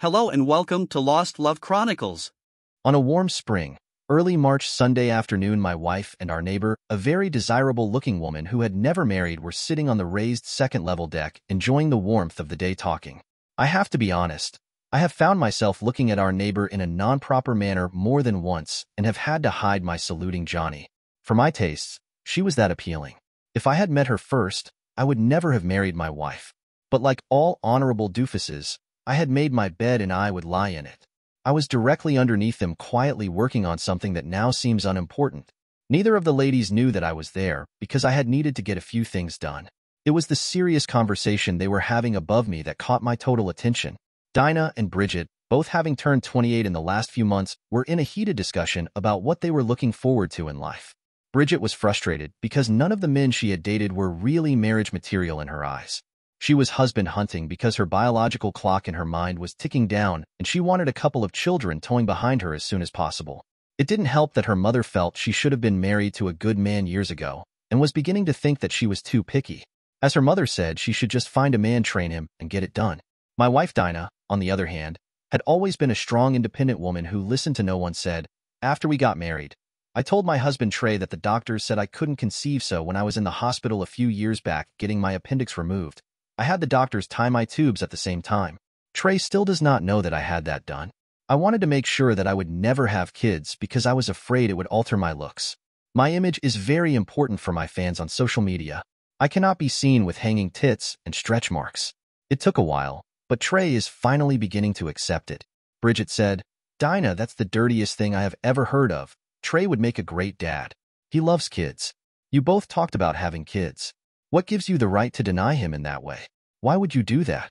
Hello and welcome to Lost Love Chronicles. On a warm spring, early March Sunday afternoon my wife and our neighbor, a very desirable-looking woman who had never married were sitting on the raised second-level deck, enjoying the warmth of the day talking. I have to be honest, I have found myself looking at our neighbor in a non-proper manner more than once and have had to hide my saluting Johnny. For my tastes, she was that appealing. If I had met her first, I would never have married my wife. But like all honorable doofuses, I had made my bed and I would lie in it. I was directly underneath them quietly working on something that now seems unimportant. Neither of the ladies knew that I was there because I had needed to get a few things done. It was the serious conversation they were having above me that caught my total attention. Dinah and Bridget, both having turned 28 in the last few months, were in a heated discussion about what they were looking forward to in life. Bridget was frustrated because none of the men she had dated were really marriage material in her eyes. She was husband hunting because her biological clock in her mind was ticking down and she wanted a couple of children towing behind her as soon as possible. It didn't help that her mother felt she should have been married to a good man years ago and was beginning to think that she was too picky. As her mother said, she should just find a man, train him, and get it done. My wife Dinah, on the other hand, had always been a strong, independent woman who listened to no one said, after we got married, I told my husband Trey that the doctors said I couldn't conceive so when I was in the hospital a few years back getting my appendix removed. I had the doctors tie my tubes at the same time. Trey still does not know that I had that done. I wanted to make sure that I would never have kids because I was afraid it would alter my looks. My image is very important for my fans on social media. I cannot be seen with hanging tits and stretch marks. It took a while, but Trey is finally beginning to accept it. Bridget said, Dinah, that's the dirtiest thing I have ever heard of. Trey would make a great dad. He loves kids. You both talked about having kids. What gives you the right to deny him in that way? Why would you do that?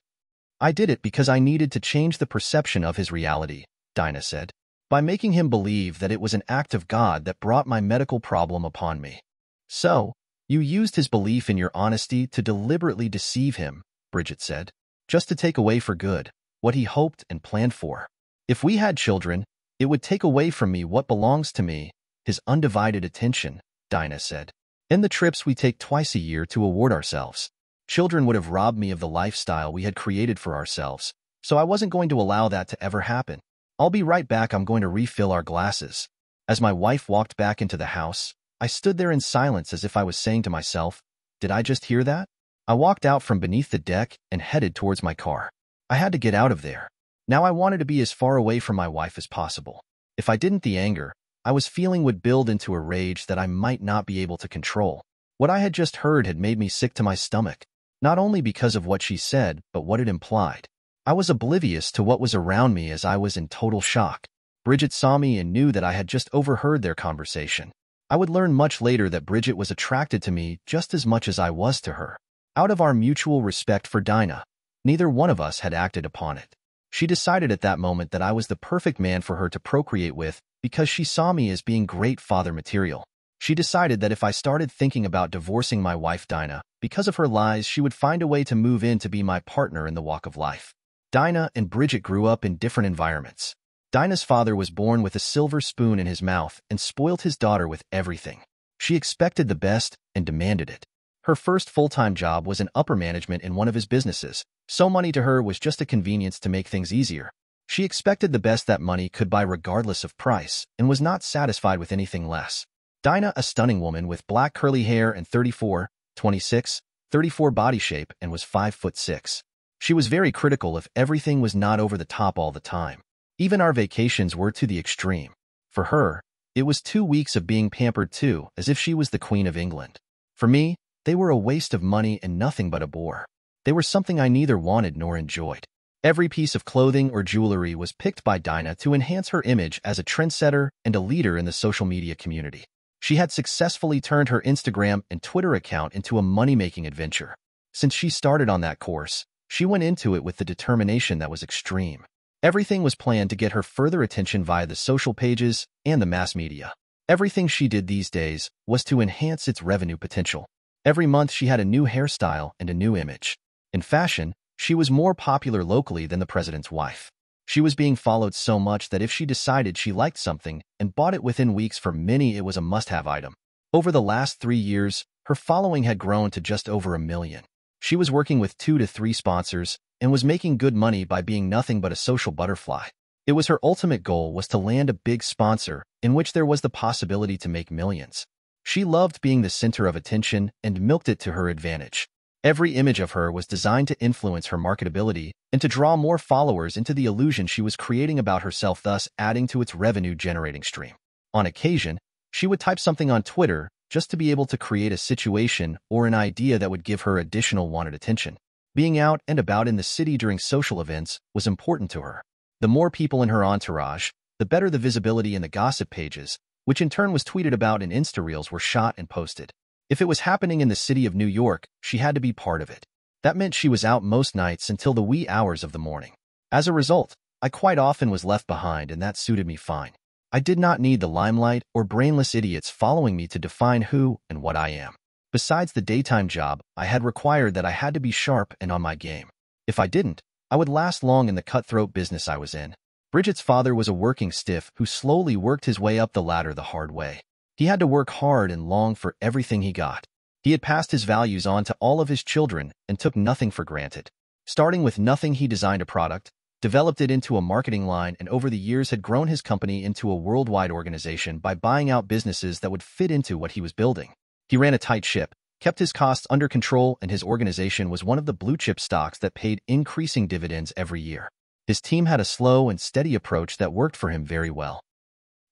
I did it because I needed to change the perception of his reality, Dinah said, by making him believe that it was an act of God that brought my medical problem upon me. So, you used his belief in your honesty to deliberately deceive him, Bridget said, just to take away for good what he hoped and planned for. If we had children, it would take away from me what belongs to me, his undivided attention, Dinah said. In the trips we take twice a year to award ourselves. Children would have robbed me of the lifestyle we had created for ourselves, so I wasn't going to allow that to ever happen. I'll be right back, I'm going to refill our glasses. As my wife walked back into the house, I stood there in silence as if I was saying to myself, did I just hear that? I walked out from beneath the deck and headed towards my car. I had to get out of there. Now I wanted to be as far away from my wife as possible. If I didn't the anger, I was feeling would build into a rage that I might not be able to control. What I had just heard had made me sick to my stomach, not only because of what she said, but what it implied. I was oblivious to what was around me as I was in total shock. Bridget saw me and knew that I had just overheard their conversation. I would learn much later that Bridget was attracted to me just as much as I was to her. Out of our mutual respect for Dinah, neither one of us had acted upon it. She decided at that moment that I was the perfect man for her to procreate with because she saw me as being great father material. She decided that if I started thinking about divorcing my wife Dinah, because of her lies, she would find a way to move in to be my partner in the walk of life. Dinah and Bridget grew up in different environments. Dinah's father was born with a silver spoon in his mouth and spoiled his daughter with everything. She expected the best and demanded it. Her first full-time job was in upper management in one of his businesses, so money to her was just a convenience to make things easier. She expected the best that money could buy regardless of price and was not satisfied with anything less. Dinah, a stunning woman with black curly hair and 34, 26, 34 body shape and was 5 foot 6. She was very critical if everything was not over the top all the time. Even our vacations were to the extreme. For her, it was two weeks of being pampered too, as if she was the Queen of England. For me, they were a waste of money and nothing but a bore. They were something I neither wanted nor enjoyed. Every piece of clothing or jewelry was picked by Dinah to enhance her image as a trendsetter and a leader in the social media community. She had successfully turned her Instagram and Twitter account into a money-making adventure. Since she started on that course, she went into it with the determination that was extreme. Everything was planned to get her further attention via the social pages and the mass media. Everything she did these days was to enhance its revenue potential. Every month she had a new hairstyle and a new image. In fashion, she was more popular locally than the president's wife. She was being followed so much that if she decided she liked something and bought it within weeks for many it was a must-have item. Over the last three years, her following had grown to just over a million. She was working with two to three sponsors, and was making good money by being nothing but a social butterfly. It was her ultimate goal was to land a big sponsor in which there was the possibility to make millions. She loved being the center of attention and milked it to her advantage. Every image of her was designed to influence her marketability and to draw more followers into the illusion she was creating about herself thus adding to its revenue-generating stream. On occasion, she would type something on Twitter just to be able to create a situation or an idea that would give her additional wanted attention. Being out and about in the city during social events was important to her. The more people in her entourage, the better the visibility in the gossip pages, which in turn was tweeted about and Insta Reels were shot and posted. If it was happening in the city of New York, she had to be part of it. That meant she was out most nights until the wee hours of the morning. As a result, I quite often was left behind and that suited me fine. I did not need the limelight or brainless idiots following me to define who and what I am. Besides the daytime job, I had required that I had to be sharp and on my game. If I didn't, I would last long in the cutthroat business I was in. Bridget's father was a working stiff who slowly worked his way up the ladder the hard way. He had to work hard and long for everything he got. He had passed his values on to all of his children and took nothing for granted. Starting with nothing, he designed a product, developed it into a marketing line, and over the years had grown his company into a worldwide organization by buying out businesses that would fit into what he was building. He ran a tight ship, kept his costs under control, and his organization was one of the blue-chip stocks that paid increasing dividends every year. His team had a slow and steady approach that worked for him very well.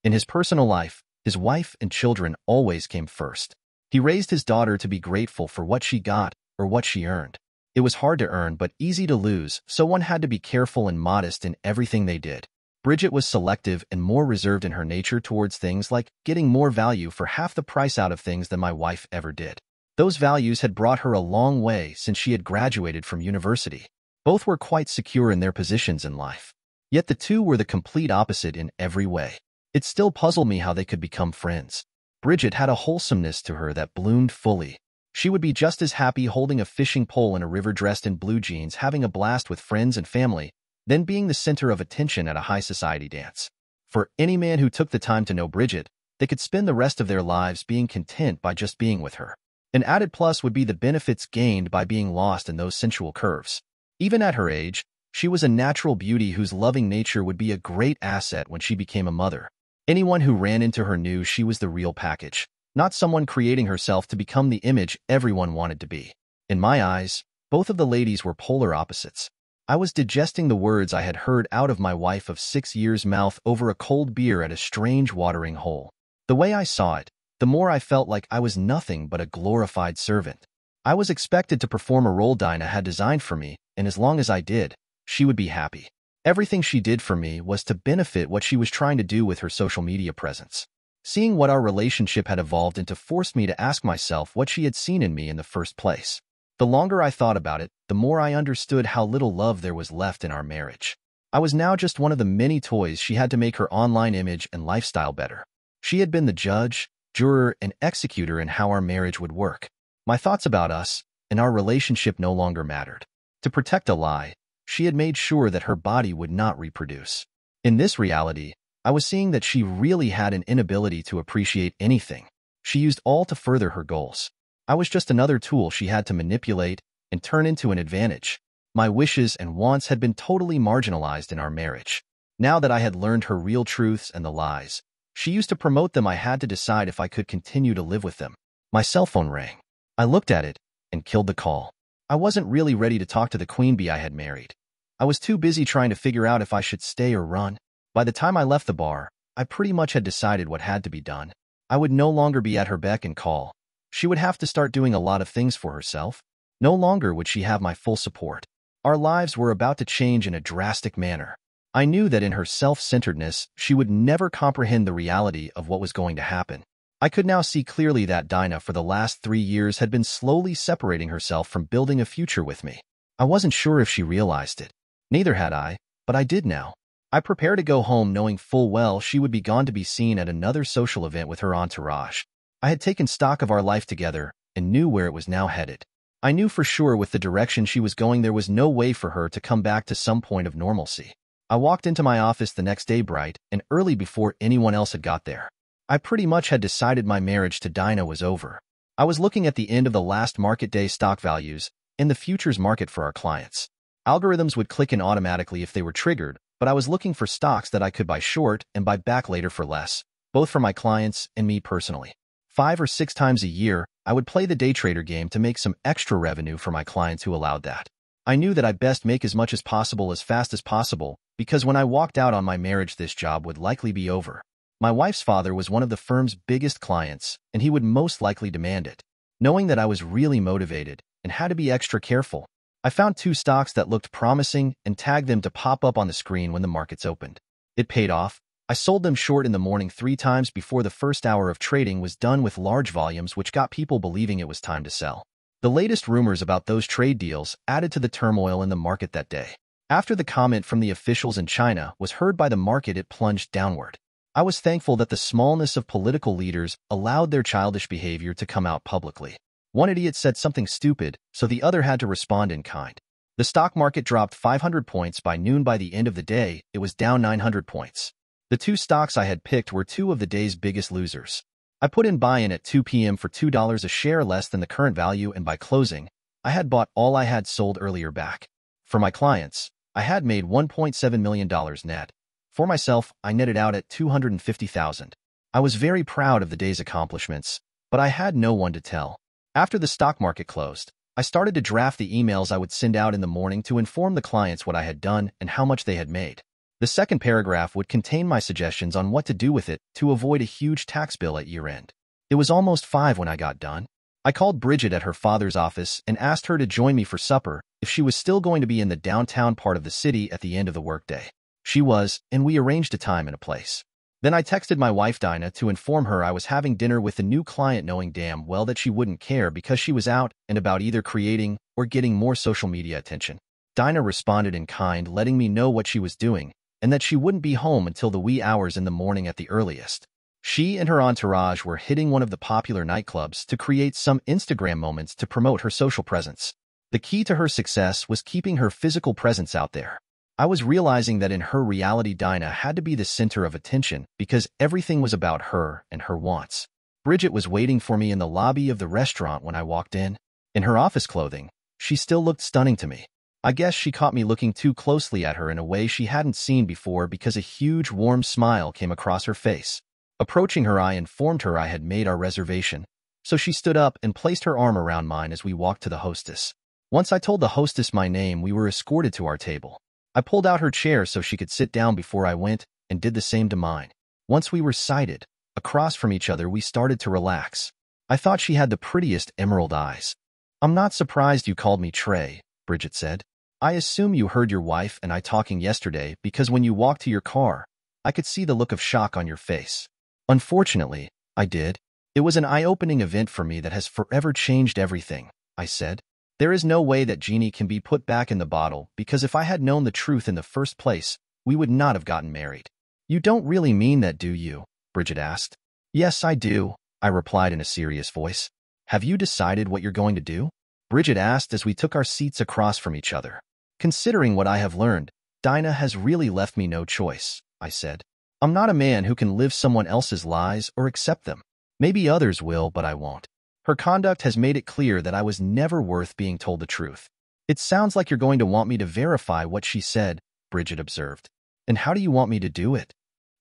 In his personal life, his wife and children always came first. He raised his daughter to be grateful for what she got or what she earned. It was hard to earn but easy to lose, so one had to be careful and modest in everything they did. Bridget was selective and more reserved in her nature towards things like getting more value for half the price out of things than my wife ever did. Those values had brought her a long way since she had graduated from university. Both were quite secure in their positions in life. Yet the two were the complete opposite in every way. It still puzzled me how they could become friends. Bridget had a wholesomeness to her that bloomed fully. She would be just as happy holding a fishing pole in a river dressed in blue jeans, having a blast with friends and family, than being the center of attention at a high society dance. For any man who took the time to know Bridget, they could spend the rest of their lives being content by just being with her. An added plus would be the benefits gained by being lost in those sensual curves. Even at her age, she was a natural beauty whose loving nature would be a great asset when she became a mother. Anyone who ran into her knew she was the real package, not someone creating herself to become the image everyone wanted to be. In my eyes, both of the ladies were polar opposites. I was digesting the words I had heard out of my wife of six years' mouth over a cold beer at a strange watering hole. The way I saw it, the more I felt like I was nothing but a glorified servant. I was expected to perform a role Dinah had designed for me, and as long as I did, she would be happy. Everything she did for me was to benefit what she was trying to do with her social media presence. Seeing what our relationship had evolved into forced me to ask myself what she had seen in me in the first place. The longer I thought about it, the more I understood how little love there was left in our marriage. I was now just one of the many toys she had to make her online image and lifestyle better. She had been the judge, juror, and executor in how our marriage would work. My thoughts about us and our relationship no longer mattered. To protect a lie, she had made sure that her body would not reproduce. In this reality, I was seeing that she really had an inability to appreciate anything. She used all to further her goals. I was just another tool she had to manipulate and turn into an advantage. My wishes and wants had been totally marginalized in our marriage. Now that I had learned her real truths and the lies, she used to promote them I had to decide if I could continue to live with them. My cell phone rang. I looked at it and killed the call. I wasn't really ready to talk to the queen bee I had married. I was too busy trying to figure out if I should stay or run. By the time I left the bar, I pretty much had decided what had to be done. I would no longer be at her beck and call. She would have to start doing a lot of things for herself. No longer would she have my full support. Our lives were about to change in a drastic manner. I knew that in her self-centeredness, she would never comprehend the reality of what was going to happen. I could now see clearly that Dinah for the last three years had been slowly separating herself from building a future with me. I wasn't sure if she realized it. Neither had I, but I did now. I prepared to go home knowing full well she would be gone to be seen at another social event with her entourage. I had taken stock of our life together and knew where it was now headed. I knew for sure with the direction she was going there was no way for her to come back to some point of normalcy. I walked into my office the next day bright and early before anyone else had got there. I pretty much had decided my marriage to Dinah was over. I was looking at the end of the last market day stock values in the futures market for our clients. Algorithms would click in automatically if they were triggered, but I was looking for stocks that I could buy short and buy back later for less, both for my clients and me personally. Five or six times a year, I would play the day trader game to make some extra revenue for my clients who allowed that. I knew that I'd best make as much as possible as fast as possible, because when I walked out on my marriage this job would likely be over. My wife's father was one of the firm's biggest clients, and he would most likely demand it. Knowing that I was really motivated and had to be extra careful, I found two stocks that looked promising and tagged them to pop up on the screen when the markets opened. It paid off. I sold them short in the morning three times before the first hour of trading was done with large volumes which got people believing it was time to sell. The latest rumors about those trade deals added to the turmoil in the market that day. After the comment from the officials in China was heard by the market, it plunged downward. I was thankful that the smallness of political leaders allowed their childish behavior to come out publicly. One idiot said something stupid, so the other had to respond in kind. The stock market dropped 500 points by noon by the end of the day, it was down 900 points. The two stocks I had picked were two of the day's biggest losers. I put in buy-in at 2 p.m. for $2 a share less than the current value and by closing, I had bought all I had sold earlier back. For my clients, I had made $1.7 million net. For myself, I netted out at 250,000. I was very proud of the day's accomplishments, but I had no one to tell. After the stock market closed, I started to draft the emails I would send out in the morning to inform the clients what I had done and how much they had made. The second paragraph would contain my suggestions on what to do with it to avoid a huge tax bill at year-end. It was almost five when I got done. I called Bridget at her father's office and asked her to join me for supper if she was still going to be in the downtown part of the city at the end of the workday. She was, and we arranged a time and a place. Then I texted my wife Dinah to inform her I was having dinner with a new client knowing damn well that she wouldn't care because she was out and about either creating or getting more social media attention. Dinah responded in kind letting me know what she was doing and that she wouldn't be home until the wee hours in the morning at the earliest. She and her entourage were hitting one of the popular nightclubs to create some Instagram moments to promote her social presence. The key to her success was keeping her physical presence out there. I was realizing that in her reality Dinah had to be the center of attention because everything was about her and her wants. Bridget was waiting for me in the lobby of the restaurant when I walked in. In her office clothing, she still looked stunning to me. I guess she caught me looking too closely at her in a way she hadn't seen before because a huge warm smile came across her face. Approaching her I informed her I had made our reservation, so she stood up and placed her arm around mine as we walked to the hostess. Once I told the hostess my name, we were escorted to our table. I pulled out her chair so she could sit down before I went and did the same to mine. Once we were sighted, across from each other, we started to relax. I thought she had the prettiest emerald eyes. I'm not surprised you called me Trey, Bridget said. I assume you heard your wife and I talking yesterday because when you walked to your car, I could see the look of shock on your face. Unfortunately, I did. It was an eye-opening event for me that has forever changed everything, I said. There is no way that Genie can be put back in the bottle because if I had known the truth in the first place, we would not have gotten married. You don't really mean that, do you? Bridget asked. Yes, I do, I replied in a serious voice. Have you decided what you're going to do? Bridget asked as we took our seats across from each other. Considering what I have learned, Dinah has really left me no choice, I said. I'm not a man who can live someone else's lies or accept them. Maybe others will, but I won't. Her conduct has made it clear that I was never worth being told the truth. It sounds like you're going to want me to verify what she said, Bridget observed. And how do you want me to do it?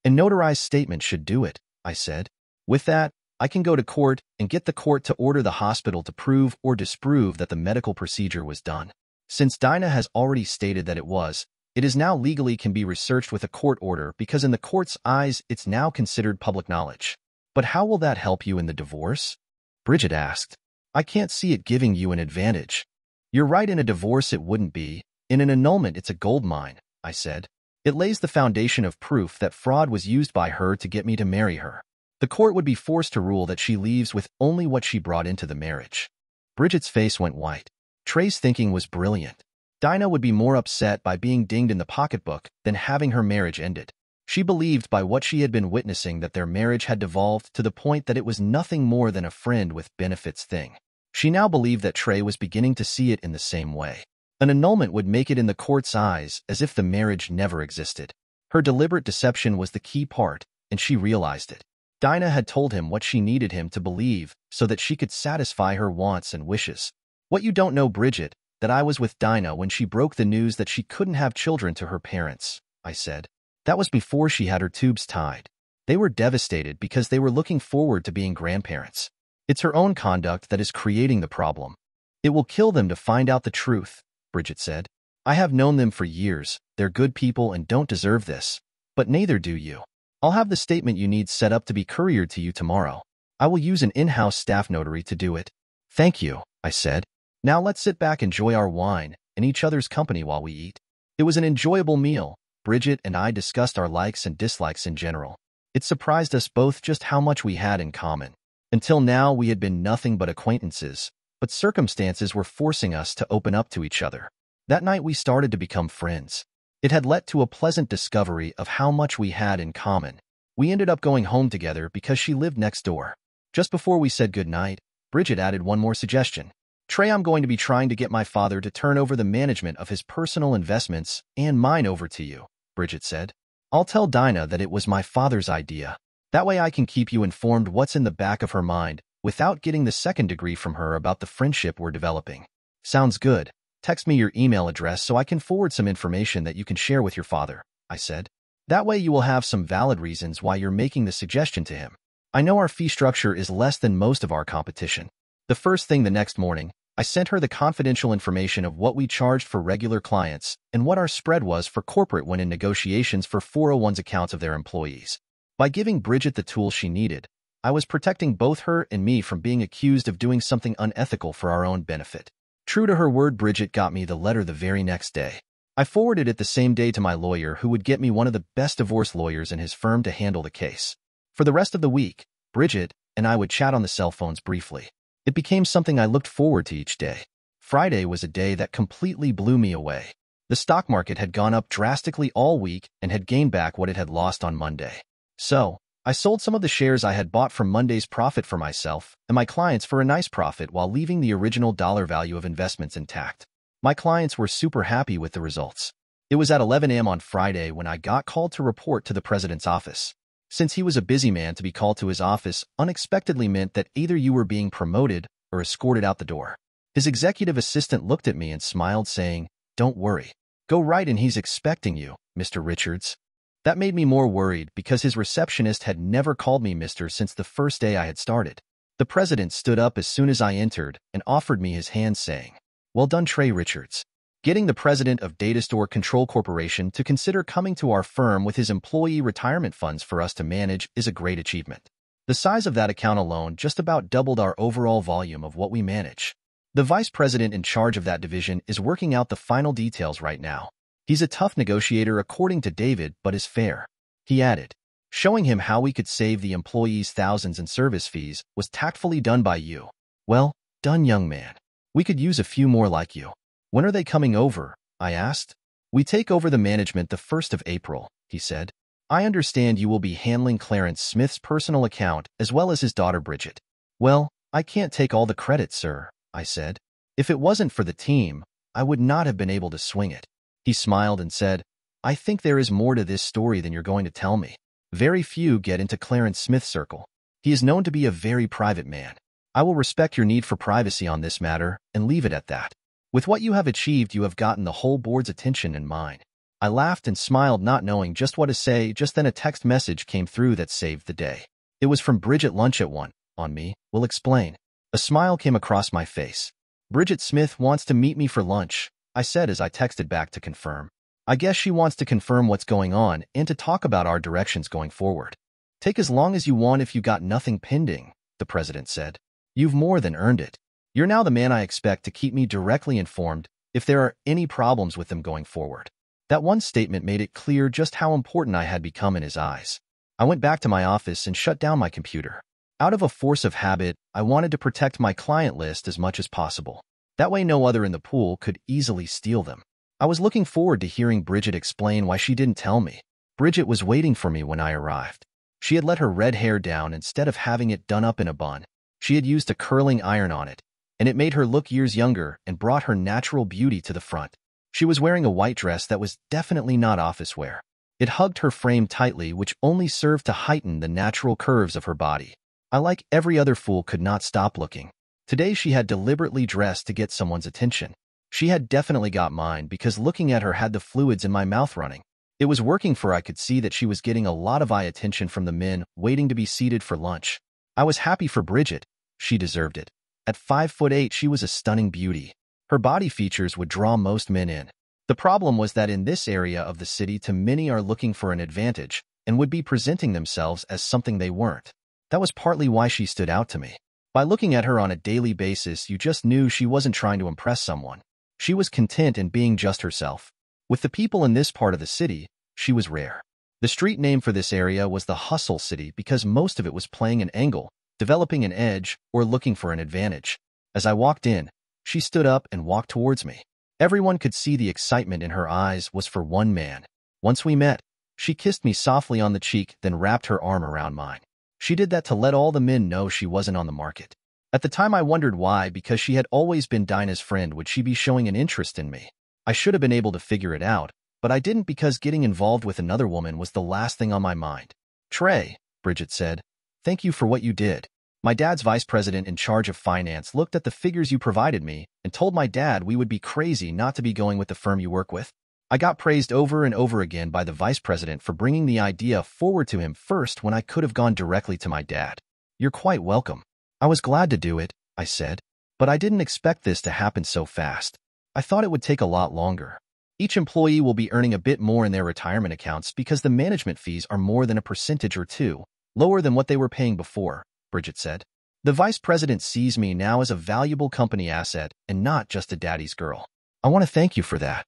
A notarized statement should do it, I said. With that, I can go to court and get the court to order the hospital to prove or disprove that the medical procedure was done. Since Dinah has already stated that it was, it is now legally can be researched with a court order because in the court's eyes, it's now considered public knowledge. But how will that help you in the divorce? Bridget asked. I can't see it giving you an advantage. You're right in a divorce it wouldn't be. In an annulment it's a gold mine, I said. It lays the foundation of proof that fraud was used by her to get me to marry her. The court would be forced to rule that she leaves with only what she brought into the marriage. Bridget's face went white. Trey's thinking was brilliant. Dinah would be more upset by being dinged in the pocketbook than having her marriage ended. She believed by what she had been witnessing that their marriage had devolved to the point that it was nothing more than a friend with benefits thing. She now believed that Trey was beginning to see it in the same way. An annulment would make it in the court's eyes as if the marriage never existed. Her deliberate deception was the key part, and she realized it. Dinah had told him what she needed him to believe so that she could satisfy her wants and wishes. What you don't know, Bridget, that I was with Dinah when she broke the news that she couldn't have children to her parents, I said. That was before she had her tubes tied. They were devastated because they were looking forward to being grandparents. It's her own conduct that is creating the problem. It will kill them to find out the truth, Bridget said. I have known them for years. They're good people and don't deserve this. But neither do you. I'll have the statement you need set up to be couriered to you tomorrow. I will use an in-house staff notary to do it. Thank you, I said. Now let's sit back, and enjoy our wine, and each other's company while we eat. It was an enjoyable meal. Bridget and I discussed our likes and dislikes in general. It surprised us both just how much we had in common. Until now, we had been nothing but acquaintances, but circumstances were forcing us to open up to each other. That night, we started to become friends. It had led to a pleasant discovery of how much we had in common. We ended up going home together because she lived next door. Just before we said goodnight, Bridget added one more suggestion. Trey, I'm going to be trying to get my father to turn over the management of his personal investments and mine over to you, Bridget said. I'll tell Dinah that it was my father's idea. That way I can keep you informed what's in the back of her mind without getting the second degree from her about the friendship we're developing. Sounds good. Text me your email address so I can forward some information that you can share with your father, I said. That way you will have some valid reasons why you're making the suggestion to him. I know our fee structure is less than most of our competition. The first thing the next morning, I sent her the confidential information of what we charged for regular clients and what our spread was for corporate when in negotiations for 401's accounts of their employees. By giving Bridget the tools she needed, I was protecting both her and me from being accused of doing something unethical for our own benefit. True to her word, Bridget got me the letter the very next day. I forwarded it the same day to my lawyer who would get me one of the best divorce lawyers in his firm to handle the case. For the rest of the week, Bridget and I would chat on the cell phones briefly. It became something I looked forward to each day. Friday was a day that completely blew me away. The stock market had gone up drastically all week and had gained back what it had lost on Monday. So, I sold some of the shares I had bought from Monday's profit for myself and my clients for a nice profit while leaving the original dollar value of investments intact. My clients were super happy with the results. It was at 11 a.m. on Friday when I got called to report to the president's office. Since he was a busy man to be called to his office unexpectedly meant that either you were being promoted or escorted out the door. His executive assistant looked at me and smiled, saying, Don't worry. Go right in, he's expecting you, Mr. Richards. That made me more worried because his receptionist had never called me Mr. since the first day I had started. The president stood up as soon as I entered and offered me his hand, saying, Well done, Trey Richards. Getting the president of Datastore Control Corporation to consider coming to our firm with his employee retirement funds for us to manage is a great achievement. The size of that account alone just about doubled our overall volume of what we manage. The vice president in charge of that division is working out the final details right now. He's a tough negotiator according to David, but is fair. He added, showing him how we could save the employees thousands in service fees was tactfully done by you. Well, done young man. We could use a few more like you. When are they coming over? I asked. We take over the management the 1st of April, he said. I understand you will be handling Clarence Smith's personal account as well as his daughter Bridget. Well, I can't take all the credit, sir, I said. If it wasn't for the team, I would not have been able to swing it. He smiled and said, I think there is more to this story than you're going to tell me. Very few get into Clarence Smith's circle. He is known to be a very private man. I will respect your need for privacy on this matter and leave it at that. With what you have achieved, you have gotten the whole board's attention and mine. I laughed and smiled, not knowing just what to say. Just then a text message came through that saved the day. It was from Bridget Lunch at one, on me, will explain. A smile came across my face. Bridget Smith wants to meet me for lunch, I said as I texted back to confirm. I guess she wants to confirm what's going on and to talk about our directions going forward. Take as long as you want if you got nothing pending, the president said. You've more than earned it. You're now the man I expect to keep me directly informed if there are any problems with them going forward. That one statement made it clear just how important I had become in his eyes. I went back to my office and shut down my computer. Out of a force of habit, I wanted to protect my client list as much as possible. That way no other in the pool could easily steal them. I was looking forward to hearing Bridget explain why she didn't tell me. Bridget was waiting for me when I arrived. She had let her red hair down instead of having it done up in a bun. She had used a curling iron on it, and it made her look years younger and brought her natural beauty to the front. She was wearing a white dress that was definitely not office wear. It hugged her frame tightly, which only served to heighten the natural curves of her body. I, like every other fool, could not stop looking. Today she had deliberately dressed to get someone's attention. She had definitely got mine because looking at her had the fluids in my mouth running. It was working for I could see that she was getting a lot of eye attention from the men waiting to be seated for lunch. I was happy for Bridget. She deserved it. At five foot eight, she was a stunning beauty. Her body features would draw most men in. The problem was that in this area of the city, too many are looking for an advantage and would be presenting themselves as something they weren't. That was partly why she stood out to me. By looking at her on a daily basis, you just knew she wasn't trying to impress someone. She was content in being just herself. With the people in this part of the city, she was rare. The street name for this area was the Hustle City because most of it was playing an angle, developing an edge, or looking for an advantage. As I walked in, she stood up and walked towards me. Everyone could see the excitement in her eyes was for one man. Once we met, she kissed me softly on the cheek, then wrapped her arm around mine. She did that to let all the men know she wasn't on the market. At the time I wondered why, because she had always been Dinah's friend, would she be showing an interest in me? I should have been able to figure it out, but I didn't because getting involved with another woman was the last thing on my mind. Trey, Bridget said, thank you for what you did. My dad's vice president in charge of finance looked at the figures you provided me and told my dad we would be crazy not to be going with the firm you work with. I got praised over and over again by the vice president for bringing the idea forward to him first when I could have gone directly to my dad. You're quite welcome. I was glad to do it, I said, but I didn't expect this to happen so fast. I thought it would take a lot longer. Each employee will be earning a bit more in their retirement accounts because the management fees are more than a percentage or two, lower than what they were paying before. Bridget said. The vice president sees me now as a valuable company asset and not just a daddy's girl. I want to thank you for that.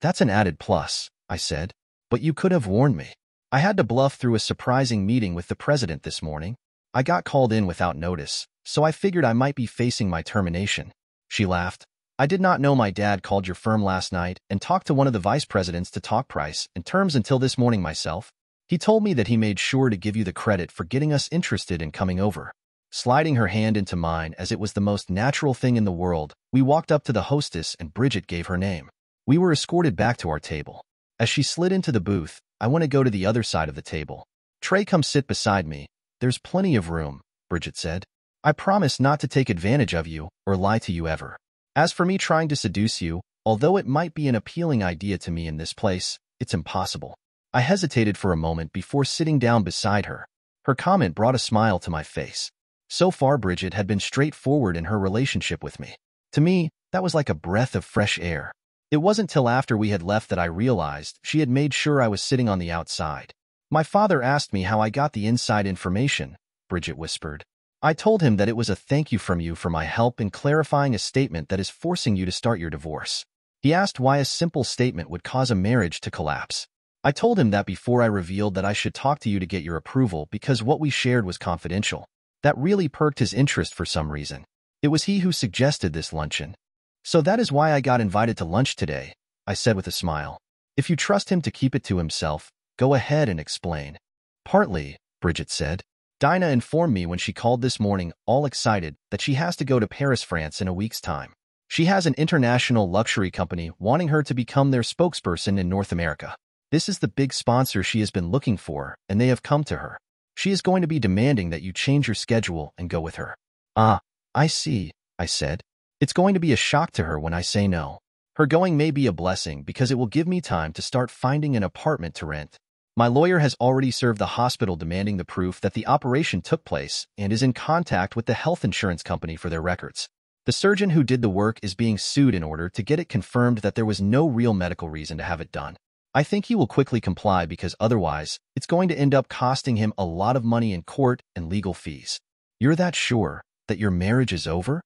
That's an added plus, I said, but you could have warned me. I had to bluff through a surprising meeting with the president this morning. I got called in without notice, so I figured I might be facing my termination. She laughed. I did not know my dad called your firm last night and talked to one of the vice presidents to talk price and terms until this morning myself. He told me that he made sure to give you the credit for getting us interested in coming over. Sliding her hand into mine as it was the most natural thing in the world, we walked up to the hostess and Bridget gave her name. We were escorted back to our table. As she slid into the booth, I want to go to the other side of the table. Trey, come sit beside me. There's plenty of room, Bridget said. I promise not to take advantage of you or lie to you ever. As for me trying to seduce you, although it might be an appealing idea to me in this place, it's impossible. I hesitated for a moment before sitting down beside her. Her comment brought a smile to my face. So far, Bridget had been straightforward in her relationship with me. To me, that was like a breath of fresh air. It wasn't till after we had left that I realized she had made sure I was sitting on the outside. My father asked me how I got the inside information, Bridget whispered. I told him that it was a thank you from you for my help in clarifying a statement that is forcing you to start your divorce. He asked why a simple statement would cause a marriage to collapse. I told him that before I revealed that I should talk to you to get your approval because what we shared was confidential. That really perked his interest for some reason. It was he who suggested this luncheon. So that is why I got invited to lunch today, I said with a smile. If you trust him to keep it to himself, go ahead and explain. Partly, Bridget said. Dinah informed me when she called this morning, all excited, that she has to go to Paris, France in a week's time. She has an international luxury company wanting her to become their spokesperson in North America. This is the big sponsor she has been looking for, and they have come to her. She is going to be demanding that you change your schedule and go with her. Ah, I see, I said. It's going to be a shock to her when I say no. Her going may be a blessing because it will give me time to start finding an apartment to rent. My lawyer has already served the hospital demanding the proof that the operation took place and is in contact with the health insurance company for their records. The surgeon who did the work is being sued in order to get it confirmed that there was no real medical reason to have it done. I think he will quickly comply because otherwise, it's going to end up costing him a lot of money in court and legal fees. You're that sure that your marriage is over?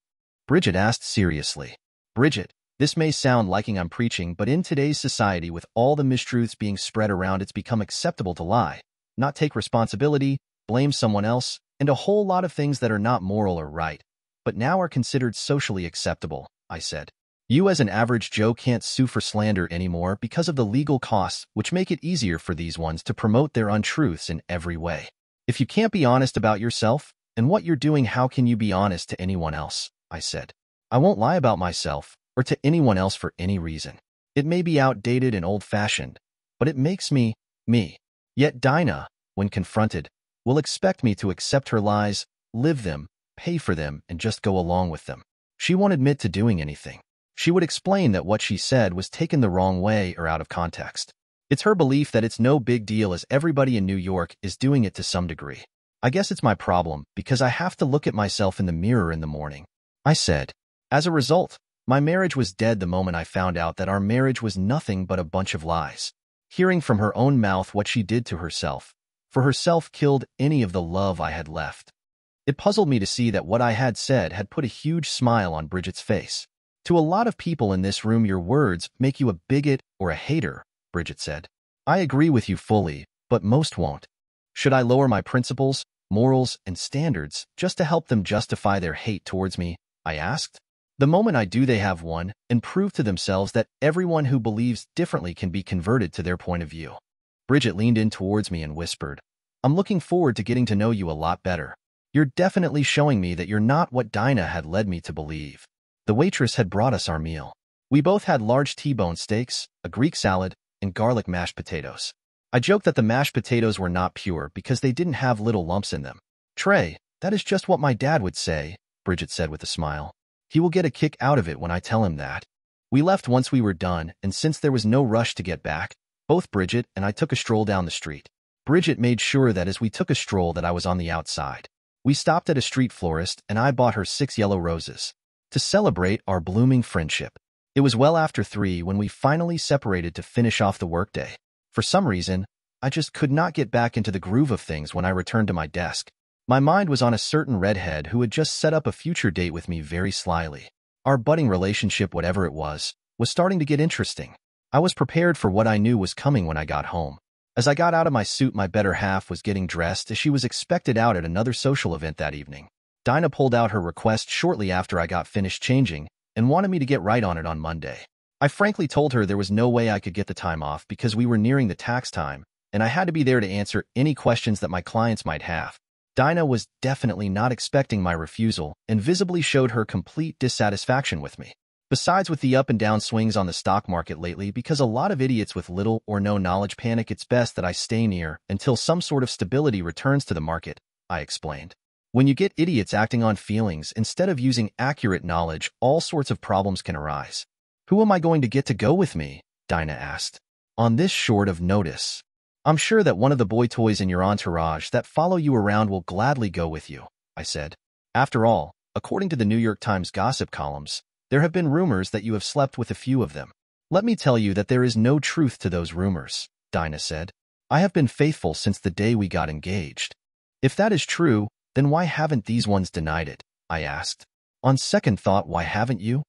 Bridget asked seriously. Bridget, this may sound like I'm preaching, but in today's society with all the mistruths being spread around, it's become acceptable to lie, not take responsibility, blame someone else, and a whole lot of things that are not moral or right, but now are considered socially acceptable, I said. You as an average Joe can't sue for slander anymore because of the legal costs, which make it easier for these ones to promote their untruths in every way. If you can't be honest about yourself and what you're doing, how can you be honest to anyone else? I said. I won't lie about myself or to anyone else for any reason. It may be outdated and old-fashioned, but it makes me, me. Yet Dinah, when confronted, will expect me to accept her lies, live them, pay for them, and just go along with them. She won't admit to doing anything. She would explain that what she said was taken the wrong way or out of context. It's her belief that it's no big deal as everybody in New York is doing it to some degree. I guess it's my problem because I have to look at myself in the mirror in the morning. I said. As a result, my marriage was dead the moment I found out that our marriage was nothing but a bunch of lies. Hearing from her own mouth what she did to herself, for herself killed any of the love I had left. It puzzled me to see that what I had said had put a huge smile on Bridget's face. To a lot of people in this room, your words make you a bigot or a hater, Bridget said. I agree with you fully, but most won't. Should I lower my principles, morals, and standards just to help them justify their hate towards me? I asked. The moment I do, they have one and prove to themselves that everyone who believes differently can be converted to their point of view. Bridget leaned in towards me and whispered, I'm looking forward to getting to know you a lot better. You're definitely showing me that you're not what Dinah had led me to believe. The waitress had brought us our meal. We both had large T-bone steaks, a Greek salad, and garlic mashed potatoes. I joked that the mashed potatoes were not pure because they didn't have little lumps in them. Trey, that is just what my dad would say, Bridget said with a smile. He will get a kick out of it when I tell him that. We left once we were done, and since there was no rush to get back, both Bridget and I took a stroll down the street. Bridget made sure that as we took a stroll that I was on the outside. We stopped at a street florist, and I bought her six yellow roses to celebrate our blooming friendship. It was well after three when we finally separated to finish off the workday. For some reason, I just could not get back into the groove of things when I returned to my desk. My mind was on a certain redhead who had just set up a future date with me very slyly. Our budding relationship, whatever it was, was starting to get interesting. I was prepared for what I knew was coming when I got home. As I got out of my suit, my better half was getting dressed as she was expected out at another social event that evening. Dinah pulled out her request shortly after I got finished changing and wanted me to get right on it on Monday. I frankly told her there was no way I could get the time off because we were nearing the tax time, and I had to be there to answer any questions that my clients might have. Dinah was definitely not expecting my refusal and visibly showed her complete dissatisfaction with me. Besides with the up and down swings on the stock market lately, because a lot of idiots with little or no knowledge panic, it's best that I stay near until some sort of stability returns to the market, I explained. When you get idiots acting on feelings instead of using accurate knowledge, all sorts of problems can arise. Who am I going to get to go with me? Dinah asked. On this short of notice. I'm sure that one of the boy toys in your entourage that follow you around will gladly go with you, I said. After all, according to the New York Times gossip columns, there have been rumors that you have slept with a few of them. Let me tell you that there is no truth to those rumors, Dinah said. I have been faithful since the day we got engaged. If that is true, then why haven't these ones denied it? I asked. On second thought, why haven't you?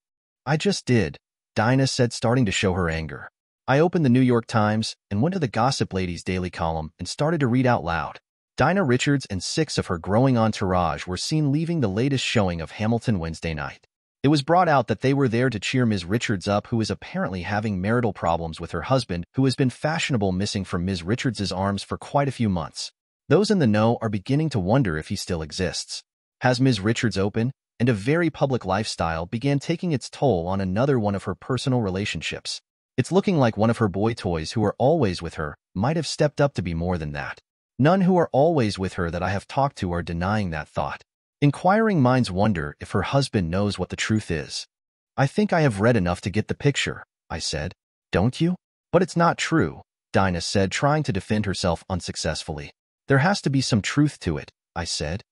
I just did, Dinah said starting to show her anger. I opened the New York Times and went to the Gossip Ladies daily column and started to read out loud. Dinah Richards and six of her growing entourage were seen leaving the latest showing of Hamilton Wednesday night. It was brought out that they were there to cheer Ms. Richards up who is apparently having marital problems with her husband who has been fashionable missing from Ms. Richards's arms for quite a few months. Those in the know are beginning to wonder if he still exists. Has Ms. Richards open and a very public lifestyle began taking its toll on another one of her personal relationships. It's looking like one of her boy toys who are always with her might have stepped up to be more than that. None who are always with her that I have talked to are denying that thought. Inquiring minds wonder if her husband knows what the truth is. I think I have read enough to get the picture, I said. Don't you? But it's not true, Dinah said, trying to defend herself unsuccessfully. There has to be some truth to it, I said.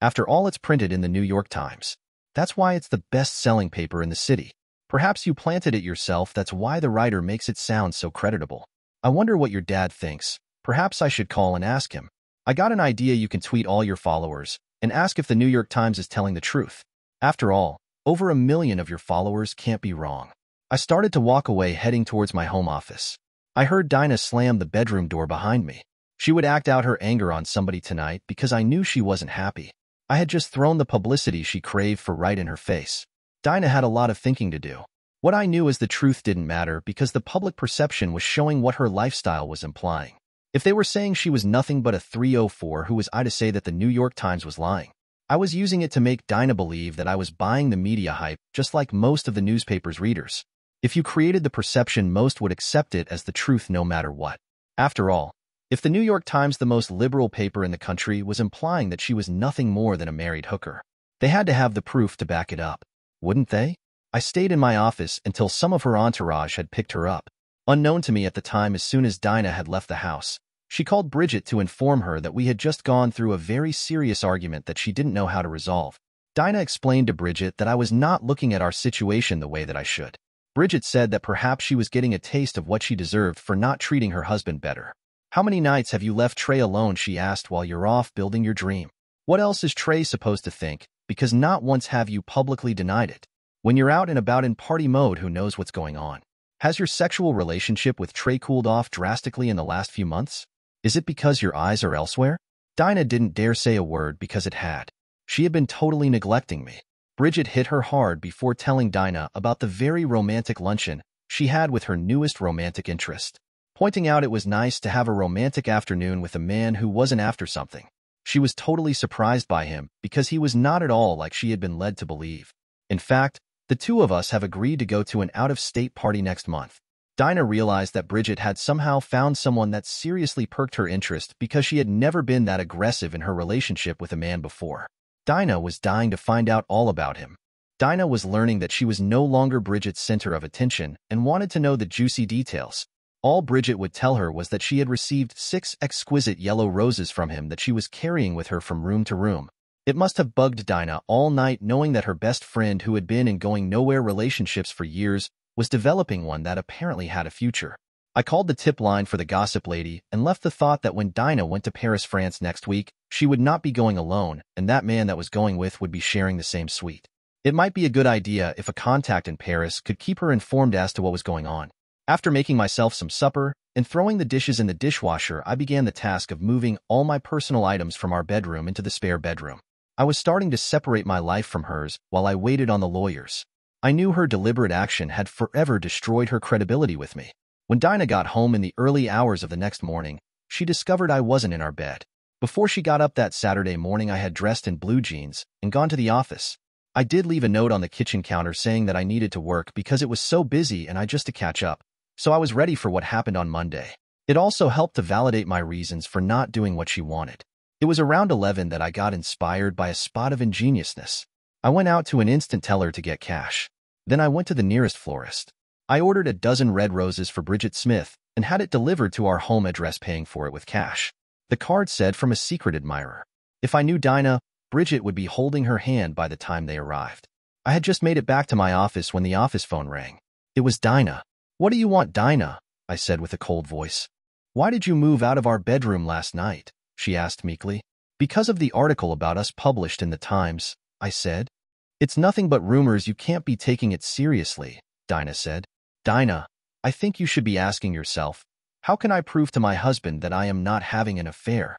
After all, it's printed in the New York Times. That's why it's the best-selling paper in the city. Perhaps you planted it yourself, that's why the writer makes it sound so creditable. I wonder what your dad thinks. Perhaps I should call and ask him. I got an idea you can tweet all your followers and ask if the New York Times is telling the truth. After all, over a million of your followers can't be wrong. I started to walk away heading towards my home office. I heard Dinah slam the bedroom door behind me. She would act out her anger on somebody tonight because I knew she wasn't happy. I had just thrown the publicity she craved for right in her face. Dinah had a lot of thinking to do. What I knew is the truth didn't matter because the public perception was showing what her lifestyle was implying. If they were saying she was nothing but a 304, who was I to say that the New York Times was lying? I was using it to make Dinah believe that I was buying the media hype just like most of the newspaper's readers. If you created the perception, most would accept it as the truth no matter what. After all, if the New York Times, the most liberal paper in the country, was implying that she was nothing more than a married hooker, they had to have the proof to back it up, wouldn't they? I stayed in my office until some of her entourage had picked her up. Unknown to me at the time as soon as Dinah had left the house, she called Bridget to inform her that we had just gone through a very serious argument that she didn't know how to resolve. Dinah explained to Bridget that I was not looking at our situation the way that I should. Bridget said that perhaps she was getting a taste of what she deserved for not treating her husband better. How many nights have you left Trey alone, she asked, while you're off building your dream? What else is Trey supposed to think, because not once have you publicly denied it? When you're out and about in party mode, who knows what's going on? Has your sexual relationship with Trey cooled off drastically in the last few months? Is it because your eyes are elsewhere? Dinah didn't dare say a word because it had. She had been totally neglecting me. Bridget hit her hard before telling Dinah about the very romantic luncheon she had with her newest romantic interest, pointing out it was nice to have a romantic afternoon with a man who wasn't after something. She was totally surprised by him because he was not at all like she had been led to believe. In fact, the two of us have agreed to go to an out-of-state party next month. Dinah realized that Bridget had somehow found someone that seriously perked her interest because she had never been that aggressive in her relationship with a man before. Dinah was dying to find out all about him. Dinah was learning that she was no longer Bridget's center of attention and wanted to know the juicy details. All Bridget would tell her was that she had received six exquisite yellow roses from him that she was carrying with her from room to room. It must have bugged Dinah all night knowing that her best friend who had been in going nowhere relationships for years was developing one that apparently had a future. I called the tip line for the gossip lady and left the thought that when Dinah went to Paris, France next week, she would not be going alone, and that man that was going with would be sharing the same suite. It might be a good idea if a contact in Paris could keep her informed as to what was going on. After making myself some supper and throwing the dishes in the dishwasher, I began the task of moving all my personal items from our bedroom into the spare bedroom. I was starting to separate my life from hers while I waited on the lawyers. I knew her deliberate action had forever destroyed her credibility with me. When Dinah got home in the early hours of the next morning, she discovered I wasn't in our bed. Before she got up that Saturday morning, I had dressed in blue jeans and gone to the office. I did leave a note on the kitchen counter saying that I needed to work because it was so busy and I just to catch up, so I was ready for what happened on Monday. It also helped to validate my reasons for not doing what she wanted. It was around 11 that I got inspired by a spot of ingeniousness. I went out to an instant teller to get cash. Then I went to the nearest florist. I ordered a dozen red roses for Bridget Smith and had it delivered to our home address paying for it with cash. The card said from a secret admirer. If I knew Dinah, Bridget would be holding her hand by the time they arrived. I had just made it back to my office when the office phone rang. It was Dinah. What do you want, Dinah? I said with a cold voice. Why did you move out of our bedroom last night? She asked meekly. Because of the article about us published in the Times, I said. It's nothing but rumors you can't be taking it seriously, Dinah said. Dinah, I think you should be asking yourself, how can I prove to my husband that I am not having an affair?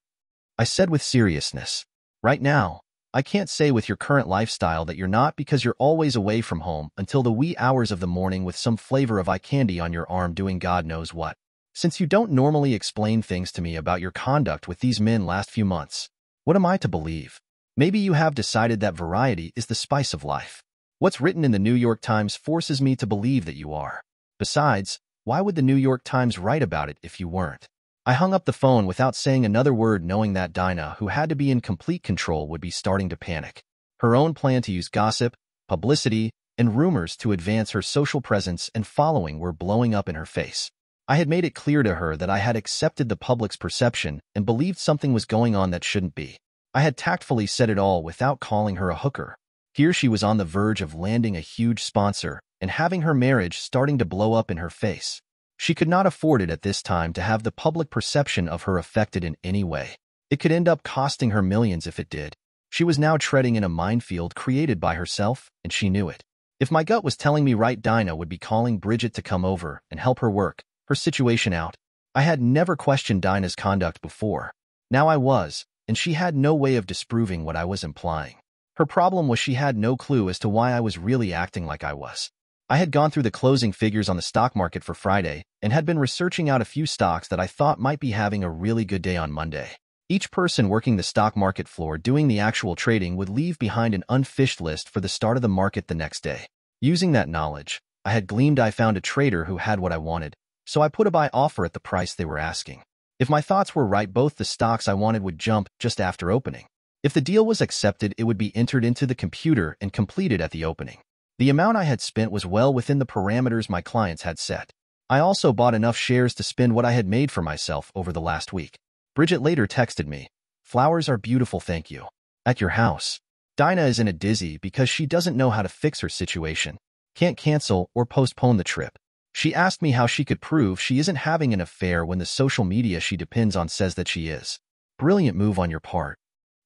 I said with seriousness, right now, I can't say with your current lifestyle that you're not because you're always away from home until the wee hours of the morning with some flavor of eye candy on your arm doing God knows what. Since you don't normally explain things to me about your conduct with these men last few months, what am I to believe? Maybe you have decided that variety is the spice of life. What's written in the New York Times forces me to believe that you are. Besides, why would the New York Times write about it if you weren't? I hung up the phone without saying another word knowing that Dinah, who had to be in complete control, would be starting to panic. Her own plan to use gossip, publicity, and rumors to advance her social presence and following were blowing up in her face. I had made it clear to her that I had accepted the public's perception and believed something was going on that shouldn't be. I had tactfully said it all without calling her a hooker. Here she was on the verge of landing a huge sponsor and having her marriage starting to blow up in her face. She could not afford it at this time to have the public perception of her affected in any way. It could end up costing her millions if it did. She was now treading in a minefield created by herself, and she knew it. If my gut was telling me right Dinah would be calling Bridget to come over and help her work, her situation out. I had never questioned Dinah's conduct before. Now I was, and she had no way of disproving what I was implying. Her problem was she had no clue as to why I was really acting like I was. I had gone through the closing figures on the stock market for Friday and had been researching out a few stocks that I thought might be having a really good day on Monday. Each person working the stock market floor doing the actual trading would leave behind an unfished list for the start of the market the next day. Using that knowledge, I had gleamed I found a trader who had what I wanted, so I put a buy offer at the price they were asking. If my thoughts were right, both the stocks I wanted would jump just after opening. If the deal was accepted, it would be entered into the computer and completed at the opening. The amount I had spent was well within the parameters my clients had set. I also bought enough shares to spend what I had made for myself over the last week. Bridget later texted me, Flowers are beautiful, thank you. At your house. Dinah is in a dizzy because she doesn't know how to fix her situation, can't cancel or postpone the trip. She asked me how she could prove she isn't having an affair when the social media she depends on says that she is. Brilliant move on your part.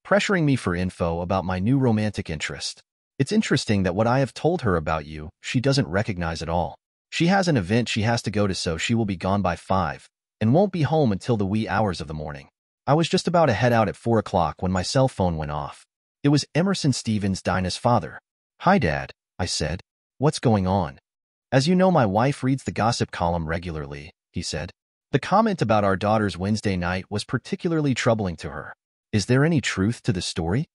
Pressuring me for info about my new romantic interest. It's interesting that what I have told her about you, she doesn't recognize at all. She has an event she has to go to so she will be gone by 5 and won't be home until the wee hours of the morning. I was just about to head out at 4 o'clock when my cell phone went off. It was Emerson Stevens, Dinah's father. Hi, Dad, I said. What's going on? As you know, my wife reads the gossip column regularly, he said. The comment about our daughter's Wednesday night was particularly troubling to her. Is there any truth to the story?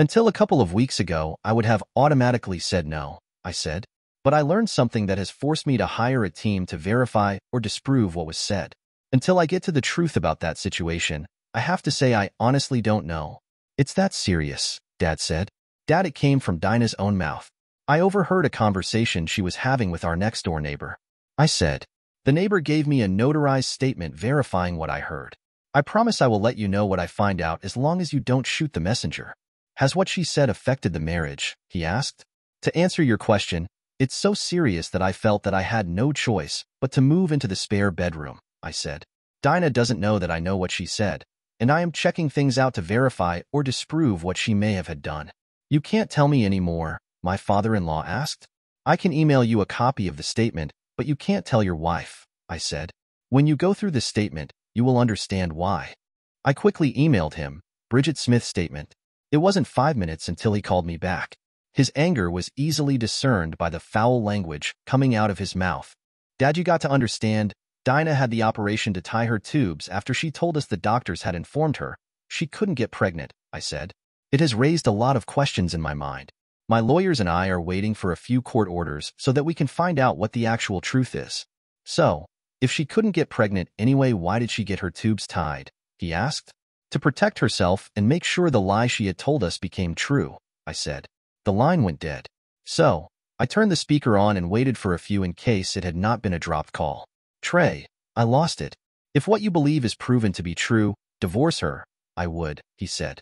Until a couple of weeks ago, I would have automatically said no, I said. But I learned something that has forced me to hire a team to verify or disprove what was said. Until I get to the truth about that situation, I have to say I honestly don't know. It's that serious, Dad said. Dad, it came from Dinah's own mouth. I overheard a conversation she was having with our next-door neighbor. I said, the neighbor gave me a notarized statement verifying what I heard. I promise I will let you know what I find out as long as you don't shoot the messenger. Has what she said affected the marriage? He asked. To answer your question, it's so serious that I felt that I had no choice but to move into the spare bedroom, I said. Dinah doesn't know that I know what she said, and I am checking things out to verify or disprove what she may have had done. You can't tell me any more, my father-in-law asked. I can email you a copy of the statement, but you can't tell your wife, I said. When you go through the statement, you will understand why. I quickly emailed him, Bridget Smith's statement. It wasn't five minutes until he called me back. His anger was easily discerned by the foul language coming out of his mouth. Dad, you got to understand, Dinah had the operation to tie her tubes after she told us the doctors had informed her she couldn't get pregnant, I said. It has raised a lot of questions in my mind. My lawyers and I are waiting for a few court orders so that we can find out what the actual truth is. So, if she couldn't get pregnant anyway, why did she get her tubes tied? He asked. To protect herself and make sure the lie she had told us became true, I said. The line went dead. So, I turned the speaker on and waited for a few in case it had not been a dropped call. Trey, I lost it. If what you believe is proven to be true, divorce her. I would, he said.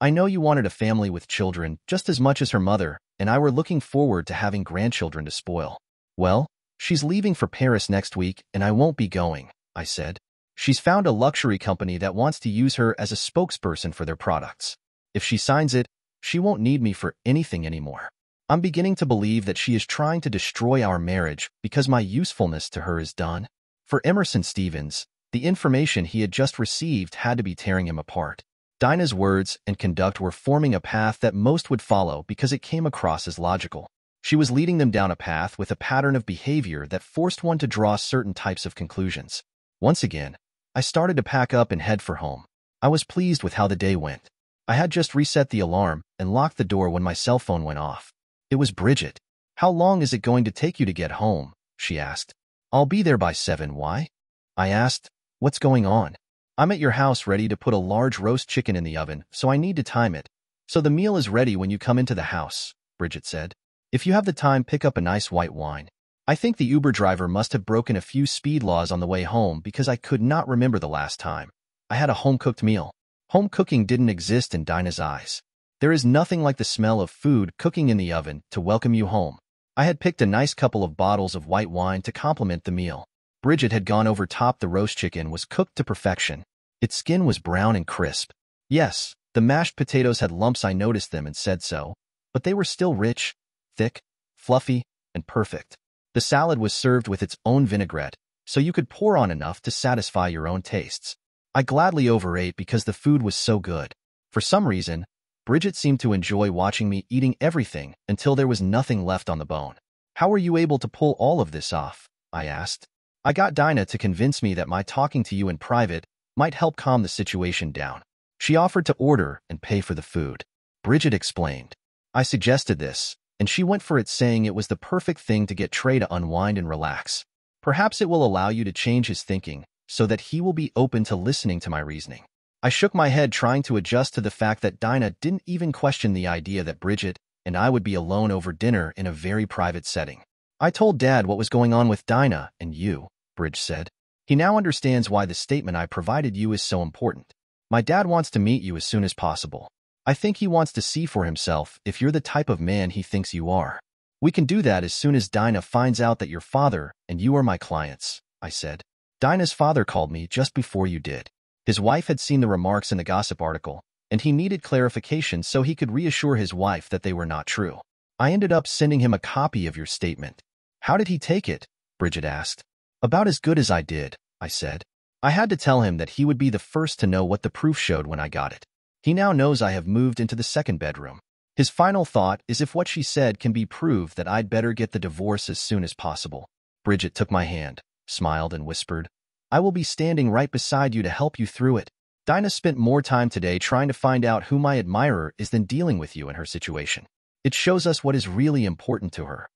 I know you wanted a family with children just as much as her mother and I were looking forward to having grandchildren to spoil. Well, she's leaving for Paris next week and I won't be going, I said. She's found a luxury company that wants to use her as a spokesperson for their products. If she signs it, she won't need me for anything anymore. I'm beginning to believe that she is trying to destroy our marriage because my usefulness to her is done. For Emerson Stevens, the information he had just received had to be tearing him apart. Dinah's words and conduct were forming a path that most would follow because it came across as logical. She was leading them down a path with a pattern of behavior that forced one to draw certain types of conclusions. Once again, I started to pack up and head for home. I was pleased with how the day went. I had just reset the alarm and locked the door when my cell phone went off. It was Bridget. How long is it going to take you to get home? She asked. I'll be there by seven. Why? I asked. What's going on? I'm at your house ready to put a large roast chicken in the oven, so I need to time it. So the meal is ready when you come into the house, Bridget said. If you have the time, pick up a nice white wine. I think the Uber driver must have broken a few speed laws on the way home because I could not remember the last time. I had a home-cooked meal. Home cooking didn't exist in Dinah's eyes. There is nothing like the smell of food cooking in the oven to welcome you home. I had picked a nice couple of bottles of white wine to complement the meal. Bridget had gone over top the roast chicken was cooked to perfection. Its skin was brown and crisp. Yes, the mashed potatoes had lumps I noticed them and said so, but they were still rich, thick, fluffy, and perfect. The salad was served with its own vinaigrette, so you could pour on enough to satisfy your own tastes. I gladly overate because the food was so good. For some reason, Bridget seemed to enjoy watching me eating everything until there was nothing left on the bone. How were you able to pull all of this off? I asked. I got Dinah to convince me that my talking to you in private might help calm the situation down. She offered to order and pay for the food. Bridget explained. I suggested this, and she went for it saying it was the perfect thing to get Trey to unwind and relax. Perhaps it will allow you to change his thinking so that he will be open to listening to my reasoning. I shook my head trying to adjust to the fact that Dinah didn't even question the idea that Bridget and I would be alone over dinner in a very private setting. I told Dad what was going on with Dinah and you, Bridge said. He now understands why the statement I provided you is so important. My dad wants to meet you as soon as possible. I think he wants to see for himself if you're the type of man he thinks you are. We can do that as soon as Dinah finds out that your father and you are my clients, I said. Dinah's father called me just before you did. His wife had seen the remarks in the gossip article, and he needed clarification so he could reassure his wife that they were not true. I ended up sending him a copy of your statement. How did he take it? Bridget asked. About as good as I did, I said. I had to tell him that he would be the first to know what the proof showed when I got it. He now knows I have moved into the second bedroom. His final thought is if what she said can be proved that I'd better get the divorce as soon as possible. Bridget took my hand, smiled, and whispered, I will be standing right beside you to help you through it. Dinah spent more time today trying to find out who my admirer is than dealing with you in her situation. It shows us what is really important to her.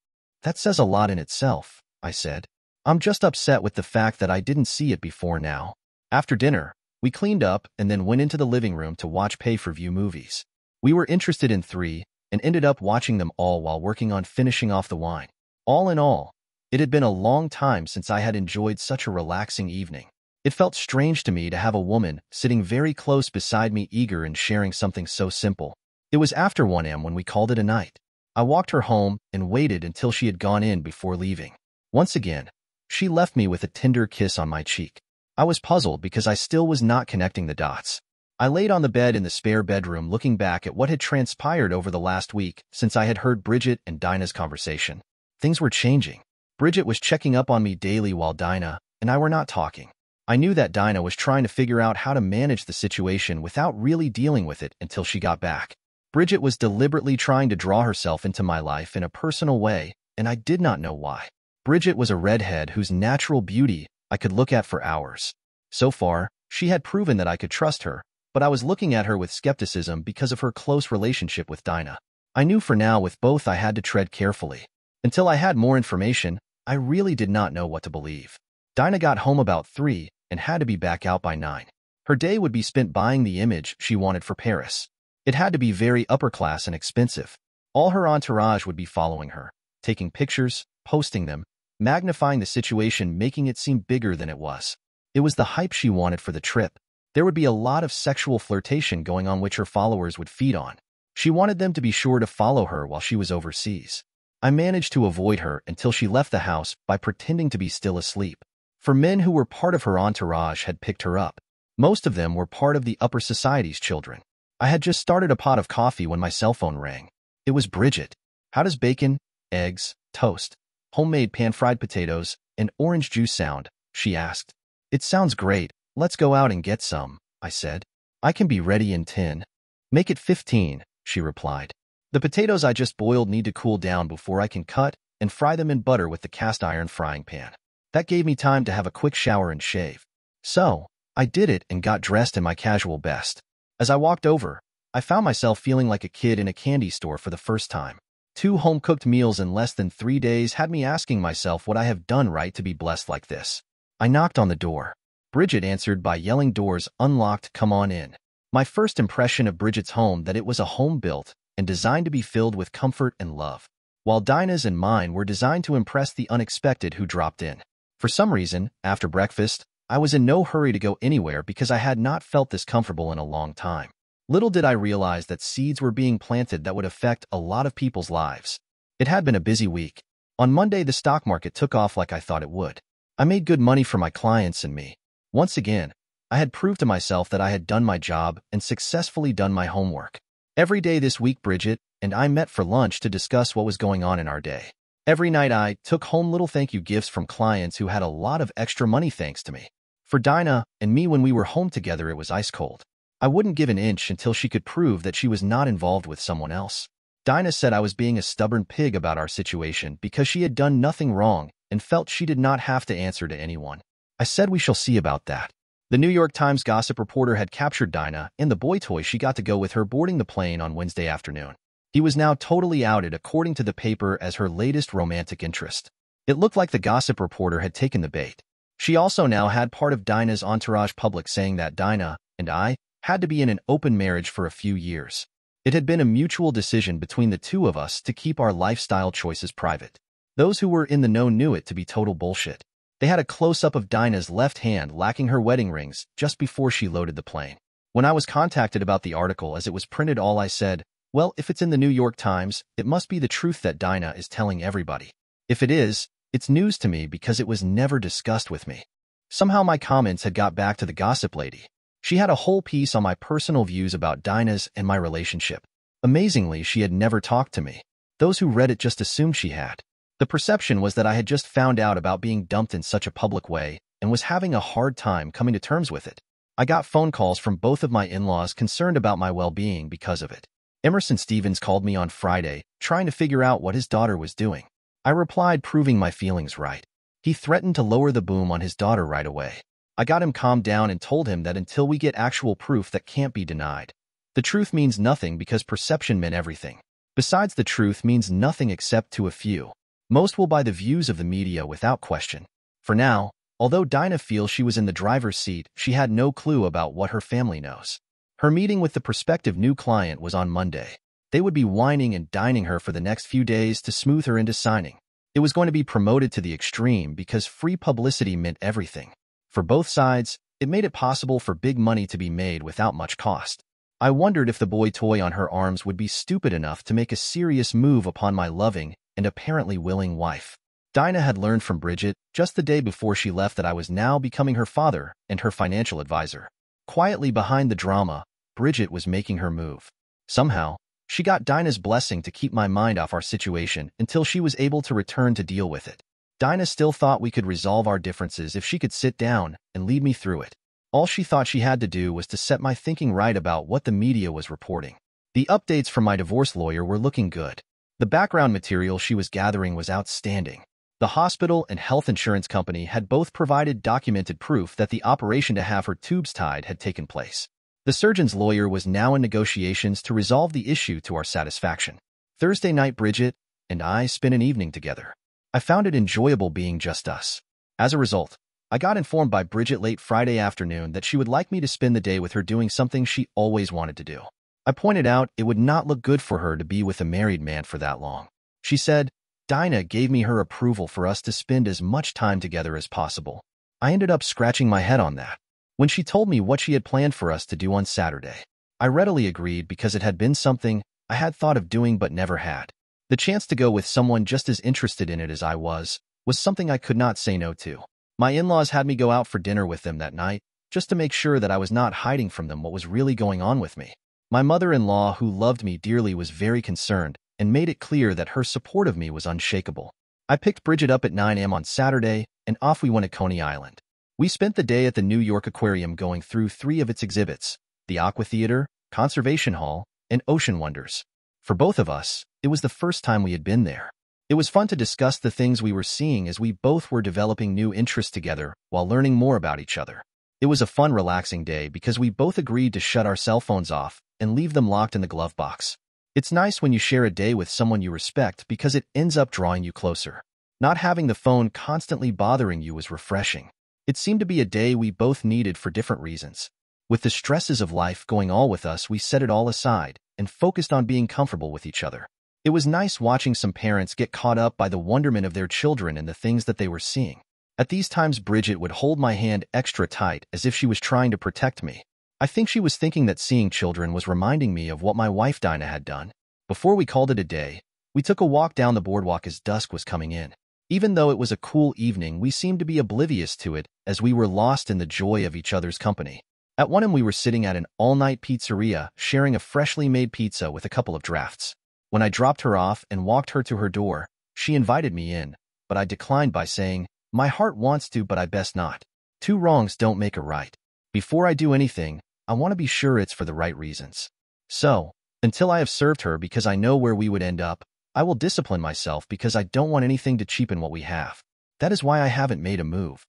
That says a lot in itself, I said. I'm just upset with the fact that I didn't see it before now. After dinner, we cleaned up and then went into the living room to watch pay-per-view movies. We were interested in three and ended up watching them all while working on finishing off the wine. All in all, it had been a long time since I had enjoyed such a relaxing evening. It felt strange to me to have a woman sitting very close beside me eager and sharing something so simple. It was after 1 a.m. when we called it a night. I walked her home and waited until she had gone in before leaving. Once again, she left me with a tender kiss on my cheek. I was puzzled because I still was not connecting the dots. I laid on the bed in the spare bedroom looking back at what had transpired over the last week since I had heard Bridget and Dinah's conversation. Things were changing. Bridget was checking up on me daily while Dinah and I were not talking. I knew that Dinah was trying to figure out how to manage the situation without really dealing with it until she got back. Bridget was deliberately trying to draw herself into my life in a personal way, and I did not know why. Bridget was a redhead whose natural beauty I could look at for hours. So far, she had proven that I could trust her, but I was looking at her with skepticism because of her close relationship with Dinah. I knew for now with both I had to tread carefully. Until I had more information, I really did not know what to believe. Dinah got home about 3 and had to be back out by 9. Her day would be spent buying the image she wanted for Paris. It had to be very upper class and expensive. All her entourage would be following her, taking pictures, posting them, magnifying the situation making it seem bigger than it was. It was the hype she wanted for the trip, there would be a lot of sexual flirtation going on which her followers would feed on. She wanted them to be sure to follow her while she was overseas. I managed to avoid her until she left the house by pretending to be still asleep. For men who were part of her entourage had picked her up. Most of them were part of the upper society's children. I had just started a pot of coffee when my cell phone rang. It was Bridget. How does bacon, eggs, toast, homemade pan-fried potatoes, and orange juice sound? She asked. It sounds great, Let's go out and get some, I said. I can be ready in 10. Make it 15, she replied. The potatoes I just boiled need to cool down before I can cut and fry them in butter with the cast iron frying pan. That gave me time to have a quick shower and shave. So, I did it and got dressed in my casual best. As I walked over, I found myself feeling like a kid in a candy store for the first time. Two home-cooked meals in less than three days had me asking myself what I have done right to be blessed like this. I knocked on the door. Bridget answered by yelling doors unlocked come on in. My first impression of Bridget's home that it was a home built and designed to be filled with comfort and love, while Dinah's and mine were designed to impress the unexpected who dropped in. For some reason, after breakfast, I was in no hurry to go anywhere because I had not felt this comfortable in a long time. Little did I realize that seeds were being planted that would affect a lot of people's lives. It had been a busy week. On Monday, the stock market took off like I thought it would. I made good money for my clients and me. Once again, I had proved to myself that I had done my job and successfully done my homework. Every day this week, Bridget and I met for lunch to discuss what was going on in our day. Every night I took home little thank you gifts from clients who had a lot of extra money thanks to me. For Dinah and me when we were home together it was ice cold. I wouldn't give an inch until she could prove that she was not involved with someone else. Dinah said I was being a stubborn pig about our situation because she had done nothing wrong and felt she did not have to answer to anyone. I said we shall see about that. The New York Times gossip reporter had captured Dinah and the boy toy she got to go with her boarding the plane on Wednesday afternoon. He was now totally outed according to the paper as her latest romantic interest. It looked like the gossip reporter had taken the bait. She also now had part of Dinah's entourage public saying that Dinah and I had to be in an open marriage for a few years. It had been a mutual decision between the two of us to keep our lifestyle choices private. Those who were in the know knew it to be total bullshit. They had a close-up of Dinah's left hand lacking her wedding rings just before she loaded the plane. When I was contacted about the article as it was printed all I said, well, if it's in the New York Times, it must be the truth that Dinah is telling everybody. If it is, it's news to me because it was never discussed with me. Somehow my comments had got back to the gossip lady. She had a whole piece on my personal views about Dinah's and my relationship. Amazingly, she had never talked to me. Those who read it just assumed she had. The perception was that I had just found out about being dumped in such a public way and was having a hard time coming to terms with it. I got phone calls from both of my in-laws concerned about my well-being because of it. Emerson Stevens called me on Friday, trying to figure out what his daughter was doing. I replied, proving my feelings right. He threatened to lower the boom on his daughter right away. I got him calmed down and told him that until we get actual proof that can't be denied, the truth means nothing because perception meant everything. Besides, the truth means nothing except to a few. Most will buy the views of the media without question. For now, although Dinah feels she was in the driver's seat, she had no clue about what her family knows. Her meeting with the prospective new client was on Monday. They would be wining and dining her for the next few days to smooth her into signing. It was going to be promoted to the extreme because free publicity meant everything. For both sides, it made it possible for big money to be made without much cost. I wondered if the boy toy on her arms would be stupid enough to make a serious move upon my loving and apparently willing wife. Dinah had learned from Bridget just the day before she left that I was now becoming her father and her financial advisor. Quietly behind the drama, Bridget was making her move. Somehow, she got Dinah's blessing to keep my mind off our situation until she was able to return to deal with it. Dinah still thought we could resolve our differences if she could sit down and lead me through it. All she thought she had to do was to set my thinking right about what the media was reporting. The updates from my divorce lawyer were looking good. The background material she was gathering was outstanding. The hospital and health insurance company had both provided documented proof that the operation to have her tubes tied had taken place. The surgeon's lawyer was now in negotiations to resolve the issue to our satisfaction. Thursday night, Bridget and I spent an evening together. I found it enjoyable being just us. As a result, I got informed by Bridget late Friday afternoon that she would like me to spend the day with her doing something she always wanted to do. I pointed out it would not look good for her to be with a married man for that long. She said, Dinah gave me her approval for us to spend as much time together as possible. I ended up scratching my head on that. When she told me what she had planned for us to do on Saturday, I readily agreed because it had been something I had thought of doing but never had. The chance to go with someone just as interested in it as I was, was something I could not say no to. My in-laws had me go out for dinner with them that night, just to make sure that I was not hiding from them what was really going on with me. My mother-in-law, who loved me dearly, was very concerned and made it clear that her support of me was unshakable. I picked Bridget up at 9 a.m. on Saturday, and off we went to Coney Island. We spent the day at the New York Aquarium going through three of its exhibits, the Aqua Theater, Conservation Hall, and Ocean Wonders. For both of us, it was the first time we had been there. It was fun to discuss the things we were seeing as we both were developing new interests together while learning more about each other. It was a fun, relaxing day because we both agreed to shut our cell phones off and leave them locked in the glove box. It's nice when you share a day with someone you respect because it ends up drawing you closer. Not having the phone constantly bothering you was refreshing. It seemed to be a day we both needed for different reasons. With the stresses of life going all with us, we set it all aside and focused on being comfortable with each other. It was nice watching some parents get caught up by the wonderment of their children and the things that they were seeing. At these times, Bridget would hold my hand extra tight as if she was trying to protect me. I think she was thinking that seeing children was reminding me of what my wife Dinah had done. Before we called it a day, we took a walk down the boardwalk as dusk was coming in. Even though it was a cool evening, we seemed to be oblivious to it as we were lost in the joy of each other's company. At one end, we were sitting at an all-night pizzeria, sharing a freshly made pizza with a couple of drafts. When I dropped her off and walked her to her door, she invited me in, but I declined by saying, my heart wants to, but I best not. Two wrongs don't make a right. Before I do anything, I want to be sure it's for the right reasons. So, until I have served her because I know where we would end up, I will discipline myself because I don't want anything to cheapen what we have. That is why I haven't made a move.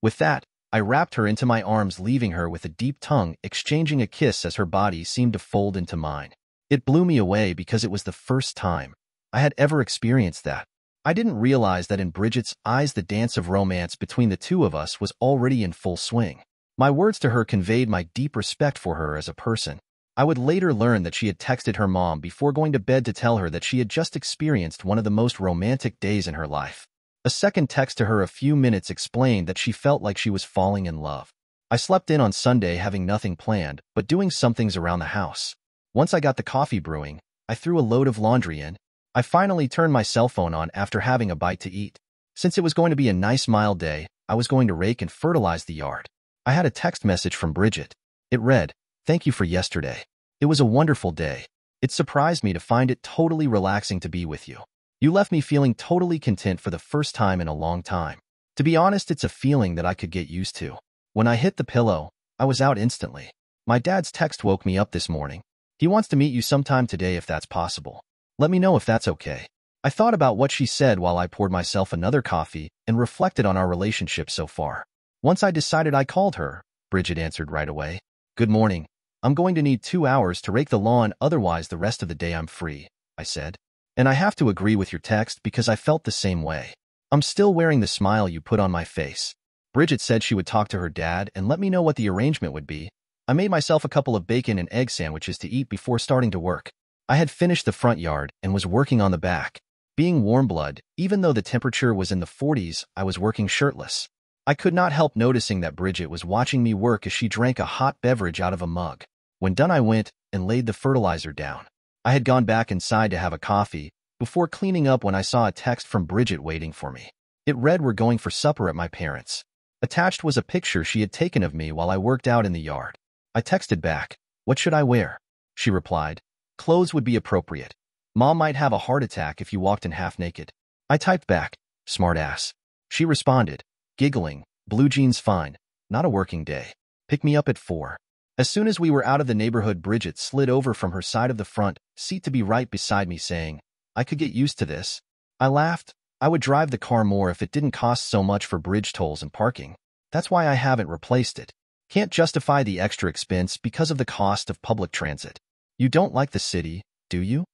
With that, I wrapped her into my arms, leaving her with a deep tongue, exchanging a kiss as her body seemed to fold into mine. It blew me away because it was the first time I had ever experienced that. I didn't realize that in Bridget's eyes the dance of romance between the two of us was already in full swing. My words to her conveyed my deep respect for her as a person. I would later learn that she had texted her mom before going to bed to tell her that she had just experienced one of the most romantic days in her life. A second text to her a few minutes explained that she felt like she was falling in love. I slept in on Sunday having nothing planned, but doing some things around the house. Once I got the coffee brewing, I threw a load of laundry in. I finally turned my cell phone on after having a bite to eat. Since it was going to be a nice mild day, I was going to rake and fertilize the yard. I had a text message from Bridget. It read, Thank you for yesterday. It was a wonderful day. It surprised me to find it totally relaxing to be with you. You left me feeling totally content for the first time in a long time. To be honest, it's a feeling that I could get used to. When I hit the pillow, I was out instantly. My dad's text woke me up this morning. He wants to meet you sometime today if that's possible. Let me know if that's okay. I thought about what she said while I poured myself another coffee and reflected on our relationship so far. Once I decided I called her, Bridget answered right away. Good morning. I'm going to need two hours to rake the lawn, otherwise the rest of the day I'm free, I said. And I have to agree with your text because I felt the same way. I'm still wearing the smile you put on my face. Bridget said she would talk to her dad and let me know what the arrangement would be. I made myself a couple of bacon and egg sandwiches to eat before starting to work. I had finished the front yard and was working on the back. Being warm blood, even though the temperature was in the 40s, I was working shirtless. I could not help noticing that Bridget was watching me work as she drank a hot beverage out of a mug. When done I went and laid the fertilizer down. I had gone back inside to have a coffee before cleaning up when I saw a text from Bridget waiting for me. It read we're going for supper at my parents'. Attached was a picture she had taken of me while I worked out in the yard. I texted back, what should I wear? She replied, clothes would be appropriate. Mom might have a heart attack if you walked in half naked. I typed back, smart ass. She responded, giggling, blue jeans fine, not a working day. Pick me up at four. As soon as we were out of the neighborhood, Bridget slid over from her side of the front seat to be right beside me, saying, I could get used to this. I laughed. I would drive the car more if it didn't cost so much for bridge tolls and parking. That's why I haven't replaced it. Can't justify the extra expense because of the cost of public transit. You don't like the city, do you?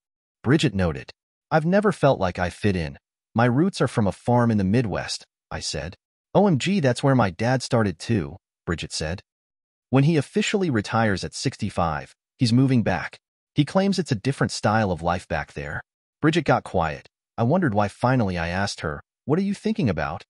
Bridget noted. I've never felt like I fit in. My roots are from a farm in the Midwest, I said. OMG, that's where my dad started too, Bridget said. When he officially retires at 65, he's moving back. He claims it's a different style of life back there. Bridget got quiet. I wondered why finally I asked her, What are you thinking about?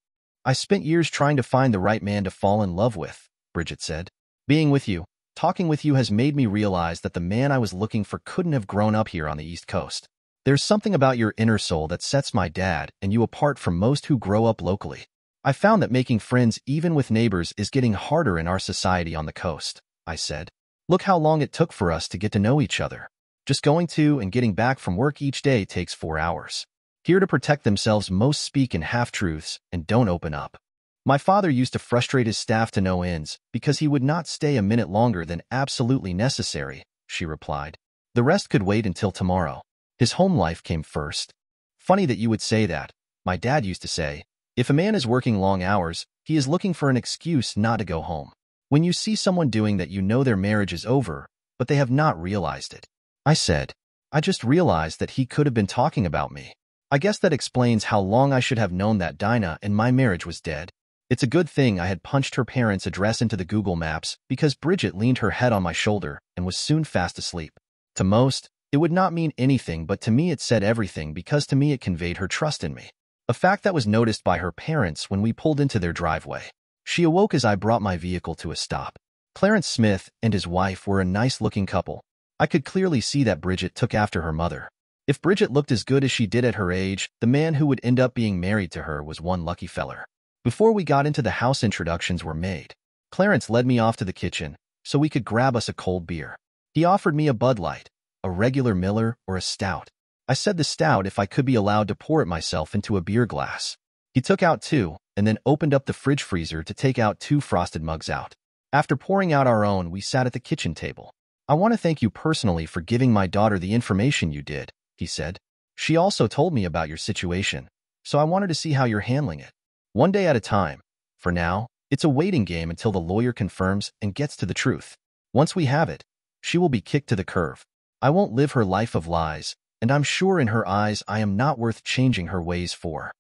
I spent years trying to find the right man to fall in love with, Bridget said. Being with you, talking with you has made me realize that the man I was looking for couldn't have grown up here on the East Coast. There's something about your inner soul that sets my dad and you apart from most who grow up locally. I found that making friends even with neighbors is getting harder in our society on the coast, I said. Look how long it took for us to get to know each other. Just going to and getting back from work each day takes four hours. Here to protect themselves most speak in half-truths and don't open up. My father used to frustrate his staff to no ends because he would not stay a minute longer than absolutely necessary, she replied. The rest could wait until tomorrow. His home life came first. Funny that you would say that. My dad used to say, if a man is working long hours, he is looking for an excuse not to go home. When you see someone doing that you know their marriage is over, but they have not realized it. I said, I just realized that he could have been talking about me. I guess that explains how long I should have known that Dinah and my marriage was dead. It's a good thing I had punched her parents' address into the Google Maps because Bridget leaned her head on my shoulder and was soon fast asleep. To most, it would not mean anything, but to me it said everything because to me it conveyed her trust in me. A fact that was noticed by her parents when we pulled into their driveway. She awoke as I brought my vehicle to a stop. Clarence Smith and his wife were a nice-looking couple. I could clearly see that Bridget took after her mother. If Bridget looked as good as she did at her age, the man who would end up being married to her was one lucky feller. Before we got into the house introductions were made. Clarence led me off to the kitchen so we could grab us a cold beer. He offered me a Bud Light, a regular Miller, or a stout. I said the stout if I could be allowed to pour it myself into a beer glass. He took out two, and then opened up the fridge freezer to take out two frosted mugs out. After pouring out our own, we sat at the kitchen table. I want to thank you personally for giving my daughter the information you did, he said. She also told me about your situation, so I wanted to see how you're handling it. One day at a time. For now, it's a waiting game until the lawyer confirms and gets to the truth. Once we have it, she will be kicked to the curb. I won't live her life of lies, and I'm sure in her eyes I am not worth changing her ways for.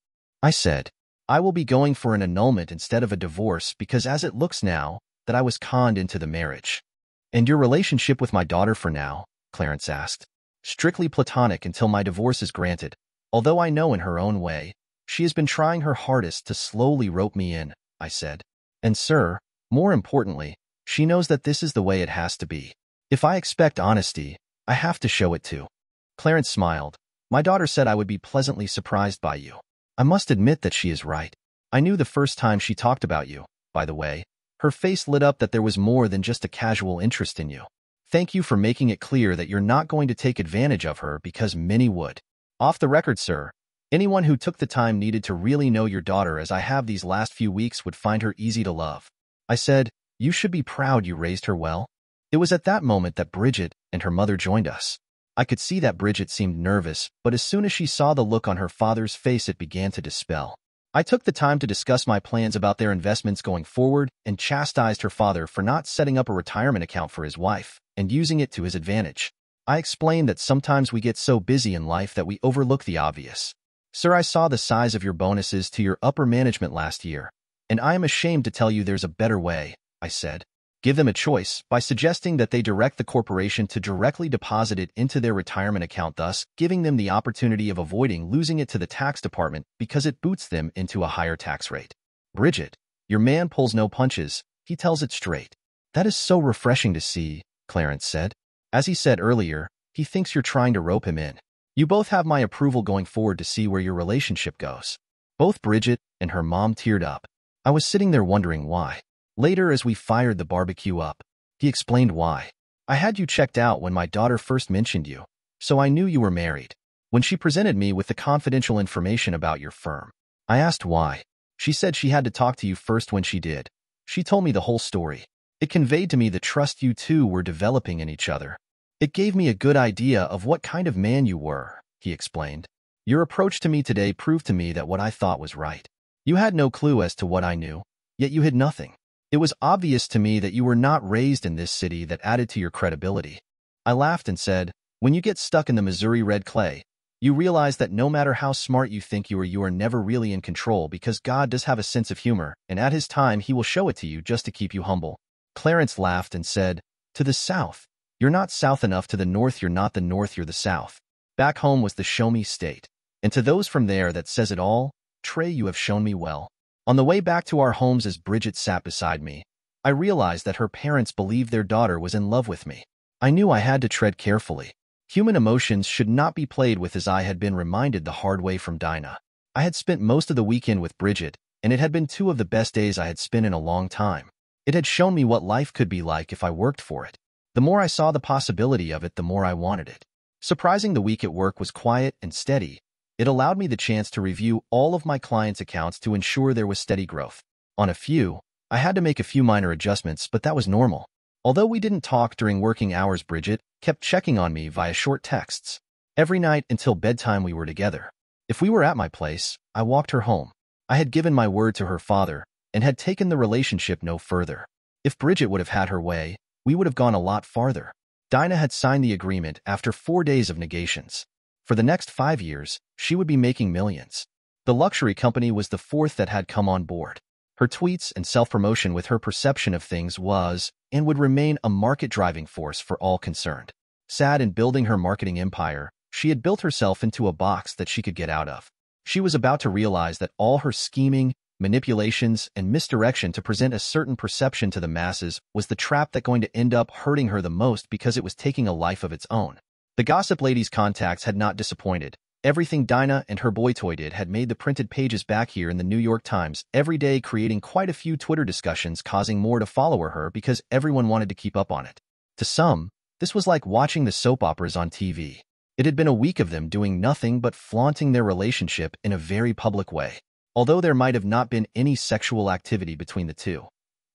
I said, I will be going for an annulment instead of a divorce because as it looks now, that I was conned into the marriage. And your relationship with my daughter for now? Clarence asked. Strictly platonic until my divorce is granted, although I know in her own way, she has been trying her hardest to slowly rope me in, I said. And sir, more importantly, she knows that this is the way it has to be. If I expect honesty, I have to show it too. Clarence smiled. My daughter said I would be pleasantly surprised by you. I must admit that she is right. I knew the first time she talked about you, by the way. Her face lit up that there was more than just a casual interest in you. Thank you for making it clear that you're not going to take advantage of her because many would. Off the record, sir, anyone who took the time needed to really know your daughter as I have these last few weeks would find her easy to love. I said, you should be proud you raised her well. It was at that moment that Bridget and her mother joined us. I could see that Bridget seemed nervous, but as soon as she saw the look on her father's face, it began to dispel. I took the time to discuss my plans about their investments going forward and chastised her father for not setting up a retirement account for his wife and using it to his advantage. I explained that sometimes we get so busy in life that we overlook the obvious. Sir, I saw the size of your bonuses to your upper management last year, and I am ashamed to tell you there's a better way, I said. Give them a choice by suggesting that they direct the corporation to directly deposit it into their retirement account, thus giving them the opportunity of avoiding losing it to the tax department because it boots them into a higher tax rate. Bridget, your man pulls no punches. He tells it straight. That is so refreshing to see, Clarence said. As he said earlier, he thinks you're trying to rope him in. You both have my approval going forward to see where your relationship goes. Both Bridget and her mom teared up. I was sitting there wondering why. Later, as we fired the barbecue up, he explained why. I had you checked out when my daughter first mentioned you, so I knew you were married. When she presented me with the confidential information about your firm, I asked why. She said she had to talk to you first when she did. She told me the whole story. It conveyed to me the trust you two were developing in each other. It gave me a good idea of what kind of man you were, he explained. Your approach to me today proved to me that what I thought was right. You had no clue as to what I knew, yet you hid nothing. It was obvious to me that you were not raised in this city that added to your credibility. I laughed and said, when you get stuck in the Missouri red clay, you realize that no matter how smart you think you are, you are never really in control because God does have a sense of humor, and at his time he will show it to you just to keep you humble. Clarence laughed and said, To the south. You're not south enough to the north, you're not the north, you're the south. Back home was the show me state. And to those from there that says it all, Trey, you have shown me well. On the way back to our homes as Bridget sat beside me, I realized that her parents believed their daughter was in love with me. I knew I had to tread carefully. Human emotions should not be played with as I had been reminded the hard way from Dinah. I had spent most of the weekend with Bridget, and it had been two of the best days I had spent in a long time. It had shown me what life could be like if I worked for it. The more I saw the possibility of it, the more I wanted it. Surprising the week at work was quiet and steady, it allowed me the chance to review all of my clients' accounts to ensure there was steady growth. On a few, I had to make a few minor adjustments, but that was normal. Although we didn't talk during working hours, Bridget kept checking on me via short texts. Every night until bedtime we were together. If we were at my place, I walked her home. I had given my word to her father and had taken the relationship no further. If Bridget would have had her way, we would have gone a lot farther. Dinah had signed the agreement after four days of negations. For the next five years, she would be making millions. The luxury company was the fourth that had come on board. Her tweets and self-promotion with her perception of things was and would remain a market-driving force for all concerned. Sad in building her marketing empire, she had built herself into a box that she could get out of. She was about to realize that all her scheming, manipulations, and misdirection to present a certain perception to the masses was the trap that going to end up hurting her the most because it was taking a life of its own. The Gossip Lady's contacts had not disappointed. Everything Dinah and her boy toy did had made the printed pages back here in the New York Times every day creating quite a few Twitter discussions causing more to follow her because everyone wanted to keep up on it. To some, this was like watching the soap operas on TV. It had been a week of them doing nothing but flaunting their relationship in a very public way. Although there might have not been any sexual activity between the two.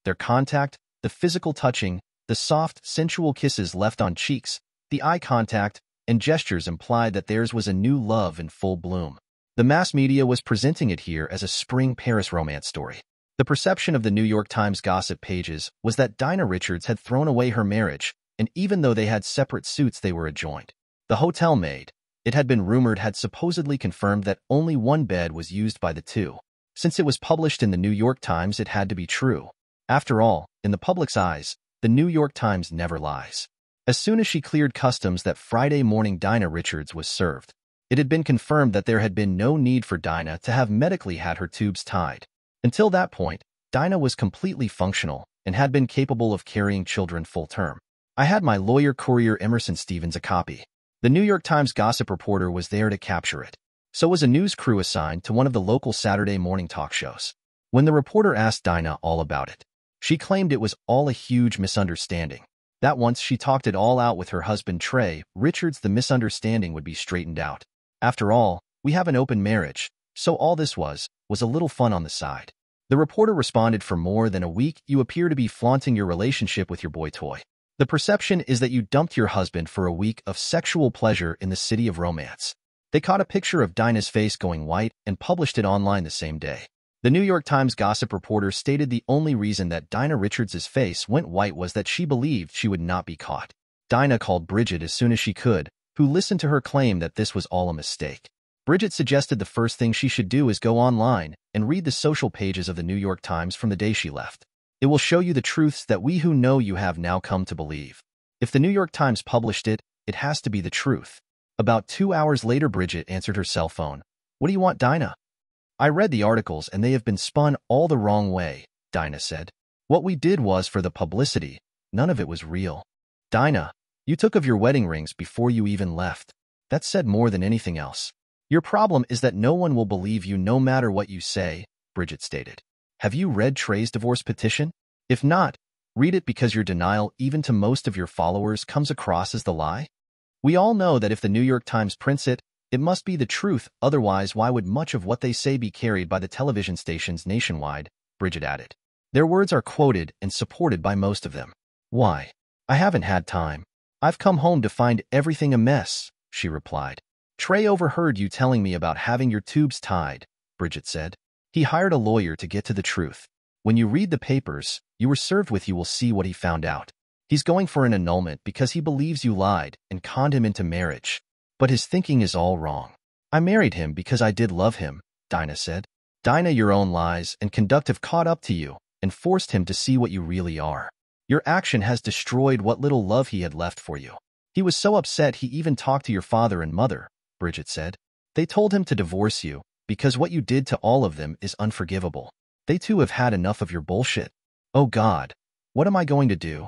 Their contact, the physical touching, the soft, sensual kisses left on cheeks, the eye contact and gestures implied that theirs was a new love in full bloom. The mass media was presenting it here as a spring Paris romance story. The perception of the New York Times gossip pages was that Dinah Richards had thrown away her marriage, and even though they had separate suits, they were adjoined. The hotel maid, it had been rumored, had supposedly confirmed that only one bed was used by the two. Since it was published in the New York Times, it had to be true. After all, in the public's eyes, the New York Times never lies. As soon as she cleared customs that Friday morning Dinah Richards was served, it had been confirmed that there had been no need for Dinah to have medically had her tubes tied. Until that point, Dinah was completely functional and had been capable of carrying children full term. I had my lawyer courier Emerson Stevens a copy. The New York Times gossip reporter was there to capture it. So was a news crew assigned to one of the local Saturday morning talk shows. When the reporter asked Dinah all about it, she claimed it was all a huge misunderstanding. That once she talked it all out with her husband Trey, Richards the misunderstanding would be straightened out. After all, we have an open marriage, so all this was, was a little fun on the side. The reporter responded for more than a week, you appear to be flaunting your relationship with your boy toy. The perception is that you dumped your husband for a week of sexual pleasure in the city of romance. They caught a picture of Dinah's face going white and published it online the same day. The New York Times gossip reporter stated the only reason that Dinah Richards' face went white was that she believed she would not be caught. Dinah called Bridget as soon as she could, who listened to her claim that this was all a mistake. Bridget suggested the first thing she should do is go online and read the social pages of the New York Times from the day she left. It will show you the truths that we who know you have now come to believe. If the New York Times published it, it has to be the truth. About two hours later, Bridget answered her cell phone. What do you want, Dinah? I read the articles and they have been spun all the wrong way, Dinah said. What we did was for the publicity. None of it was real. Dinah, you took of your wedding rings before you even left. That said more than anything else. Your problem is that no one will believe you no matter what you say, Bridget stated. Have you read Trey's divorce petition? If not, read it because your denial, even to most of your followers, comes across as the lie. We all know that if the New York Times prints it, it must be the truth, otherwise why would much of what they say be carried by the television stations nationwide, Bridget added. Their words are quoted and supported by most of them. Why? I haven't had time. I've come home to find everything a mess, she replied. Trey overheard you telling me about having your tubes tied, Bridget said. He hired a lawyer to get to the truth. When you read the papers, you were served with you will see what he found out. He's going for an annulment because he believes you lied and conned him into marriage. But his thinking is all wrong. I married him because I did love him, Dinah said. Dinah, your own lies and conduct have caught up to you and forced him to see what you really are. Your action has destroyed what little love he had left for you. He was so upset he even talked to your father and mother, Bridget said. They told him to divorce you because what you did to all of them is unforgivable. They too have had enough of your bullshit. Oh God, what am I going to do?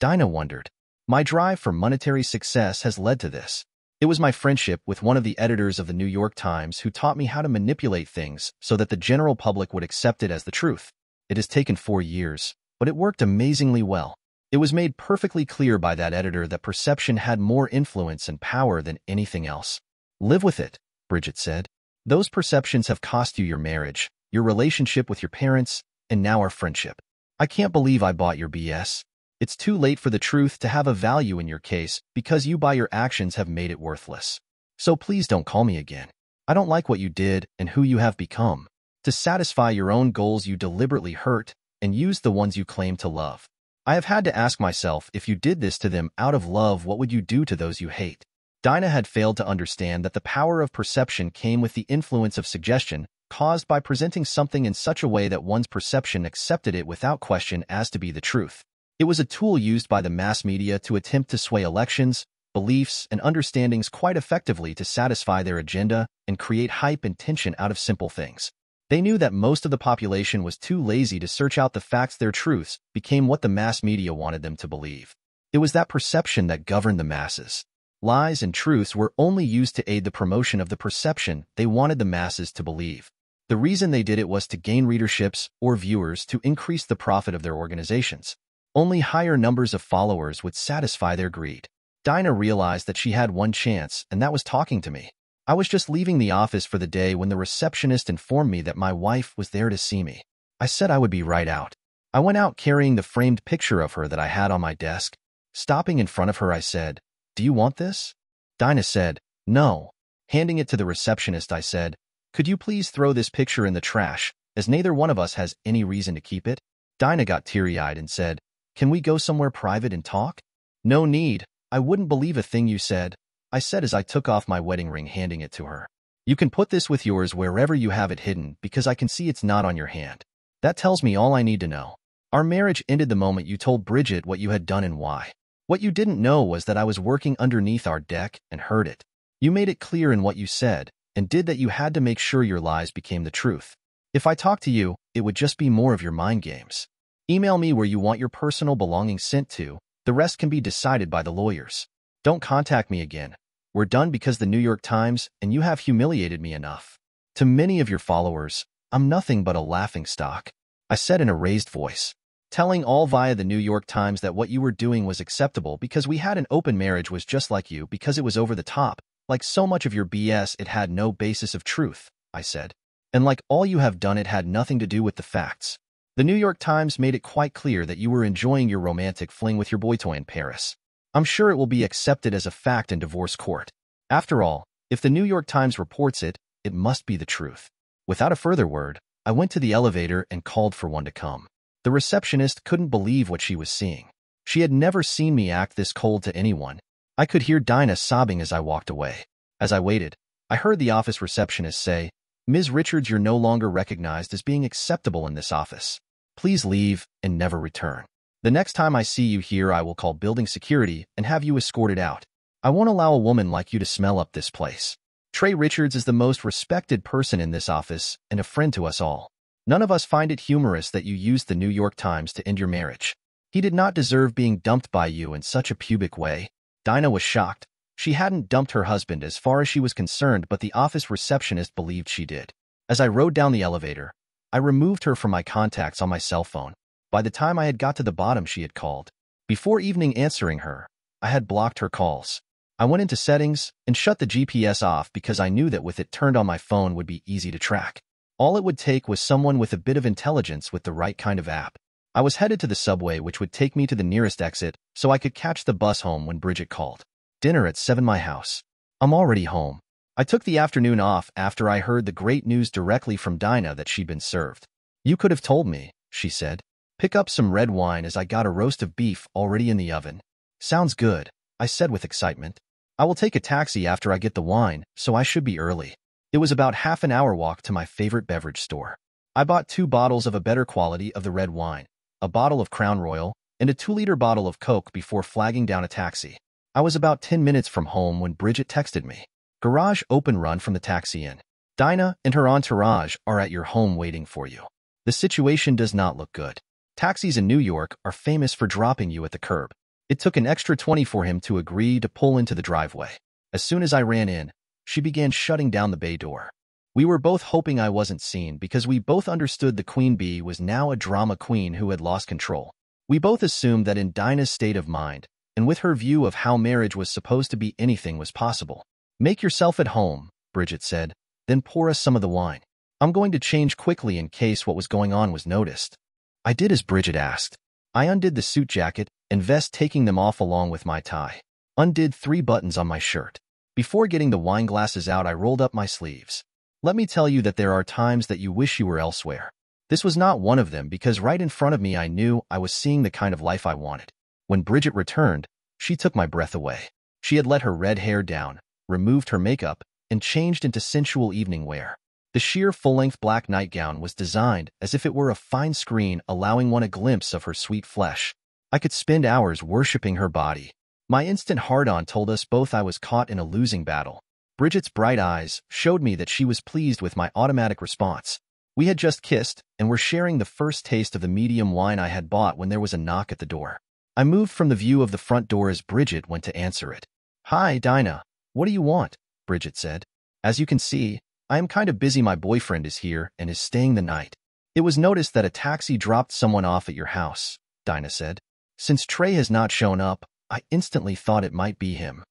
Dinah wondered. My drive for monetary success has led to this. It was my friendship with one of the editors of the New York Times who taught me how to manipulate things so that the general public would accept it as the truth. It has taken four years, but it worked amazingly well. It was made perfectly clear by that editor that perception had more influence and power than anything else. Live with it, Bridget said. Those perceptions have cost you your marriage, your relationship with your parents, and now our friendship. I can't believe I bought your BS. It's too late for the truth to have a value in your case because you by your actions have made it worthless. So please don't call me again. I don't like what you did and who you have become. To satisfy your own goals you deliberately hurt and use the ones you claim to love. I have had to ask myself if you did this to them out of love what would you do to those you hate? Dinah had failed to understand that the power of perception came with the influence of suggestion, caused by presenting something in such a way that one's perception accepted it without question as to be the truth. It was a tool used by the mass media to attempt to sway elections, beliefs, and understandings quite effectively to satisfy their agenda and create hype and tension out of simple things. They knew that most of the population was too lazy to search out the facts their truths became what the mass media wanted them to believe. It was that perception that governed the masses. Lies and truths were only used to aid the promotion of the perception they wanted the masses to believe. The reason they did it was to gain readerships or viewers to increase the profit of their organizations. Only higher numbers of followers would satisfy their greed. Dinah realized that she had one chance, and that was talking to me. I was just leaving the office for the day when the receptionist informed me that my wife was there to see me. I said I would be right out. I went out carrying the framed picture of her that I had on my desk. Stopping in front of her, I said, do you want this? Dinah said, No. Handing it to the receptionist, I said, Could you please throw this picture in the trash, as neither one of us has any reason to keep it? Dinah got teary-eyed and said, Can we go somewhere private and talk? No need. I wouldn't believe a thing you said. I said as I took off my wedding ring handing it to her. You can put this with yours wherever you have it hidden because I can see it's not on your hand. That tells me all I need to know. Our marriage ended the moment you told Bridget what you had done and why. What you didn't know was that I was working underneath our deck and heard it. You made it clear in what you said and did that you had to make sure your lies became the truth. If I talked to you, it would just be more of your mind games. Email me where you want your personal belongings sent to. The rest can be decided by the lawyers. Don't contact me again. We're done because the New York Times and you have humiliated me enough. To many of your followers, I'm nothing but a laughing stock. I said in a raised voice telling all via the New York Times that what you were doing was acceptable because we had an open marriage was just like you because it was over the top, like so much of your BS it had no basis of truth, I said. And like all you have done it had nothing to do with the facts. The New York Times made it quite clear that you were enjoying your romantic fling with your boy toy in Paris. I'm sure it will be accepted as a fact in divorce court. After all, if the New York Times reports it, it must be the truth. Without a further word, I went to the elevator and called for one to come. The receptionist couldn't believe what she was seeing. She had never seen me act this cold to anyone. I could hear Dinah sobbing as I walked away. As I waited, I heard the office receptionist say, Ms. Richards, you're no longer recognized as being acceptable in this office. Please leave and never return. The next time I see you here, I will call building security and have you escorted out. I won't allow a woman like you to smell up this place. Trey Richards is the most respected person in this office and a friend to us all. None of us find it humorous that you used the New York Times to end your marriage. He did not deserve being dumped by you in such a pubic way. Dinah was shocked. She hadn't dumped her husband as far as she was concerned, but the office receptionist believed she did. As I rode down the elevator, I removed her from my contacts on my cell phone. By the time I had got to the bottom, she had called. Before evening answering her, I had blocked her calls. I went into settings and shut the GPS off because I knew that with it turned on my phone would be easy to track. All it would take was someone with a bit of intelligence with the right kind of app. I was headed to the subway which would take me to the nearest exit so I could catch the bus home when Bridget called. Dinner at 7 my house. I'm already home. I took the afternoon off after I heard the great news directly from Dinah that she'd been served. You could have told me, she said. Pick up some red wine as I got a roast of beef already in the oven. Sounds good, I said with excitement. I will take a taxi after I get the wine, so I should be early. It was about half an hour walk to my favorite beverage store. I bought two bottles of a better quality of the red wine, a bottle of Crown Royal, and a two-liter bottle of Coke before flagging down a taxi. I was about 10 minutes from home when Bridget texted me. Garage open run from the taxi in. Dinah and her entourage are at your home waiting for you. The situation does not look good. Taxis in New York are famous for dropping you at the curb. It took an extra 20 for him to agree to pull into the driveway. As soon as I ran in, she began shutting down the bay door. We were both hoping I wasn't seen because we both understood the queen bee was now a drama queen who had lost control. We both assumed that in Dinah's state of mind, and with her view of how marriage was supposed to be anything was possible. Make yourself at home, Bridget said, then pour us some of the wine. I'm going to change quickly in case what was going on was noticed. I did as Bridget asked. I undid the suit jacket and vest taking them off along with my tie. Undid three buttons on my shirt. Before getting the wine glasses out, I rolled up my sleeves. Let me tell you that there are times that you wish you were elsewhere. This was not one of them because right in front of me I knew I was seeing the kind of life I wanted. When Bridget returned, she took my breath away. She had let her red hair down, removed her makeup, and changed into sensual evening wear. The sheer full-length black nightgown was designed as if it were a fine screen allowing one a glimpse of her sweet flesh. I could spend hours worshipping her body, my instant hard-on told us both I was caught in a losing battle. Bridget's bright eyes showed me that she was pleased with my automatic response. We had just kissed and were sharing the first taste of the medium wine I had bought when there was a knock at the door. I moved from the view of the front door as Bridget went to answer it. Hi, Dinah. What do you want? Bridget said. As you can see, I am kind of busy. My boyfriend is here and is staying the night. It was noticed that a taxi dropped someone off at your house, Dinah said. Since Trey has not shown up, I instantly thought it might be him.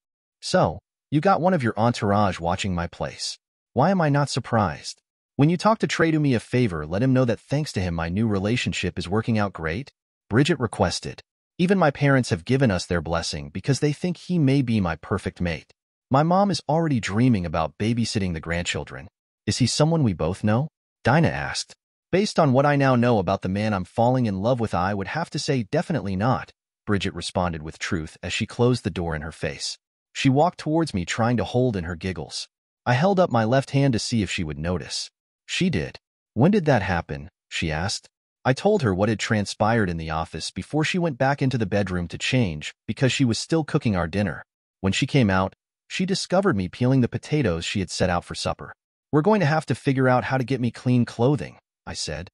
So, you got one of your entourage watching my place. Why am I not surprised? When you talk to Trey do me a favor, let him know that thanks to him my new relationship is working out great. Bridget requested. Even my parents have given us their blessing because they think he may be my perfect mate. My mom is already dreaming about babysitting the grandchildren. Is he someone we both know? Dinah asked. Based on what I now know about the man I'm falling in love with, I would have to say definitely not. Bridget responded with truth as she closed the door in her face. She walked towards me trying to hold in her giggles. I held up my left hand to see if she would notice. She did. When did that happen? she asked. I told her what had transpired in the office before she went back into the bedroom to change because she was still cooking our dinner. When she came out, she discovered me peeling the potatoes she had set out for supper. We're going to have to figure out how to get me clean clothing, I said.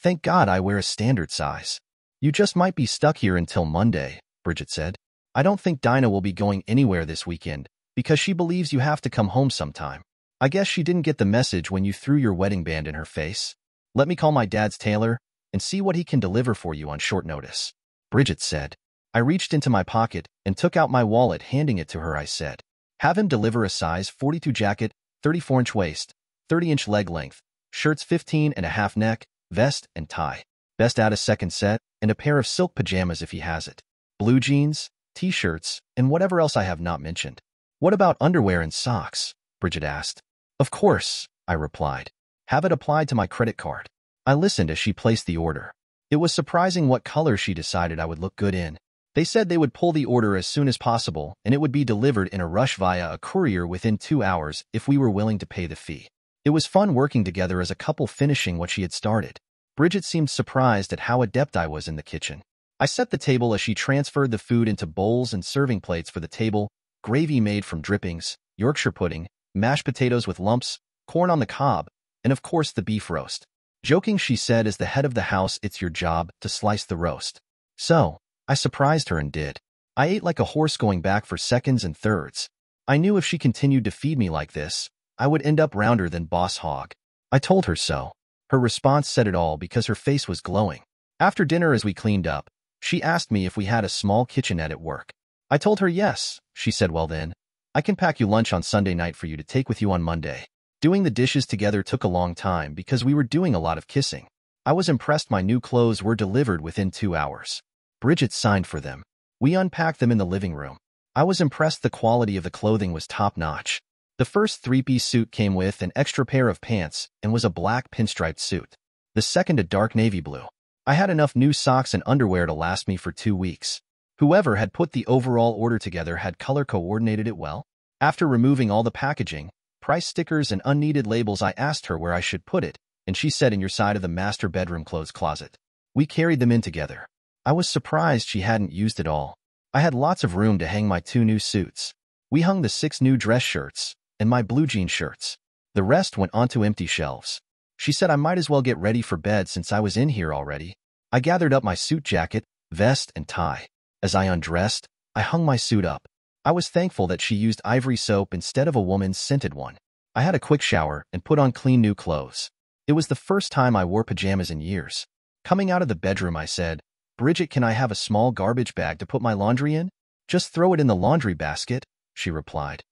Thank God I wear a standard size. You just might be stuck here until Monday, Bridget said. I don't think Dinah will be going anywhere this weekend because she believes you have to come home sometime. I guess she didn't get the message when you threw your wedding band in her face. Let me call my dad's tailor and see what he can deliver for you on short notice. Bridget said. I reached into my pocket and took out my wallet, handing it to her. I said, have him deliver a size 42 jacket, 34-inch waist, 30-inch leg length, shirts 15 and a half neck, vest, and tie. Best add a second set, and a pair of silk pajamas if he has it. Blue jeans, t-shirts, and whatever else I have not mentioned. What about underwear and socks? Bridget asked. Of course, I replied. Have it applied to my credit card. I listened as she placed the order. It was surprising what color she decided I would look good in. They said they would pull the order as soon as possible and it would be delivered in a rush via a courier within two hours if we were willing to pay the fee. It was fun working together as a couple finishing what she had started. Bridget seemed surprised at how adept I was in the kitchen. I set the table as she transferred the food into bowls and serving plates for the table, gravy made from drippings, Yorkshire pudding, mashed potatoes with lumps, corn on the cob, and of course the beef roast. Joking, she said, as the head of the house, it's your job to slice the roast. So, I surprised her and did. I ate like a horse going back for seconds and thirds. I knew if she continued to feed me like this, I would end up rounder than Boss Hog. I told her so. Her response said it all because her face was glowing. After dinner as we cleaned up, she asked me if we had a small kitchenette at work. I told her yes. She said, well then, I can pack you lunch on Sunday night for you to take with you on Monday. Doing the dishes together took a long time because we were doing a lot of kissing. I was impressed my new clothes were delivered within two hours. Bridget signed for them. We unpacked them in the living room. I was impressed the quality of the clothing was top-notch. The first three-piece suit came with an extra pair of pants and was a black pinstriped suit. The second a dark navy blue. I had enough new socks and underwear to last me for two weeks. Whoever had put the overall order together had color coordinated it well. After removing all the packaging, price stickers and unneeded labels, I asked her where I should put it, and she said in your side of the master bedroom clothes closet. We carried them in together. I was surprised she hadn't used it all. I had lots of room to hang my two new suits. We hung the six new dress shirts and my blue jean shirts. The rest went onto empty shelves. She said I might as well get ready for bed since I was in here already. I gathered up my suit jacket, vest, and tie. As I undressed, I hung my suit up. I was thankful that she used ivory soap instead of a woman's scented one. I had a quick shower and put on clean new clothes. It was the first time I wore pajamas in years. Coming out of the bedroom, I said, Bridget, can I have a small garbage bag to put my laundry in? Just throw it in the laundry basket, she replied.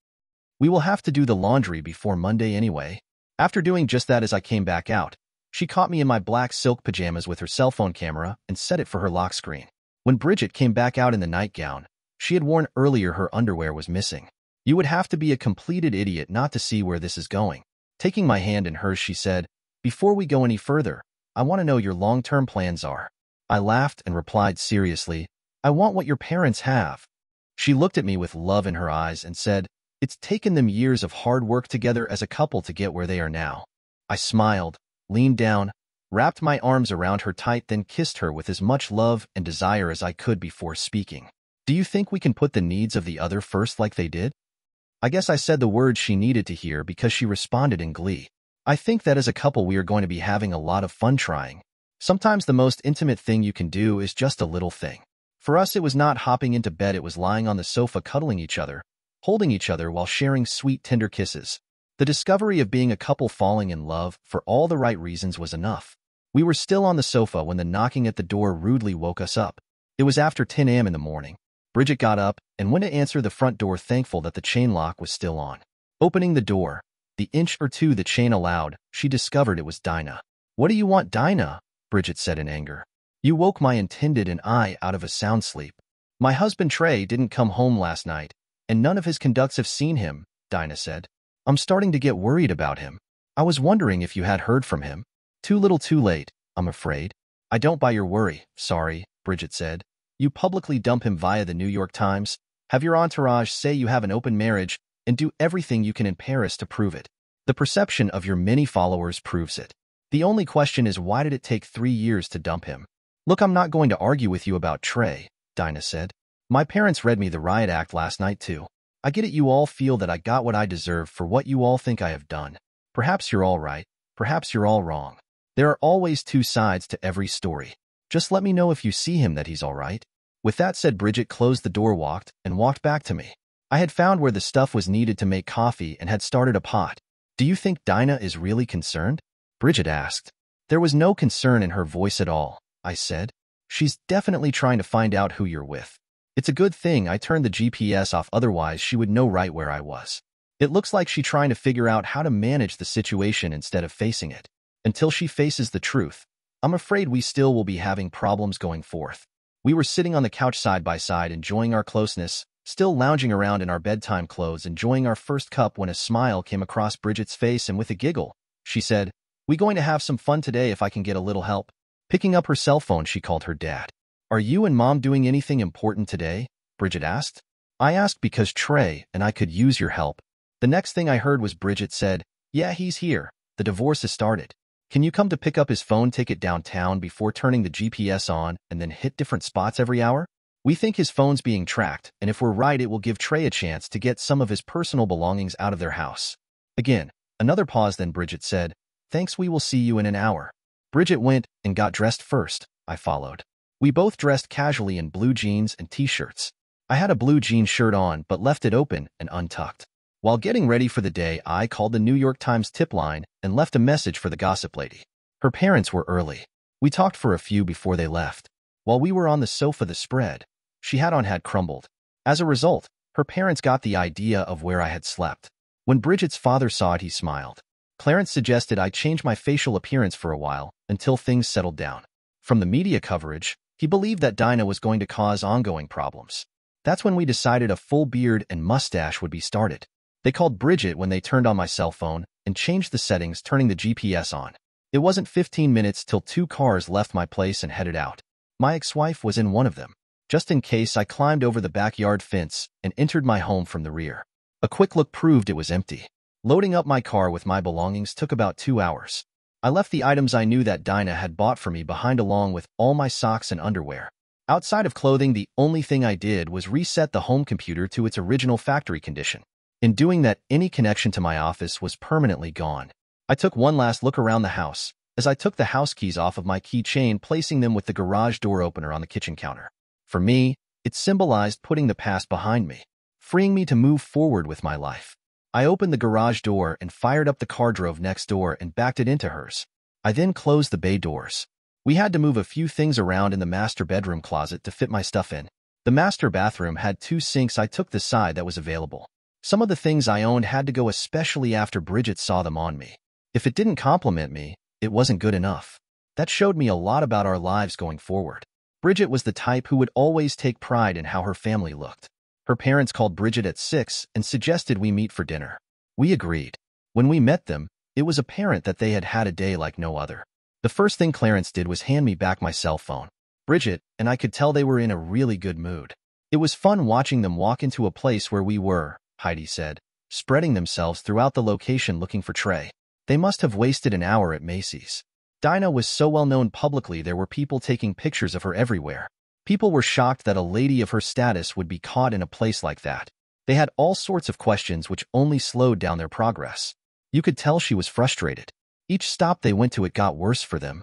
We will have to do the laundry before Monday anyway. After doing just that as I came back out, she caught me in my black silk pajamas with her cell phone camera and set it for her lock screen. When Bridget came back out in the nightgown, she had worn earlier her underwear was missing. You would have to be a completed idiot not to see where this is going. Taking my hand in hers, she said, Before we go any further, I want to know your long-term plans are. I laughed and replied seriously, I want what your parents have. She looked at me with love in her eyes and said, It's taken them years of hard work together as a couple to get where they are now. I smiled, leaned down, wrapped my arms around her tight, then kissed her with as much love and desire as I could before speaking. Do you think we can put the needs of the other first like they did? I guess I said the words she needed to hear because she responded in glee. I think that as a couple we are going to be having a lot of fun trying. Sometimes the most intimate thing you can do is just a little thing. For us, it was not hopping into bed, it was lying on the sofa cuddling each other, holding each other while sharing sweet, tender kisses. The discovery of being a couple falling in love for all the right reasons was enough. We were still on the sofa when the knocking at the door rudely woke us up. It was after 10 a.m. in the morning. Bridget got up and went to answer the front door thankful that the chain lock was still on. Opening the door, the inch or two the chain allowed, she discovered it was Dinah. What do you want, Dinah? Bridget said in anger. You woke my intended and I out of a sound sleep. My husband Trey didn't come home last night, and none of his conducts have seen him, Dinah said. I'm starting to get worried about him. I was wondering if you had heard from him. Too little too late, I'm afraid. I don't buy your worry, sorry, Bridget said. You publicly dump him via the New York Times, have your entourage say you have an open marriage, and do everything you can in Paris to prove it. The perception of your many followers proves it. The only question is why did it take three years to dump him? Look, I'm not going to argue with you about Trey, Dinah said. My parents read me the riot act last night too. I get it you all feel that I got what I deserve for what you all think I have done. Perhaps you're all right, perhaps you're all wrong. There are always two sides to every story. Just let me know if you see him that he's all right. With that said, Bridget closed the door walked and walked back to me. I had found where the stuff was needed to make coffee and had started a pot. Do you think Dinah is really concerned? Bridget asked. There was no concern in her voice at all, I said. She's definitely trying to find out who you're with. It's a good thing I turned the GPS off otherwise she would know right where I was. It looks like she's trying to figure out how to manage the situation instead of facing it. Until she faces the truth, I'm afraid we still will be having problems going forth. We were sitting on the couch side by side enjoying our closeness, still lounging around in our bedtime clothes enjoying our first cup when a smile came across Bridget's face and with a giggle, she said, We going to have some fun today if I can get a little help. Picking up her cell phone, she called her dad. Are you and mom doing anything important today? Bridget asked. I asked because Trey and I could use your help. The next thing I heard was Bridget said, Yeah, he's here. The divorce has started. Can you come to pick up his phone ticket downtown before turning the GPS on and then hit different spots every hour? We think his phone's being tracked, and if we're right, it will give Trey a chance to get some of his personal belongings out of their house. Again, another pause then Bridget said, Thanks, we will see you in an hour. Bridget went and got dressed first. I followed. We both dressed casually in blue jeans and t-shirts. I had a blue jean shirt on, but left it open and untucked. While getting ready for the day, I called the New York Times tip line and left a message for the gossip lady. Her parents were early. We talked for a few before they left. While we were on the sofa, the spread she had on had crumbled. As a result, her parents got the idea of where I had slept. When Bridget's father saw it, he smiled. Clarence suggested I change my facial appearance for a while until things settled down. From the media coverage, he believed that Dinah was going to cause ongoing problems. That's when we decided a full beard and mustache would be started. They called Bridget when they turned on my cell phone and changed the settings, turning the GPS on. It wasn't 15 minutes till two cars left my place and headed out. My ex-wife was in one of them. Just in case, I climbed over the backyard fence and entered my home from the rear. A quick look proved it was empty. Loading up my car with my belongings took about two hours. I left the items I knew that Dinah had bought for me behind along with all my socks and underwear. Outside of clothing, the only thing I did was reset the home computer to its original factory condition. In doing that, any connection to my office was permanently gone. I took one last look around the house as I took the house keys off of my keychain, placing them with the garage door opener on the kitchen counter. For me, it symbolized putting the past behind me, freeing me to move forward with my life. I opened the garage door and fired up the car drove next door and backed it into hers. I then closed the bay doors. We had to move a few things around in the master bedroom closet to fit my stuff in. The master bathroom had two sinks I took the side that was available. Some of the things I owned had to go especially after Bridget saw them on me. If it didn't compliment me, it wasn't good enough. That showed me a lot about our lives going forward. Bridget was the type who would always take pride in how her family looked. Her parents called Bridget at 6 and suggested we meet for dinner. We agreed. When we met them, it was apparent that they had had a day like no other. The first thing Clarence did was hand me back my cell phone. Bridget and I could tell they were in a really good mood. It was fun watching them walk into a place where we were, Heidi said, spreading themselves throughout the location looking for Trey. They must have wasted an hour at Macy's. Dinah was so well known publicly there were people taking pictures of her everywhere. People were shocked that a lady of her status would be caught in a place like that. They had all sorts of questions which only slowed down their progress. You could tell she was frustrated. Each stop they went to it got worse for them.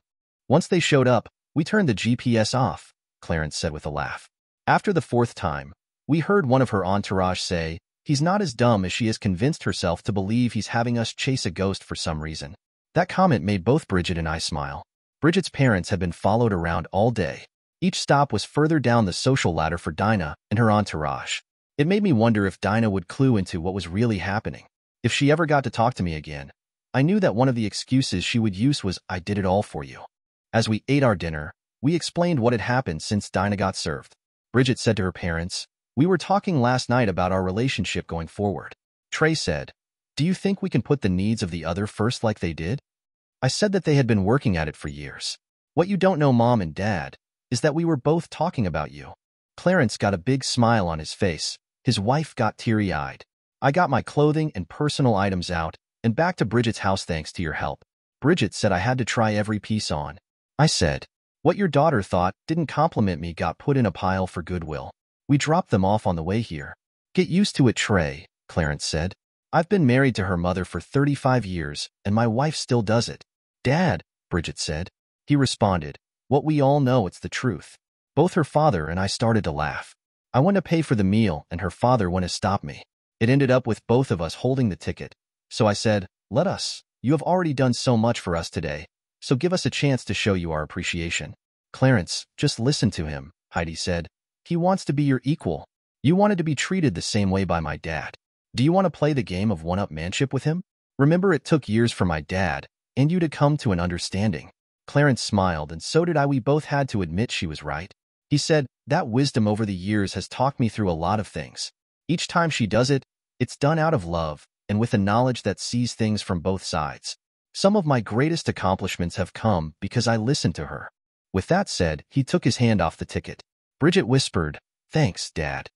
Once they showed up, we turned the GPS off, Clarence said with a laugh. After the fourth time, we heard one of her entourage say, He's not as dumb as she has convinced herself to believe he's having us chase a ghost for some reason. That comment made both Bridget and I smile. Bridget's parents had been followed around all day. Each stop was further down the social ladder for Dinah and her entourage. It made me wonder if Dinah would clue into what was really happening. If she ever got to talk to me again, I knew that one of the excuses she would use was, I did it all for you. As we ate our dinner, we explained what had happened since Dinah got served. Bridget said to her parents, we were talking last night about our relationship going forward. Trey said, Do you think we can put the needs of the other first like they did? I said that they had been working at it for years. What you don't know, Mom and Dad, is that we were both talking about you. Clarence got a big smile on his face. His wife got teary-eyed. I got my clothing and personal items out and back to Bridget's house thanks to your help. Bridget said I had to try every piece on. I said, what your daughter thought didn't compliment me got put in a pile for Goodwill. We dropped them off on the way here. Get used to it, Trey, Clarence said. I've been married to her mother for 35 years, and my wife still does it. Dad, Bridget said. He responded, what we all know, it's the truth. Both her father and I started to laugh. I went to pay for the meal, and her father went to stop me. It ended up with both of us holding the ticket. So I said, let us. You have already done so much for us today, so give us a chance to show you our appreciation. Clarence, just listen to him, Heidi said. He wants to be your equal. You wanted to be treated the same way by my dad. Do you want to play the game of one-up-manship with him? Remember it took years for my dad and you to come to an understanding. Clarence smiled, and so did I. We both had to admit she was right. He said, that wisdom over the years has talked me through a lot of things. Each time she does it, it's done out of love and with a knowledge that sees things from both sides. Some of my greatest accomplishments have come because I listened to her. With that said, he took his hand off the ticket. Bridget whispered, Thanks, Dad.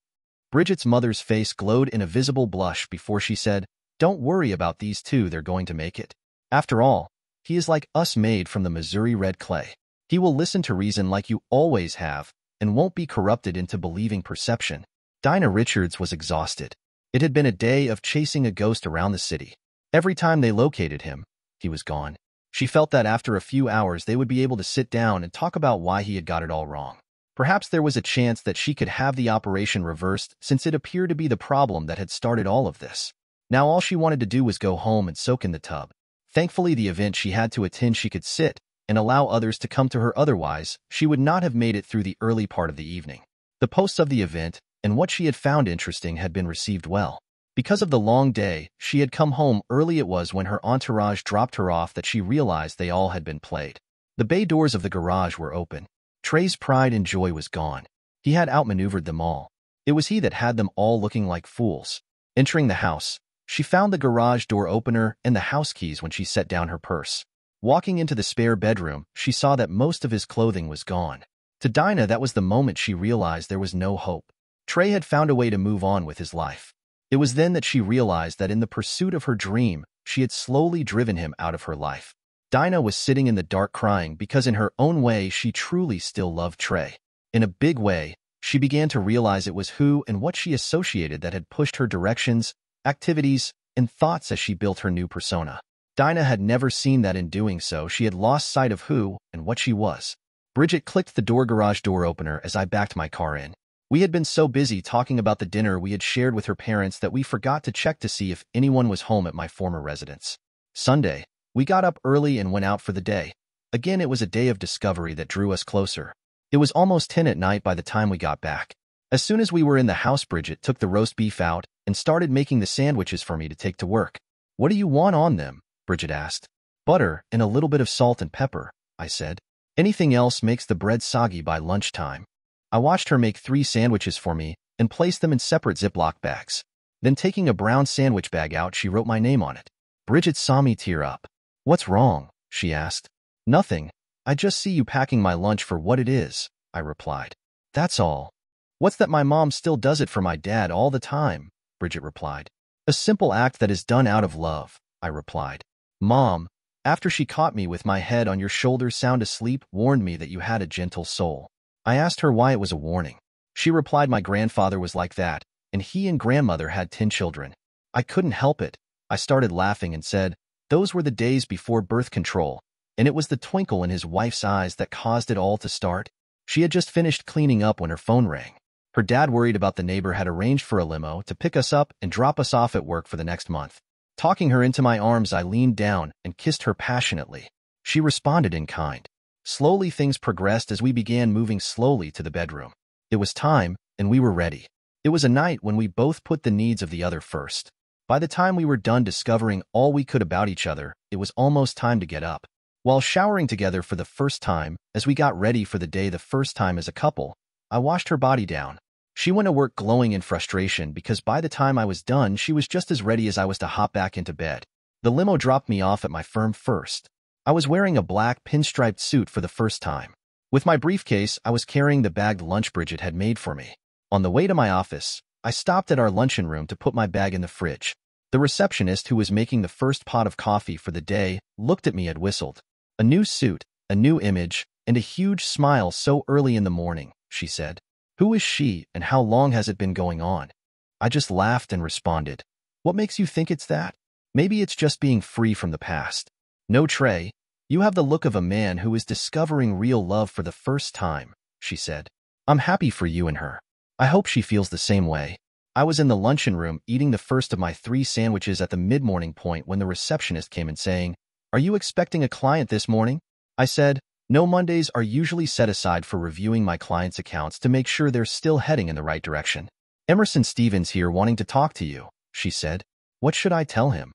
Bridget's mother's face glowed in a visible blush before she said, Don't worry about these two, they're going to make it. After all, he is like us made from the Missouri red clay. He will listen to reason like you always have and won't be corrupted into believing perception. Dinah Richards was exhausted. It had been a day of chasing a ghost around the city. Every time they located him, he was gone. She felt that after a few hours they would be able to sit down and talk about why he had got it all wrong. Perhaps there was a chance that she could have the operation reversed since it appeared to be the problem that had started all of this. Now all she wanted to do was go home and soak in the tub. Thankfully, the event she had to attend she could sit and allow others to come to her otherwise, she would not have made it through the early part of the evening. The posts of the event and what she had found interesting had been received well. Because of the long day, she had come home early it was when her entourage dropped her off that she realized they all had been played. The bay doors of the garage were open. Trey's pride and joy was gone. He had outmaneuvered them all. It was he that had them all looking like fools. Entering the house, she found the garage door opener and the house keys when she set down her purse. Walking into the spare bedroom, she saw that most of his clothing was gone. To Dinah, that was the moment she realized there was no hope. Trey had found a way to move on with his life. It was then that she realized that in the pursuit of her dream, she had slowly driven him out of her life. Dinah was sitting in the dark crying because in her own way she truly still loved Trey. In a big way, she began to realize it was who and what she associated that had pushed her directions, activities, and thoughts as she built her new persona. Dinah had never seen that in doing so she had lost sight of who and what she was. Bridget clicked the door garage door opener as I backed my car in. We had been so busy talking about the dinner we had shared with her parents that we forgot to check to see if anyone was home at my former residence. Sunday, we got up early and went out for the day. Again, it was a day of discovery that drew us closer. It was almost 10 at night by the time we got back. As soon as we were in the house, Bridget took the roast beef out and started making the sandwiches for me to take to work. What do you want on them? Bridget asked. Butter and a little bit of salt and pepper, I said. Anything else makes the bread soggy by lunchtime. I watched her make three sandwiches for me and place them in separate Ziploc bags. Then taking a brown sandwich bag out, she wrote my name on it. Bridget saw me tear up. What's wrong? she asked. Nothing. I just see you packing my lunch for what it is, I replied. That's all. What's that my mom still does it for my dad all the time, Bridget replied. A simple act that is done out of love, I replied. Mom, after she caught me with my head on your shoulder sound asleep, warned me that you had a gentle soul. I asked her why it was a warning. She replied my grandfather was like that, and he and grandmother had ten children. I couldn't help it. I started laughing and said, those were the days before birth control, and it was the twinkle in his wife's eyes that caused it all to start. She had just finished cleaning up when her phone rang. Her dad, worried about the neighbor, had arranged for a limo to pick us up and drop us off at work for the next month. Talking her into my arms, I leaned down and kissed her passionately. She responded in kind. Slowly things progressed as we began moving slowly to the bedroom. It was time, and we were ready. It was a night when we both put the needs of the other first. By the time we were done discovering all we could about each other, it was almost time to get up. While showering together for the first time, as we got ready for the day the first time as a couple, I washed her body down. She went to work glowing in frustration because by the time I was done, she was just as ready as I was to hop back into bed. The limo dropped me off at my firm first. I was wearing a black pinstriped suit for the first time. With my briefcase, I was carrying the bagged lunch Bridget had made for me. On the way to my office, I stopped at our luncheon room to put my bag in the fridge. The receptionist who was making the first pot of coffee for the day looked at me and whistled. A new suit, a new image, and a huge smile so early in the morning, she said. Who is she and how long has it been going on? I just laughed and responded. What makes you think it's that? Maybe it's just being free from the past. No, Trey, you have the look of a man who is discovering real love for the first time, she said. I'm happy for you and her. I hope she feels the same way. I was in the luncheon room eating the first of my three sandwiches at the mid-morning point when the receptionist came in saying, Are you expecting a client this morning? I said, No Mondays are usually set aside for reviewing my clients' accounts to make sure they're still heading in the right direction. Emerson Stevens here wanting to talk to you, she said. What should I tell him?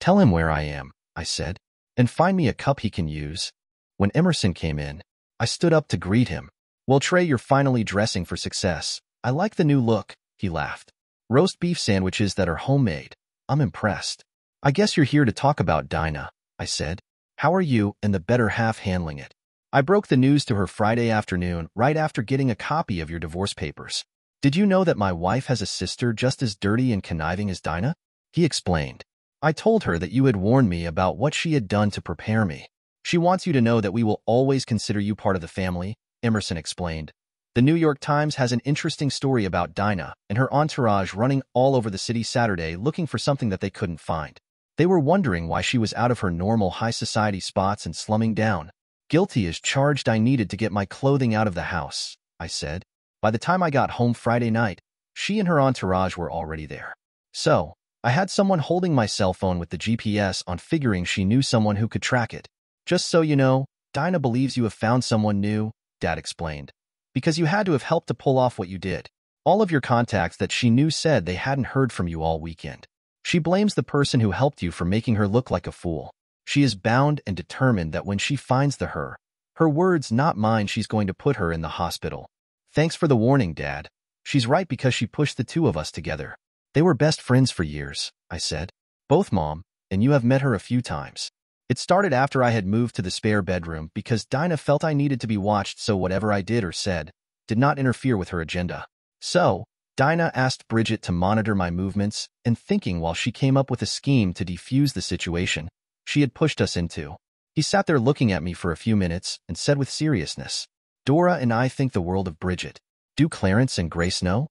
Tell him where I am, I said, and find me a cup he can use. When Emerson came in, I stood up to greet him. Well, Trey, you're finally dressing for success. I like the new look, he laughed. Roast beef sandwiches that are homemade. I'm impressed. I guess you're here to talk about Dinah, I said. How are you and the better half handling it? I broke the news to her Friday afternoon right after getting a copy of your divorce papers. Did you know that my wife has a sister just as dirty and conniving as Dinah? He explained. I told her that you had warned me about what she had done to prepare me. She wants you to know that we will always consider you part of the family, Emerson explained. The New York Times has an interesting story about Dinah and her entourage running all over the city Saturday looking for something that they couldn't find. They were wondering why she was out of her normal high society spots and slumming down. Guilty as charged I needed to get my clothing out of the house, I said. By the time I got home Friday night, she and her entourage were already there. So, I had someone holding my cell phone with the GPS on figuring she knew someone who could track it. Just so you know, Dinah believes you have found someone new, Dad explained because you had to have helped to pull off what you did. All of your contacts that she knew said they hadn't heard from you all weekend. She blames the person who helped you for making her look like a fool. She is bound and determined that when she finds the her, her words not mine she's going to put her in the hospital. Thanks for the warning, Dad. She's right because she pushed the two of us together. They were best friends for years, I said. Both, Mom, and you have met her a few times. It started after I had moved to the spare bedroom because Dinah felt I needed to be watched so whatever I did or said did not interfere with her agenda. So, Dinah asked Bridget to monitor my movements and thinking while she came up with a scheme to defuse the situation she had pushed us into. He sat there looking at me for a few minutes and said with seriousness, Dora and I think the world of Bridget. Do Clarence and Grace know?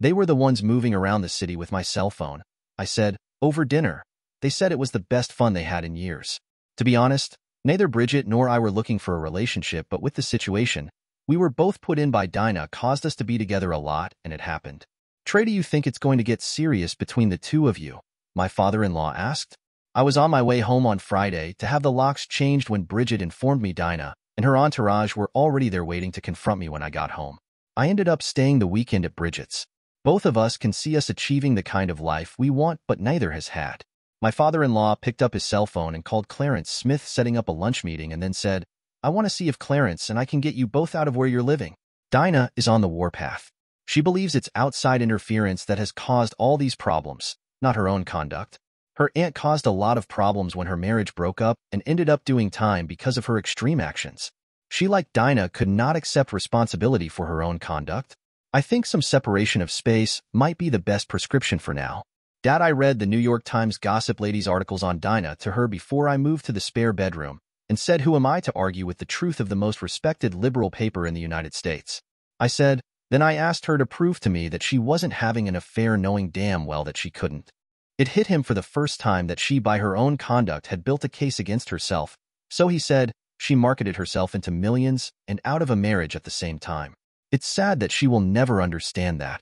They were the ones moving around the city with my cell phone. I said, over dinner. They said it was the best fun they had in years. To be honest, neither Bridget nor I were looking for a relationship, but with the situation, we were both put in by Dinah caused us to be together a lot, and it happened. Trey, do you think it's going to get serious between the two of you? My father-in-law asked. I was on my way home on Friday to have the locks changed when Bridget informed me Dinah and her entourage were already there waiting to confront me when I got home. I ended up staying the weekend at Bridget's. Both of us can see us achieving the kind of life we want, but neither has had. My father-in-law picked up his cell phone and called Clarence Smith setting up a lunch meeting and then said, I want to see if Clarence and I can get you both out of where you're living. Dinah is on the warpath. She believes it's outside interference that has caused all these problems, not her own conduct. Her aunt caused a lot of problems when her marriage broke up and ended up doing time because of her extreme actions. She, like Dinah, could not accept responsibility for her own conduct. I think some separation of space might be the best prescription for now. Dad, I read the New York Times Gossip Ladies articles on Dinah to her before I moved to the spare bedroom and said, who am I to argue with the truth of the most respected liberal paper in the United States? I said, then I asked her to prove to me that she wasn't having an affair knowing damn well that she couldn't. It hit him for the first time that she, by her own conduct, had built a case against herself. So he said, she marketed herself into millions and out of a marriage at the same time. It's sad that she will never understand that.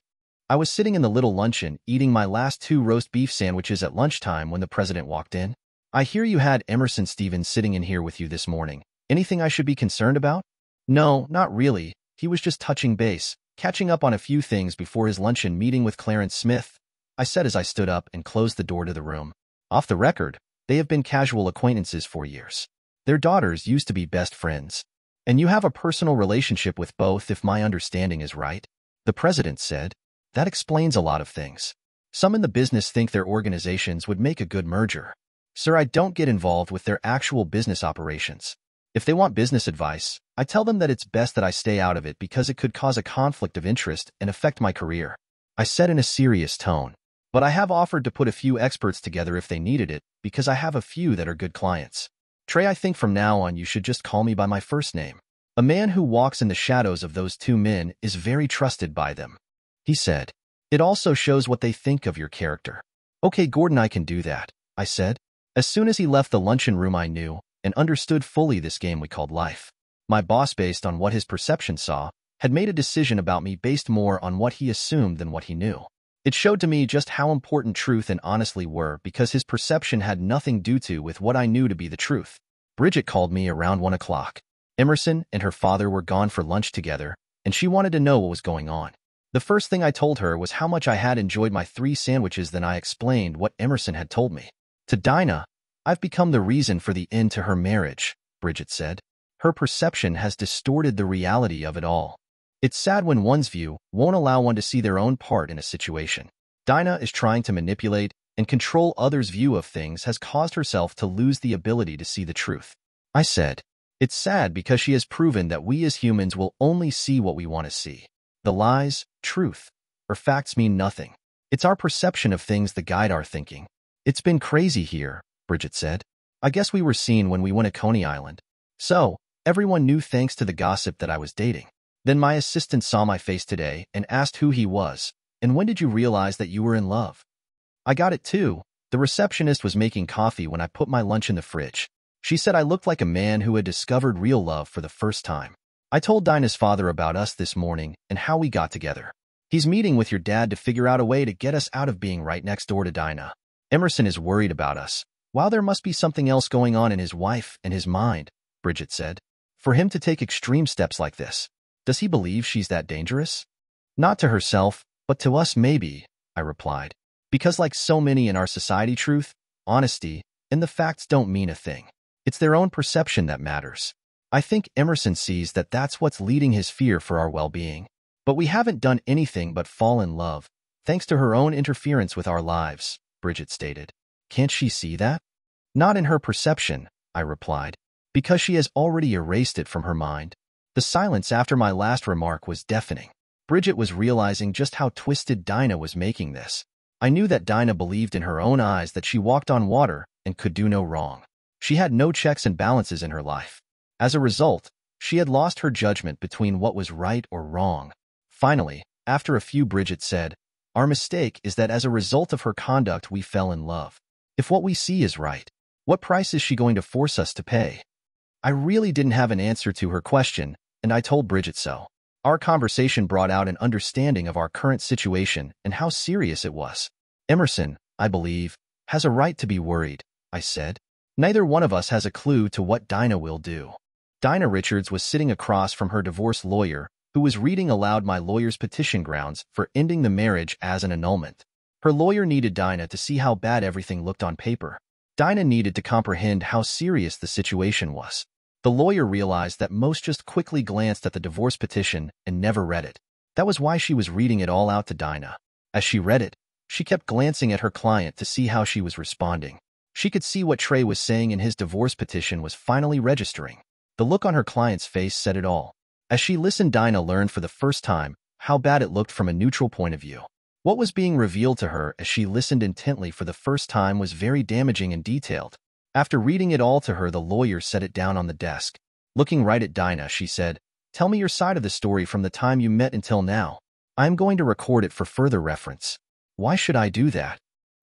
I was sitting in the little luncheon eating my last two roast beef sandwiches at lunchtime when the president walked in. I hear you had Emerson Stevens sitting in here with you this morning. Anything I should be concerned about? No, not really. He was just touching base, catching up on a few things before his luncheon meeting with Clarence Smith. I said as I stood up and closed the door to the room. Off the record, they have been casual acquaintances for years. Their daughters used to be best friends. And you have a personal relationship with both if my understanding is right, the president said. That explains a lot of things. Some in the business think their organizations would make a good merger. Sir, I don't get involved with their actual business operations. If they want business advice, I tell them that it's best that I stay out of it because it could cause a conflict of interest and affect my career. I said in a serious tone. But I have offered to put a few experts together if they needed it, because I have a few that are good clients. Trey, I think from now on you should just call me by my first name. A man who walks in the shadows of those two men is very trusted by them. He said, It also shows what they think of your character. Okay, Gordon, I can do that, I said. As soon as he left the luncheon room I knew and understood fully this game we called life. My boss, based on what his perception saw, had made a decision about me based more on what he assumed than what he knew. It showed to me just how important truth and honestly were because his perception had nothing due to with what I knew to be the truth. Bridget called me around one o'clock. Emerson and her father were gone for lunch together, and she wanted to know what was going on. The first thing I told her was how much I had enjoyed my three sandwiches then I explained what Emerson had told me. To Dinah, I've become the reason for the end to her marriage, Bridget said. Her perception has distorted the reality of it all. It's sad when one's view won't allow one to see their own part in a situation. Dinah is trying to manipulate and control others' view of things has caused herself to lose the ability to see the truth. I said, it's sad because she has proven that we as humans will only see what we want to see. The lies, truth, or facts mean nothing. It's our perception of things that guide our thinking. It's been crazy here, Bridget said. I guess we were seen when we went to Coney Island. So, everyone knew thanks to the gossip that I was dating. Then my assistant saw my face today and asked who he was, and when did you realize that you were in love? I got it too. The receptionist was making coffee when I put my lunch in the fridge. She said I looked like a man who had discovered real love for the first time. I told Dinah's father about us this morning and how we got together. He's meeting with your dad to figure out a way to get us out of being right next door to Dinah. Emerson is worried about us. While there must be something else going on in his wife and his mind, Bridget said, for him to take extreme steps like this. Does he believe she's that dangerous? Not to herself, but to us maybe, I replied. Because like so many in our society, truth, honesty, and the facts don't mean a thing. It's their own perception that matters. I think Emerson sees that that's what's leading his fear for our well-being. But we haven't done anything but fall in love, thanks to her own interference with our lives, Bridget stated. Can't she see that? Not in her perception, I replied, because she has already erased it from her mind. The silence after my last remark was deafening. Bridget was realizing just how twisted Dinah was making this. I knew that Dinah believed in her own eyes that she walked on water and could do no wrong. She had no checks and balances in her life. As a result, she had lost her judgment between what was right or wrong. Finally, after a few Bridget said, Our mistake is that as a result of her conduct we fell in love. If what we see is right, what price is she going to force us to pay? I really didn't have an answer to her question, and I told Bridget so. Our conversation brought out an understanding of our current situation and how serious it was. Emerson, I believe, has a right to be worried, I said. Neither one of us has a clue to what Dinah will do. Dinah Richards was sitting across from her divorce lawyer, who was reading aloud my lawyer's petition grounds for ending the marriage as an annulment. Her lawyer needed Dinah to see how bad everything looked on paper. Dinah needed to comprehend how serious the situation was. The lawyer realized that most just quickly glanced at the divorce petition and never read it. That was why she was reading it all out to Dinah. As she read it, she kept glancing at her client to see how she was responding. She could see what Trey was saying in his divorce petition was finally registering. The look on her client's face said it all. As she listened, Dinah learned for the first time how bad it looked from a neutral point of view. What was being revealed to her as she listened intently for the first time was very damaging and detailed. After reading it all to her, the lawyer set it down on the desk. Looking right at Dinah, she said, Tell me your side of the story from the time you met until now. I am going to record it for further reference. Why should I do that?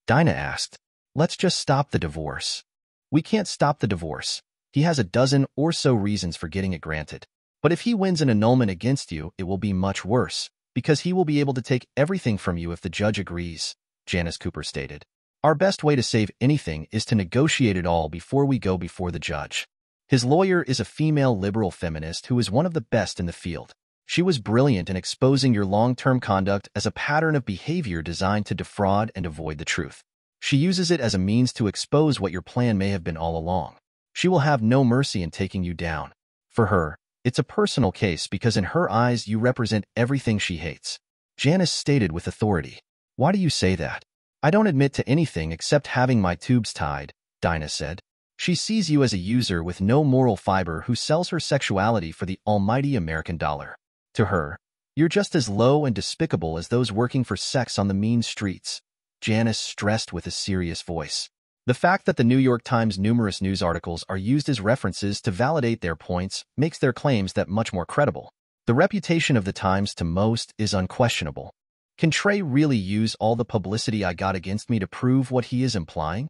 Dinah asked. Let's just stop the divorce. We can't stop the divorce. He has a dozen or so reasons for getting it granted. But if he wins an annulment against you, it will be much worse, because he will be able to take everything from you if the judge agrees, Janice Cooper stated. Our best way to save anything is to negotiate it all before we go before the judge. His lawyer is a female liberal feminist who is one of the best in the field. She was brilliant in exposing your long-term conduct as a pattern of behavior designed to defraud and avoid the truth. She uses it as a means to expose what your plan may have been all along. She will have no mercy in taking you down. For her, it's a personal case because in her eyes you represent everything she hates. Janice stated with authority. Why do you say that? I don't admit to anything except having my tubes tied, Dinah said. She sees you as a user with no moral fiber who sells her sexuality for the almighty American dollar. To her, you're just as low and despicable as those working for sex on the mean streets. Janice stressed with a serious voice. The fact that the New York Times' numerous news articles are used as references to validate their points makes their claims that much more credible. The reputation of the Times to most is unquestionable. Can Trey really use all the publicity I got against me to prove what he is implying?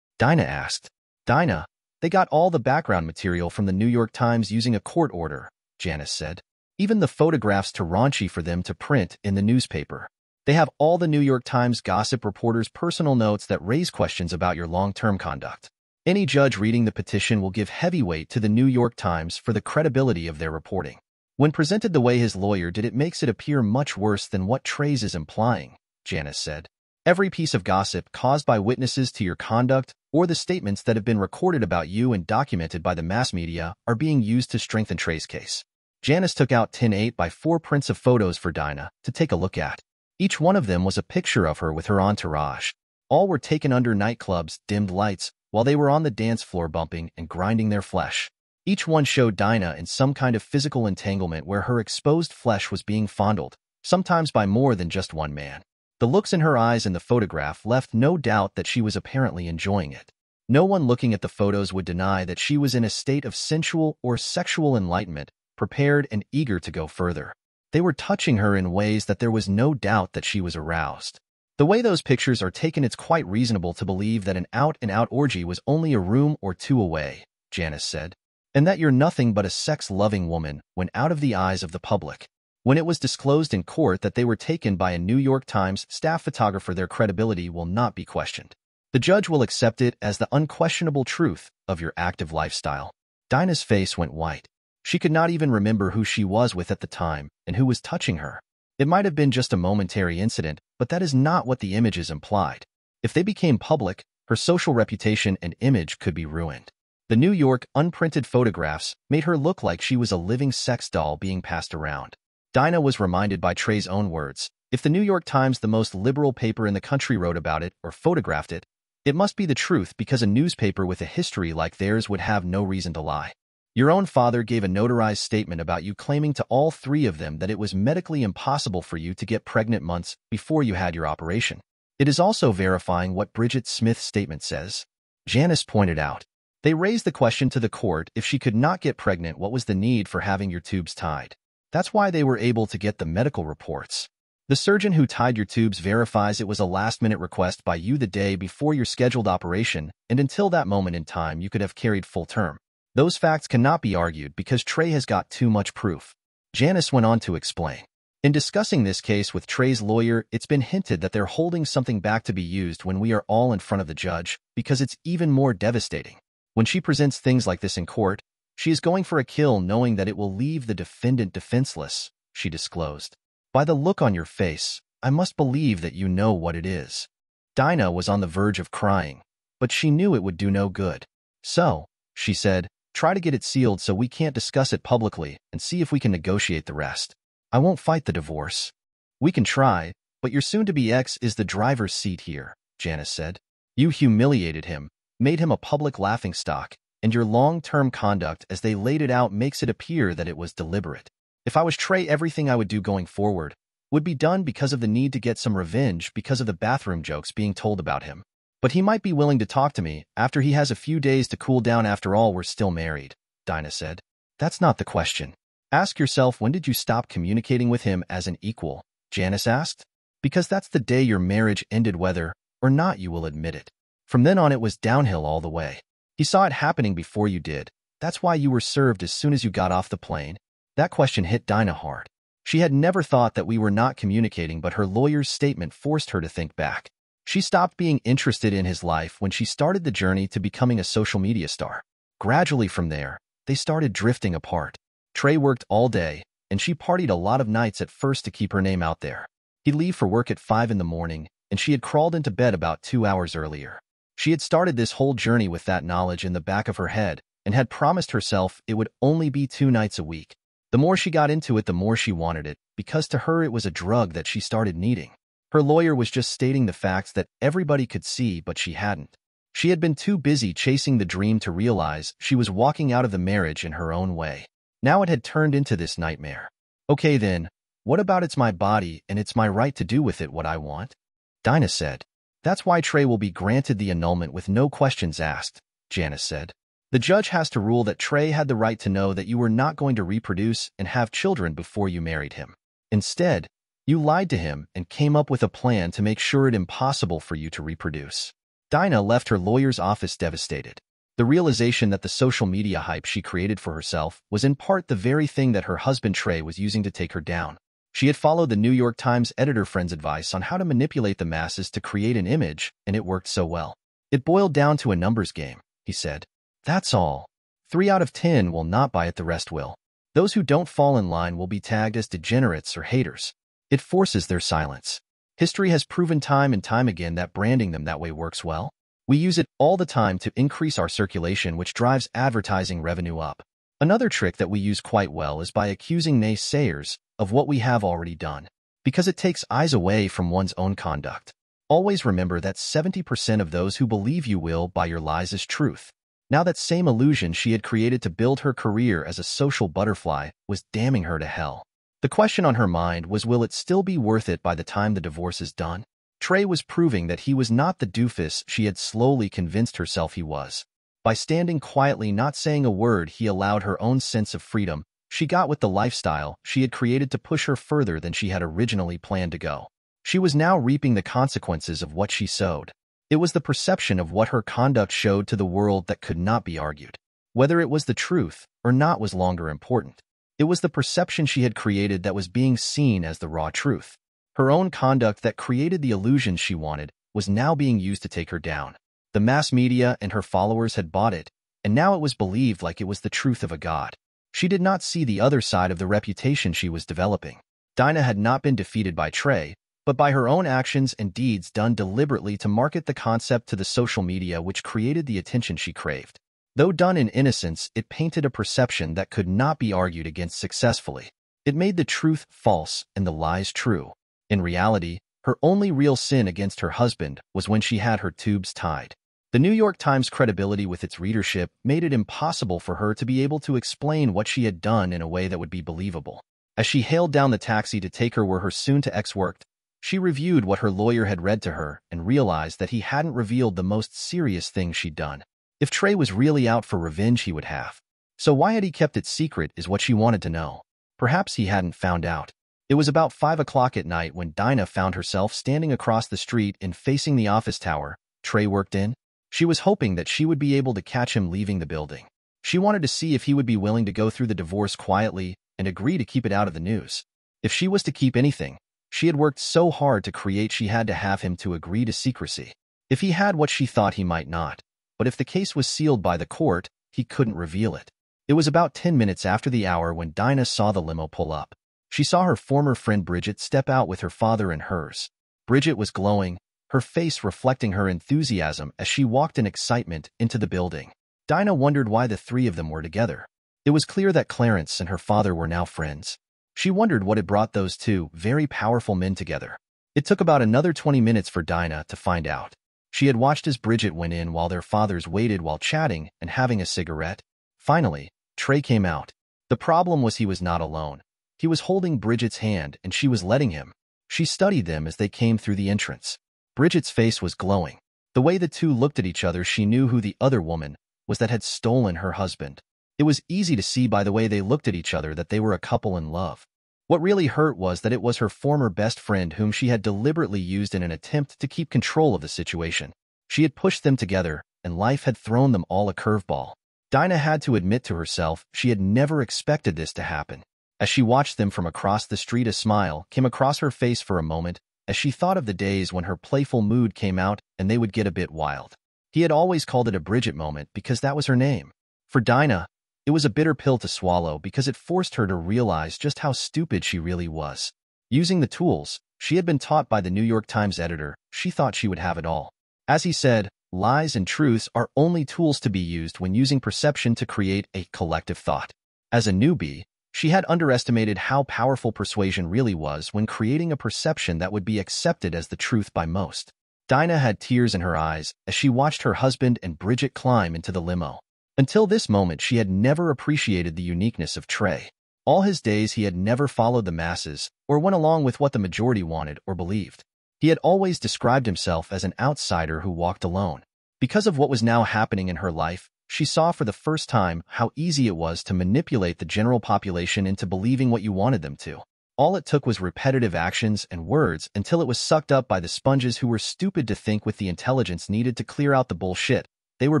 Dinah asked. Dinah, they got all the background material from the New York Times using a court order, Janice said. Even the photographs too raunchy for them to print in the newspaper. They have all the New York Times gossip reporters' personal notes that raise questions about your long-term conduct. Any judge reading the petition will give heavy weight to the New York Times for the credibility of their reporting. When presented the way his lawyer did it makes it appear much worse than what Trey's is implying, Janice said. Every piece of gossip caused by witnesses to your conduct or the statements that have been recorded about you and documented by the mass media are being used to strengthen Trey's case. Janice took out 10 8 by 4 prints of photos for Dinah to take a look at. Each one of them was a picture of her with her entourage. All were taken under nightclubs, dimmed lights, while they were on the dance floor bumping and grinding their flesh. Each one showed Dinah in some kind of physical entanglement where her exposed flesh was being fondled, sometimes by more than just one man. The looks in her eyes in the photograph left no doubt that she was apparently enjoying it. No one looking at the photos would deny that she was in a state of sensual or sexual enlightenment, prepared and eager to go further. They were touching her in ways that there was no doubt that she was aroused. The way those pictures are taken, it's quite reasonable to believe that an out-and-out orgy was only a room or two away, Janice said, and that you're nothing but a sex-loving woman when out of the eyes of the public. When it was disclosed in court that they were taken by a New York Times staff photographer, their credibility will not be questioned. The judge will accept it as the unquestionable truth of your active lifestyle. Dinah's face went white. She could not even remember who she was with at the time and who was touching her. It might have been just a momentary incident, but that is not what the images implied. If they became public, her social reputation and image could be ruined. The New York unprinted photographs made her look like she was a living sex doll being passed around. Dinah was reminded by Trey's own words, if the New York Times, the most liberal paper in the country, wrote about it or photographed it, it must be the truth because a newspaper with a history like theirs would have no reason to lie. Your own father gave a notarized statement about you claiming to all three of them that it was medically impossible for you to get pregnant months before you had your operation. It is also verifying what Bridget Smith's statement says. Janice pointed out. They raised the question to the court if she could not get pregnant what was the need for having your tubes tied. That's why they were able to get the medical reports. The surgeon who tied your tubes verifies it was a last-minute request by you the day before your scheduled operation, and until that moment in time you could have carried full term. Those facts cannot be argued because Trey has got too much proof. Janice went on to explain. In discussing this case with Trey's lawyer, it's been hinted that they're holding something back to be used when we are all in front of the judge because it's even more devastating. When she presents things like this in court, she is going for a kill knowing that it will leave the defendant defenseless, she disclosed. By the look on your face, I must believe that you know what it is. Dinah was on the verge of crying, but she knew it would do no good. So, she said, Try to get it sealed so we can't discuss it publicly and see if we can negotiate the rest. I won't fight the divorce. We can try, but your soon-to-be ex is the driver's seat here, Janice said. You humiliated him, made him a public laughingstock, and your long-term conduct as they laid it out makes it appear that it was deliberate. If I was Trey, everything I would do going forward would be done because of the need to get some revenge because of the bathroom jokes being told about him. But he might be willing to talk to me after he has a few days to cool down after all we're still married, Dinah said. That's not the question. Ask yourself when did you stop communicating with him as an equal, Janice asked. Because that's the day your marriage ended whether or not you will admit it. From then on it was downhill all the way. He saw it happening before you did. That's why you were served as soon as you got off the plane. That question hit Dinah hard. She had never thought that we were not communicating but her lawyer's statement forced her to think back. She stopped being interested in his life when she started the journey to becoming a social media star. Gradually from there, they started drifting apart. Trey worked all day, and she partied a lot of nights at first to keep her name out there. He'd leave for work at 5 in the morning, and she had crawled into bed about two hours earlier. She had started this whole journey with that knowledge in the back of her head and had promised herself it would only be two nights a week. The more she got into it, the more she wanted it, because to her it was a drug that she started needing. Her lawyer was just stating the facts that everybody could see, but she hadn't. She had been too busy chasing the dream to realize she was walking out of the marriage in her own way. Now it had turned into this nightmare. Okay then, what about it's my body and it's my right to do with it what I want? Dinah said. That's why Trey will be granted the annulment with no questions asked, Janice said. The judge has to rule that Trey had the right to know that you were not going to reproduce and have children before you married him. Instead, you lied to him and came up with a plan to make sure it impossible for you to reproduce. Dinah left her lawyer's office devastated. The realization that the social media hype she created for herself was in part the very thing that her husband Trey was using to take her down. She had followed the New York Times editor friend's advice on how to manipulate the masses to create an image, and it worked so well. It boiled down to a numbers game, he said. That's all. Three out of ten will not buy it, the rest will. Those who don't fall in line will be tagged as degenerates or haters. It forces their silence. History has proven time and time again that branding them that way works well. We use it all the time to increase our circulation, which drives advertising revenue up. Another trick that we use quite well is by accusing naysayers of what we have already done, because it takes eyes away from one's own conduct. Always remember that 70% of those who believe you will by your lies is truth. Now that same illusion she had created to build her career as a social butterfly was damning her to hell. The question on her mind was will it still be worth it by the time the divorce is done? Trey was proving that he was not the doofus she had slowly convinced herself he was. By standing quietly not saying a word he allowed her own sense of freedom, she got with the lifestyle she had created to push her further than she had originally planned to go. She was now reaping the consequences of what she sowed. It was the perception of what her conduct showed to the world that could not be argued. Whether it was the truth or not was longer important. It was the perception she had created that was being seen as the raw truth. Her own conduct that created the illusion she wanted was now being used to take her down. The mass media and her followers had bought it, and now it was believed like it was the truth of a god. She did not see the other side of the reputation she was developing. Dinah had not been defeated by Trey, but by her own actions and deeds done deliberately to market the concept to the social media which created the attention she craved. Though done in innocence, it painted a perception that could not be argued against successfully. It made the truth false and the lies true. In reality, her only real sin against her husband was when she had her tubes tied. The New York Times' credibility with its readership made it impossible for her to be able to explain what she had done in a way that would be believable. As she hailed down the taxi to take her where her soon-to-ex worked, she reviewed what her lawyer had read to her and realized that he hadn't revealed the most serious thing she'd done. If Trey was really out for revenge, he would have. So why had he kept it secret is what she wanted to know. Perhaps he hadn't found out. It was about 5 o'clock at night when Dinah found herself standing across the street and facing the office tower Trey worked in. She was hoping that she would be able to catch him leaving the building. She wanted to see if he would be willing to go through the divorce quietly and agree to keep it out of the news. If she was to keep anything, she had worked so hard to create she had to have him to agree to secrecy. If he had what she thought he might not, but if the case was sealed by the court, he couldn't reveal it. It was about 10 minutes after the hour when Dinah saw the limo pull up. She saw her former friend Bridget step out with her father and hers. Bridget was glowing, her face reflecting her enthusiasm as she walked in excitement into the building. Dinah wondered why the three of them were together. It was clear that Clarence and her father were now friends. She wondered what had brought those two very powerful men together. It took about another 20 minutes for Dinah to find out. She had watched as Bridget went in while their fathers waited while chatting and having a cigarette. Finally, Trey came out. The problem was he was not alone. He was holding Bridget's hand and she was letting him. She studied them as they came through the entrance. Bridget's face was glowing. The way the two looked at each other, she knew who the other woman was that had stolen her husband. It was easy to see by the way they looked at each other that they were a couple in love. What really hurt was that it was her former best friend whom she had deliberately used in an attempt to keep control of the situation. She had pushed them together, and life had thrown them all a curveball. Dinah had to admit to herself she had never expected this to happen. As she watched them from across the street, a smile came across her face for a moment as she thought of the days when her playful mood came out and they would get a bit wild. He had always called it a Bridget moment because that was her name. For Dinah, it was a bitter pill to swallow because it forced her to realize just how stupid she really was. Using the tools she had been taught by the New York Times editor, she thought she would have it all. As he said, lies and truths are only tools to be used when using perception to create a collective thought. As a newbie, she had underestimated how powerful persuasion really was when creating a perception that would be accepted as the truth by most. Dinah had tears in her eyes as she watched her husband and Bridget climb into the limo. Until this moment, she had never appreciated the uniqueness of Trey. All his days, he had never followed the masses or went along with what the majority wanted or believed. He had always described himself as an outsider who walked alone. Because of what was now happening in her life, she saw for the first time how easy it was to manipulate the general population into believing what you wanted them to. All it took was repetitive actions and words until it was sucked up by the sponges who were stupid to think with the intelligence needed to clear out the bullshit. They were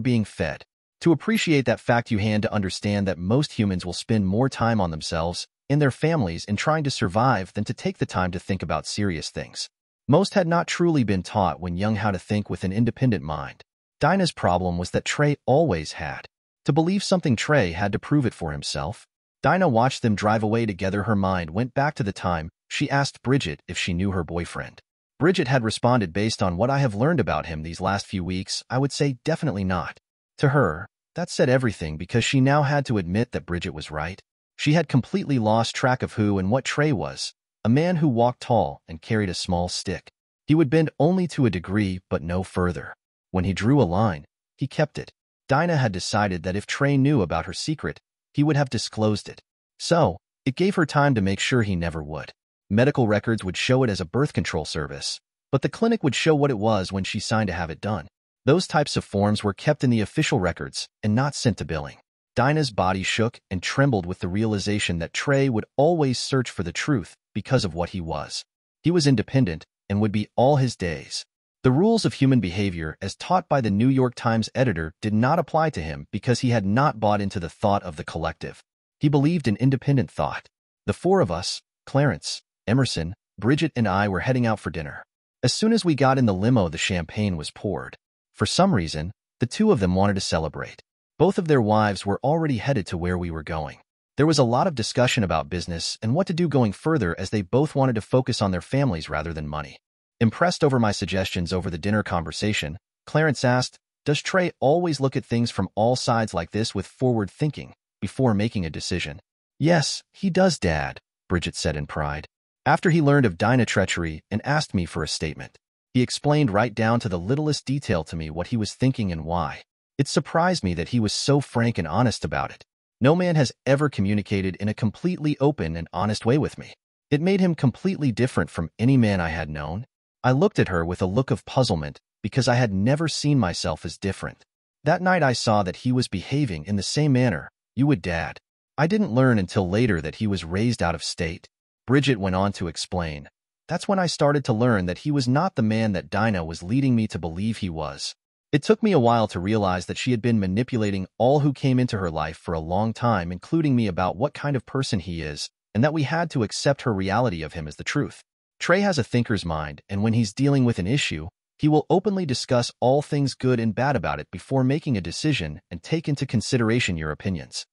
being fed. To appreciate that fact you had to understand that most humans will spend more time on themselves, in their families, in trying to survive than to take the time to think about serious things. Most had not truly been taught when young how to think with an independent mind. Dinah's problem was that Trey always had. To believe something Trey had to prove it for himself. Dinah watched them drive away together. Her mind went back to the time she asked Bridget if she knew her boyfriend. Bridget had responded based on what I have learned about him these last few weeks, I would say definitely not. To her, that said everything because she now had to admit that Bridget was right. She had completely lost track of who and what Trey was, a man who walked tall and carried a small stick. He would bend only to a degree, but no further. When he drew a line, he kept it. Dinah had decided that if Trey knew about her secret, he would have disclosed it. So, it gave her time to make sure he never would. Medical records would show it as a birth control service, but the clinic would show what it was when she signed to have it done. Those types of forms were kept in the official records and not sent to billing. Dinah's body shook and trembled with the realization that Trey would always search for the truth because of what he was. He was independent and would be all his days. The rules of human behavior, as taught by the New York Times editor, did not apply to him because he had not bought into the thought of the collective. He believed in independent thought. The four of us, Clarence, Emerson, Bridget, and I were heading out for dinner. As soon as we got in the limo, the champagne was poured. For some reason, the two of them wanted to celebrate. Both of their wives were already headed to where we were going. There was a lot of discussion about business and what to do going further as they both wanted to focus on their families rather than money. Impressed over my suggestions over the dinner conversation, Clarence asked, Does Trey always look at things from all sides like this with forward thinking before making a decision? Yes, he does, Dad, Bridget said in pride. After he learned of Dinah treachery and asked me for a statement, he explained right down to the littlest detail to me what he was thinking and why. It surprised me that he was so frank and honest about it. No man has ever communicated in a completely open and honest way with me. It made him completely different from any man I had known, I looked at her with a look of puzzlement because I had never seen myself as different. That night I saw that he was behaving in the same manner you would dad. I didn't learn until later that he was raised out of state. Bridget went on to explain. That's when I started to learn that he was not the man that Dinah was leading me to believe he was. It took me a while to realize that she had been manipulating all who came into her life for a long time, including me about what kind of person he is, and that we had to accept her reality of him as the truth. Trey has a thinker's mind, and when he's dealing with an issue, he will openly discuss all things good and bad about it before making a decision and take into consideration your opinions.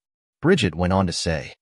Bridget went on to say,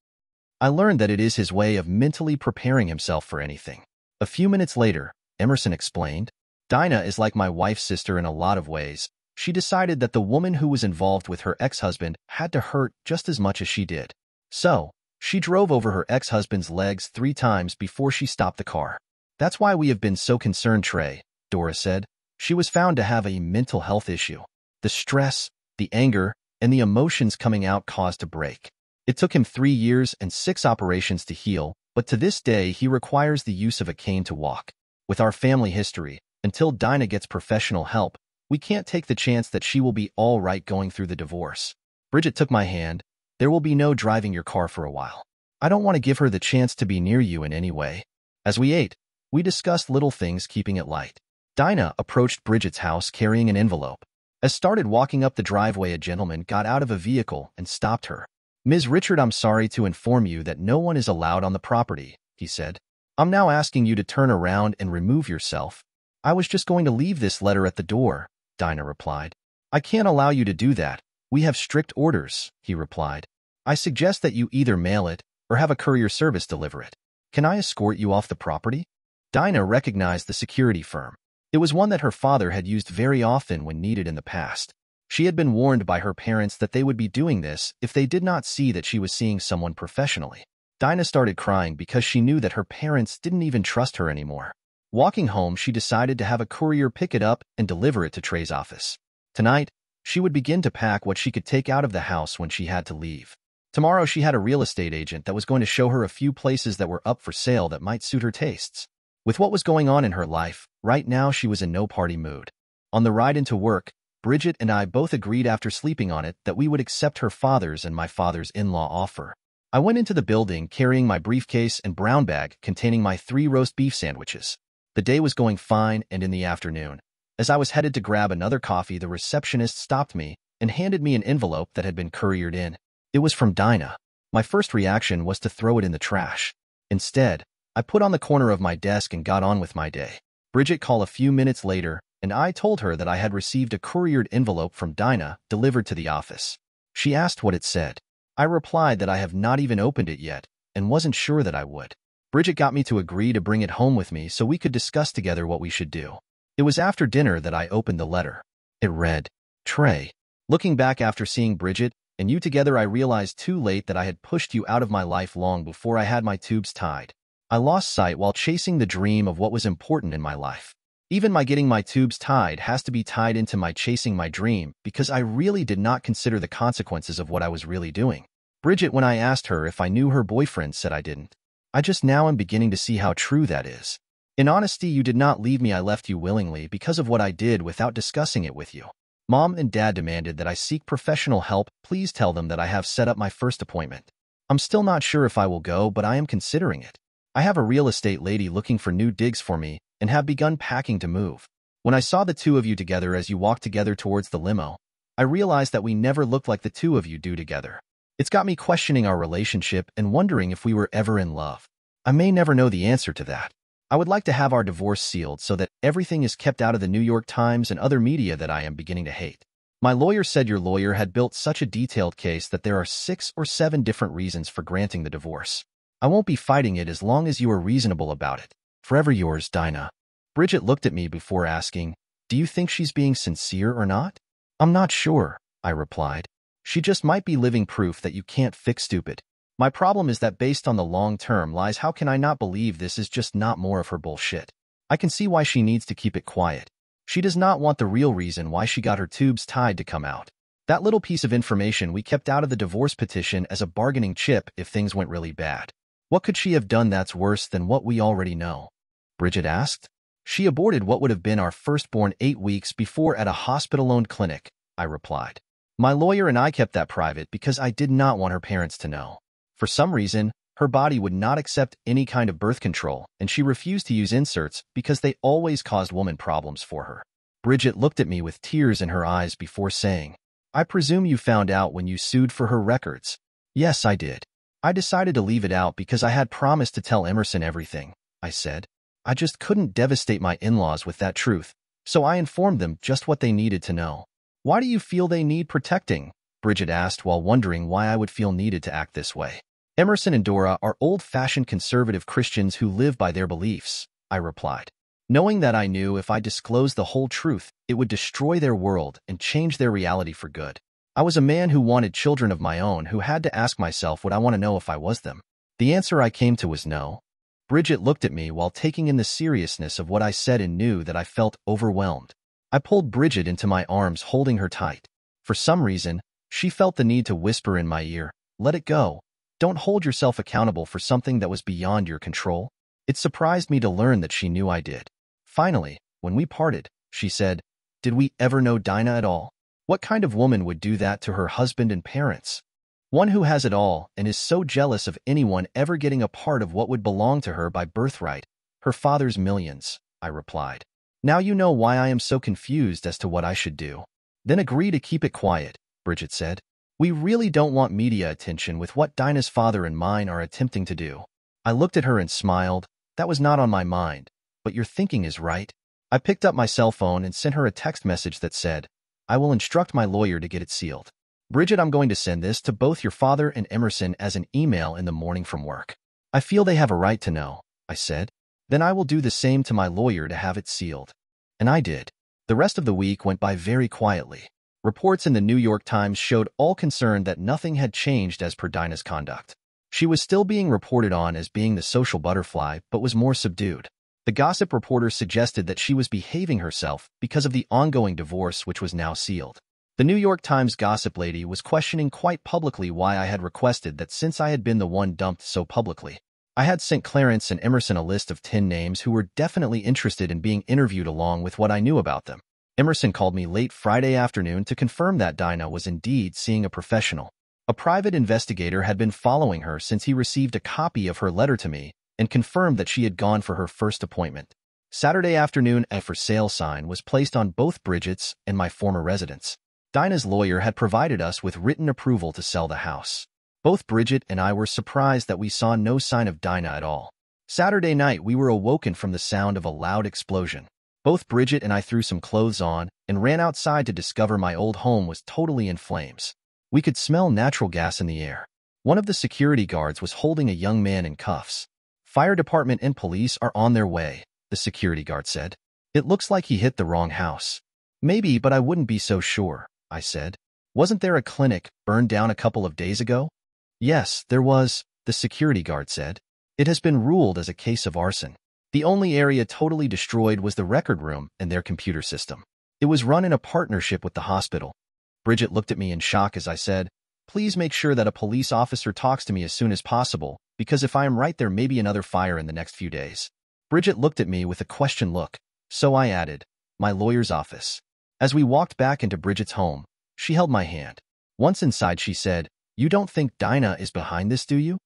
I learned that it is his way of mentally preparing himself for anything. A few minutes later, Emerson explained, Dinah is like my wife's sister in a lot of ways. She decided that the woman who was involved with her ex-husband had to hurt just as much as she did. So, she drove over her ex-husband's legs three times before she stopped the car. That's why we have been so concerned, Trey, Dora said. She was found to have a mental health issue. The stress, the anger, and the emotions coming out caused a break. It took him three years and six operations to heal, but to this day he requires the use of a cane to walk. With our family history, until Dinah gets professional help, we can't take the chance that she will be all right going through the divorce. Bridget took my hand. There will be no driving your car for a while. I don't want to give her the chance to be near you in any way. As we ate, we discussed little things keeping it light. Dinah approached Bridget's house carrying an envelope. As started walking up the driveway, a gentleman got out of a vehicle and stopped her. Ms. Richard, I'm sorry to inform you that no one is allowed on the property, he said. I'm now asking you to turn around and remove yourself. I was just going to leave this letter at the door, Dinah replied. I can't allow you to do that. We have strict orders, he replied. I suggest that you either mail it or have a courier service deliver it. Can I escort you off the property? Dinah recognized the security firm. It was one that her father had used very often when needed in the past. She had been warned by her parents that they would be doing this if they did not see that she was seeing someone professionally. Dinah started crying because she knew that her parents didn't even trust her anymore. Walking home, she decided to have a courier pick it up and deliver it to Trey's office. Tonight, she would begin to pack what she could take out of the house when she had to leave. Tomorrow, she had a real estate agent that was going to show her a few places that were up for sale that might suit her tastes. With what was going on in her life, right now she was in no party mood. On the ride into work, Bridget and I both agreed after sleeping on it that we would accept her father's and my father's in-law offer. I went into the building carrying my briefcase and brown bag containing my three roast beef sandwiches. The day was going fine and in the afternoon. As I was headed to grab another coffee, the receptionist stopped me and handed me an envelope that had been couriered in. It was from Dinah. My first reaction was to throw it in the trash. Instead, I put on the corner of my desk and got on with my day. Bridget called a few minutes later, and I told her that I had received a couriered envelope from Dinah delivered to the office. She asked what it said. I replied that I have not even opened it yet and wasn't sure that I would. Bridget got me to agree to bring it home with me so we could discuss together what we should do. It was after dinner that I opened the letter. It read, Trey. Looking back after seeing Bridget and you together I realized too late that I had pushed you out of my life long before I had my tubes tied. I lost sight while chasing the dream of what was important in my life. Even my getting my tubes tied has to be tied into my chasing my dream because I really did not consider the consequences of what I was really doing. Bridget, when I asked her if I knew her boyfriend, said I didn't. I just now am beginning to see how true that is. In honesty, you did not leave me. I left you willingly because of what I did without discussing it with you. Mom and Dad demanded that I seek professional help. Please tell them that I have set up my first appointment. I'm still not sure if I will go, but I am considering it. I have a real estate lady looking for new digs for me and have begun packing to move. When I saw the two of you together as you walked together towards the limo, I realized that we never looked like the two of you do together. It's got me questioning our relationship and wondering if we were ever in love. I may never know the answer to that. I would like to have our divorce sealed so that everything is kept out of the New York Times and other media that I am beginning to hate. My lawyer said your lawyer had built such a detailed case that there are six or seven different reasons for granting the divorce. I won't be fighting it as long as you are reasonable about it. Forever yours, Dinah. Bridget looked at me before asking, Do you think she's being sincere or not? I'm not sure, I replied. She just might be living proof that you can't fix stupid. My problem is that based on the long-term lies, how can I not believe this is just not more of her bullshit? I can see why she needs to keep it quiet. She does not want the real reason why she got her tubes tied to come out. That little piece of information we kept out of the divorce petition as a bargaining chip if things went really bad. What could she have done that's worse than what we already know? Bridget asked. She aborted what would have been our firstborn eight weeks before at a hospital-owned clinic, I replied. My lawyer and I kept that private because I did not want her parents to know. For some reason, her body would not accept any kind of birth control, and she refused to use inserts because they always caused woman problems for her. Bridget looked at me with tears in her eyes before saying, I presume you found out when you sued for her records. Yes, I did. I decided to leave it out because I had promised to tell Emerson everything, I said. I just couldn't devastate my in-laws with that truth, so I informed them just what they needed to know. Why do you feel they need protecting? Bridget asked while wondering why I would feel needed to act this way. Emerson and Dora are old-fashioned conservative Christians who live by their beliefs, I replied. Knowing that I knew if I disclosed the whole truth, it would destroy their world and change their reality for good. I was a man who wanted children of my own who had to ask myself would I want to know if I was them. The answer I came to was no. Bridget looked at me while taking in the seriousness of what I said and knew that I felt overwhelmed. I pulled Bridget into my arms, holding her tight. For some reason, she felt the need to whisper in my ear, let it go. Don't hold yourself accountable for something that was beyond your control. It surprised me to learn that she knew I did. Finally, when we parted, she said, Did we ever know Dinah at all? What kind of woman would do that to her husband and parents? One who has it all and is so jealous of anyone ever getting a part of what would belong to her by birthright, her father's millions, I replied. Now you know why I am so confused as to what I should do. Then agree to keep it quiet, Bridget said. We really don't want media attention with what Dinah's father and mine are attempting to do. I looked at her and smiled. That was not on my mind, but your thinking is right. I picked up my cell phone and sent her a text message that said, I will instruct my lawyer to get it sealed. Bridget, I'm going to send this to both your father and Emerson as an email in the morning from work. I feel they have a right to know, I said. Then I will do the same to my lawyer to have it sealed. And I did. The rest of the week went by very quietly. Reports in the New York Times showed all concerned that nothing had changed as per Dinah's conduct. She was still being reported on as being the social butterfly, but was more subdued. The gossip reporter suggested that she was behaving herself because of the ongoing divorce which was now sealed. The New York Times gossip lady was questioning quite publicly why I had requested that since I had been the one dumped so publicly. I had sent Clarence and Emerson a list of 10 names who were definitely interested in being interviewed along with what I knew about them. Emerson called me late Friday afternoon to confirm that Dinah was indeed seeing a professional. A private investigator had been following her since he received a copy of her letter to me and confirmed that she had gone for her first appointment. Saturday afternoon a for sale sign was placed on both Bridget's and my former residence. Dinah's lawyer had provided us with written approval to sell the house. Both Bridget and I were surprised that we saw no sign of Dinah at all. Saturday night, we were awoken from the sound of a loud explosion. Both Bridget and I threw some clothes on and ran outside to discover my old home was totally in flames. We could smell natural gas in the air. One of the security guards was holding a young man in cuffs. Fire department and police are on their way, the security guard said. It looks like he hit the wrong house. Maybe, but I wouldn't be so sure, I said. Wasn't there a clinic burned down a couple of days ago? Yes, there was, the security guard said. It has been ruled as a case of arson. The only area totally destroyed was the record room and their computer system. It was run in a partnership with the hospital. Bridget looked at me in shock as I said, Please make sure that a police officer talks to me as soon as possible, because if I am right there may be another fire in the next few days. Bridget looked at me with a question look, so I added, my lawyer's office. As we walked back into Bridget's home, she held my hand. Once inside, she said, you don't think Dinah is behind this, do you?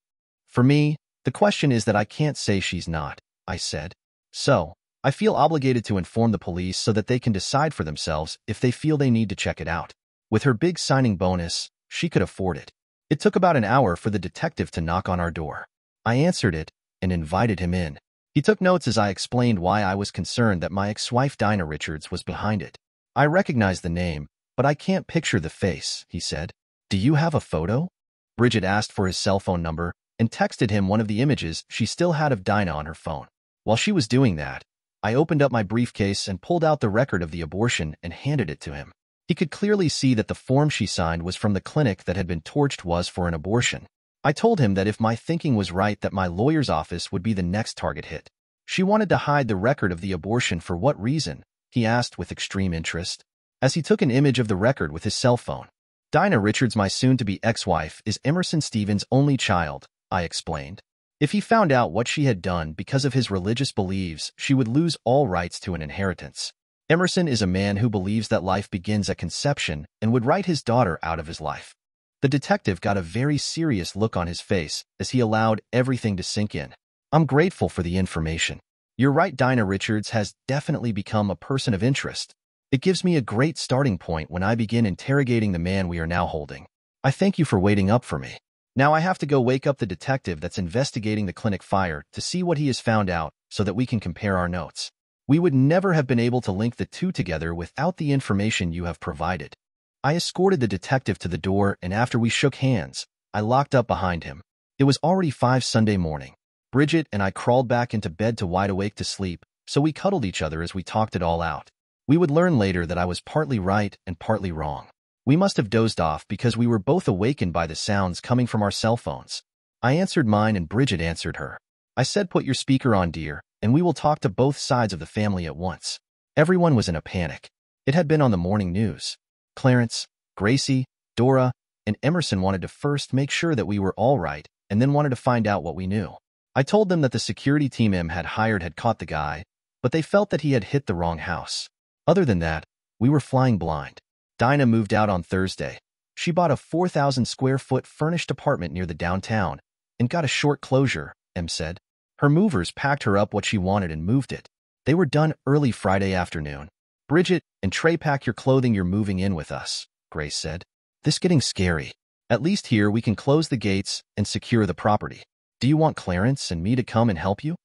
For me, the question is that I can't say she's not, I said. So, I feel obligated to inform the police so that they can decide for themselves if they feel they need to check it out. With her big signing bonus, she could afford it. It took about an hour for the detective to knock on our door. I answered it and invited him in. He took notes as I explained why I was concerned that my ex-wife Dinah Richards was behind it. I recognize the name, but I can't picture the face, he said. Do you have a photo? Bridget asked for his cell phone number and texted him one of the images she still had of Dinah on her phone. While she was doing that, I opened up my briefcase and pulled out the record of the abortion and handed it to him. He could clearly see that the form she signed was from the clinic that had been torched was for an abortion. I told him that if my thinking was right that my lawyer's office would be the next target hit. She wanted to hide the record of the abortion for what reason? He asked with extreme interest. As he took an image of the record with his cell phone, Dinah Richards, my soon-to-be ex-wife, is Emerson Stevens' only child, I explained. If he found out what she had done because of his religious beliefs, she would lose all rights to an inheritance. Emerson is a man who believes that life begins at conception and would write his daughter out of his life. The detective got a very serious look on his face as he allowed everything to sink in. I'm grateful for the information. You're right, Dinah Richards has definitely become a person of interest, it gives me a great starting point when I begin interrogating the man we are now holding. I thank you for waiting up for me. Now I have to go wake up the detective that's investigating the clinic fire to see what he has found out so that we can compare our notes. We would never have been able to link the two together without the information you have provided. I escorted the detective to the door and after we shook hands, I locked up behind him. It was already 5 Sunday morning. Bridget and I crawled back into bed to wide awake to sleep, so we cuddled each other as we talked it all out. We would learn later that I was partly right and partly wrong. We must have dozed off because we were both awakened by the sounds coming from our cell phones. I answered mine and Bridget answered her. I said put your speaker on, dear, and we will talk to both sides of the family at once. Everyone was in a panic. It had been on the morning news. Clarence, Gracie, Dora, and Emerson wanted to first make sure that we were all right and then wanted to find out what we knew. I told them that the security team M had hired had caught the guy, but they felt that he had hit the wrong house. Other than that, we were flying blind. Dinah moved out on Thursday. She bought a 4,000 square foot furnished apartment near the downtown and got a short closure, M said. Her movers packed her up what she wanted and moved it. They were done early Friday afternoon. Bridget and Trey pack your clothing you're moving in with us, Grace said. This getting scary. At least here we can close the gates and secure the property. Do you want Clarence and me to come and help you?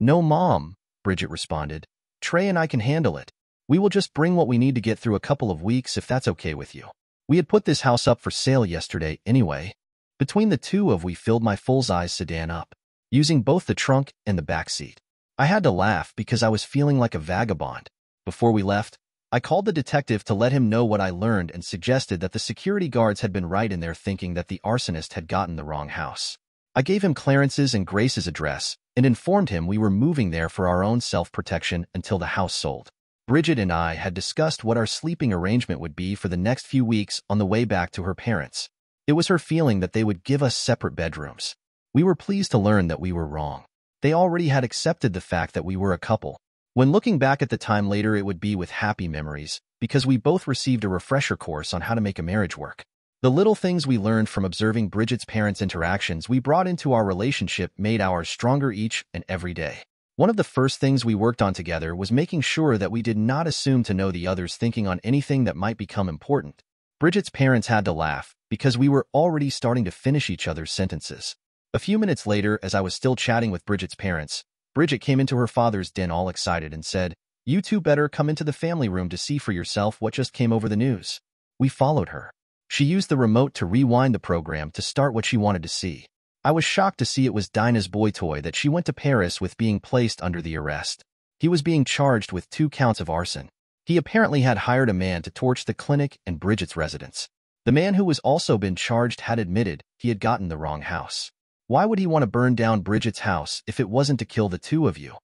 No, Mom, Bridget responded. Trey and I can handle it. We will just bring what we need to get through a couple of weeks if that's okay with you. We had put this house up for sale yesterday anyway. Between the two of we filled my full-size sedan up, using both the trunk and the back seat. I had to laugh because I was feeling like a vagabond. Before we left, I called the detective to let him know what I learned and suggested that the security guards had been right in their thinking that the arsonist had gotten the wrong house. I gave him Clarence's and Grace's address and informed him we were moving there for our own self-protection until the house sold. Bridget and I had discussed what our sleeping arrangement would be for the next few weeks on the way back to her parents. It was her feeling that they would give us separate bedrooms. We were pleased to learn that we were wrong. They already had accepted the fact that we were a couple. When looking back at the time later, it would be with happy memories, because we both received a refresher course on how to make a marriage work. The little things we learned from observing Bridget's parents' interactions we brought into our relationship made ours stronger each and every day. One of the first things we worked on together was making sure that we did not assume to know the other's thinking on anything that might become important. Bridget's parents had to laugh, because we were already starting to finish each other's sentences. A few minutes later, as I was still chatting with Bridget's parents, Bridget came into her father's den all excited and said, You two better come into the family room to see for yourself what just came over the news. We followed her. She used the remote to rewind the program to start what she wanted to see. I was shocked to see it was Dinah's boy toy that she went to Paris with being placed under the arrest. He was being charged with two counts of arson. He apparently had hired a man to torch the clinic and Bridget's residence. The man who was also been charged had admitted he had gotten the wrong house. Why would he want to burn down Bridget's house if it wasn't to kill the two of you?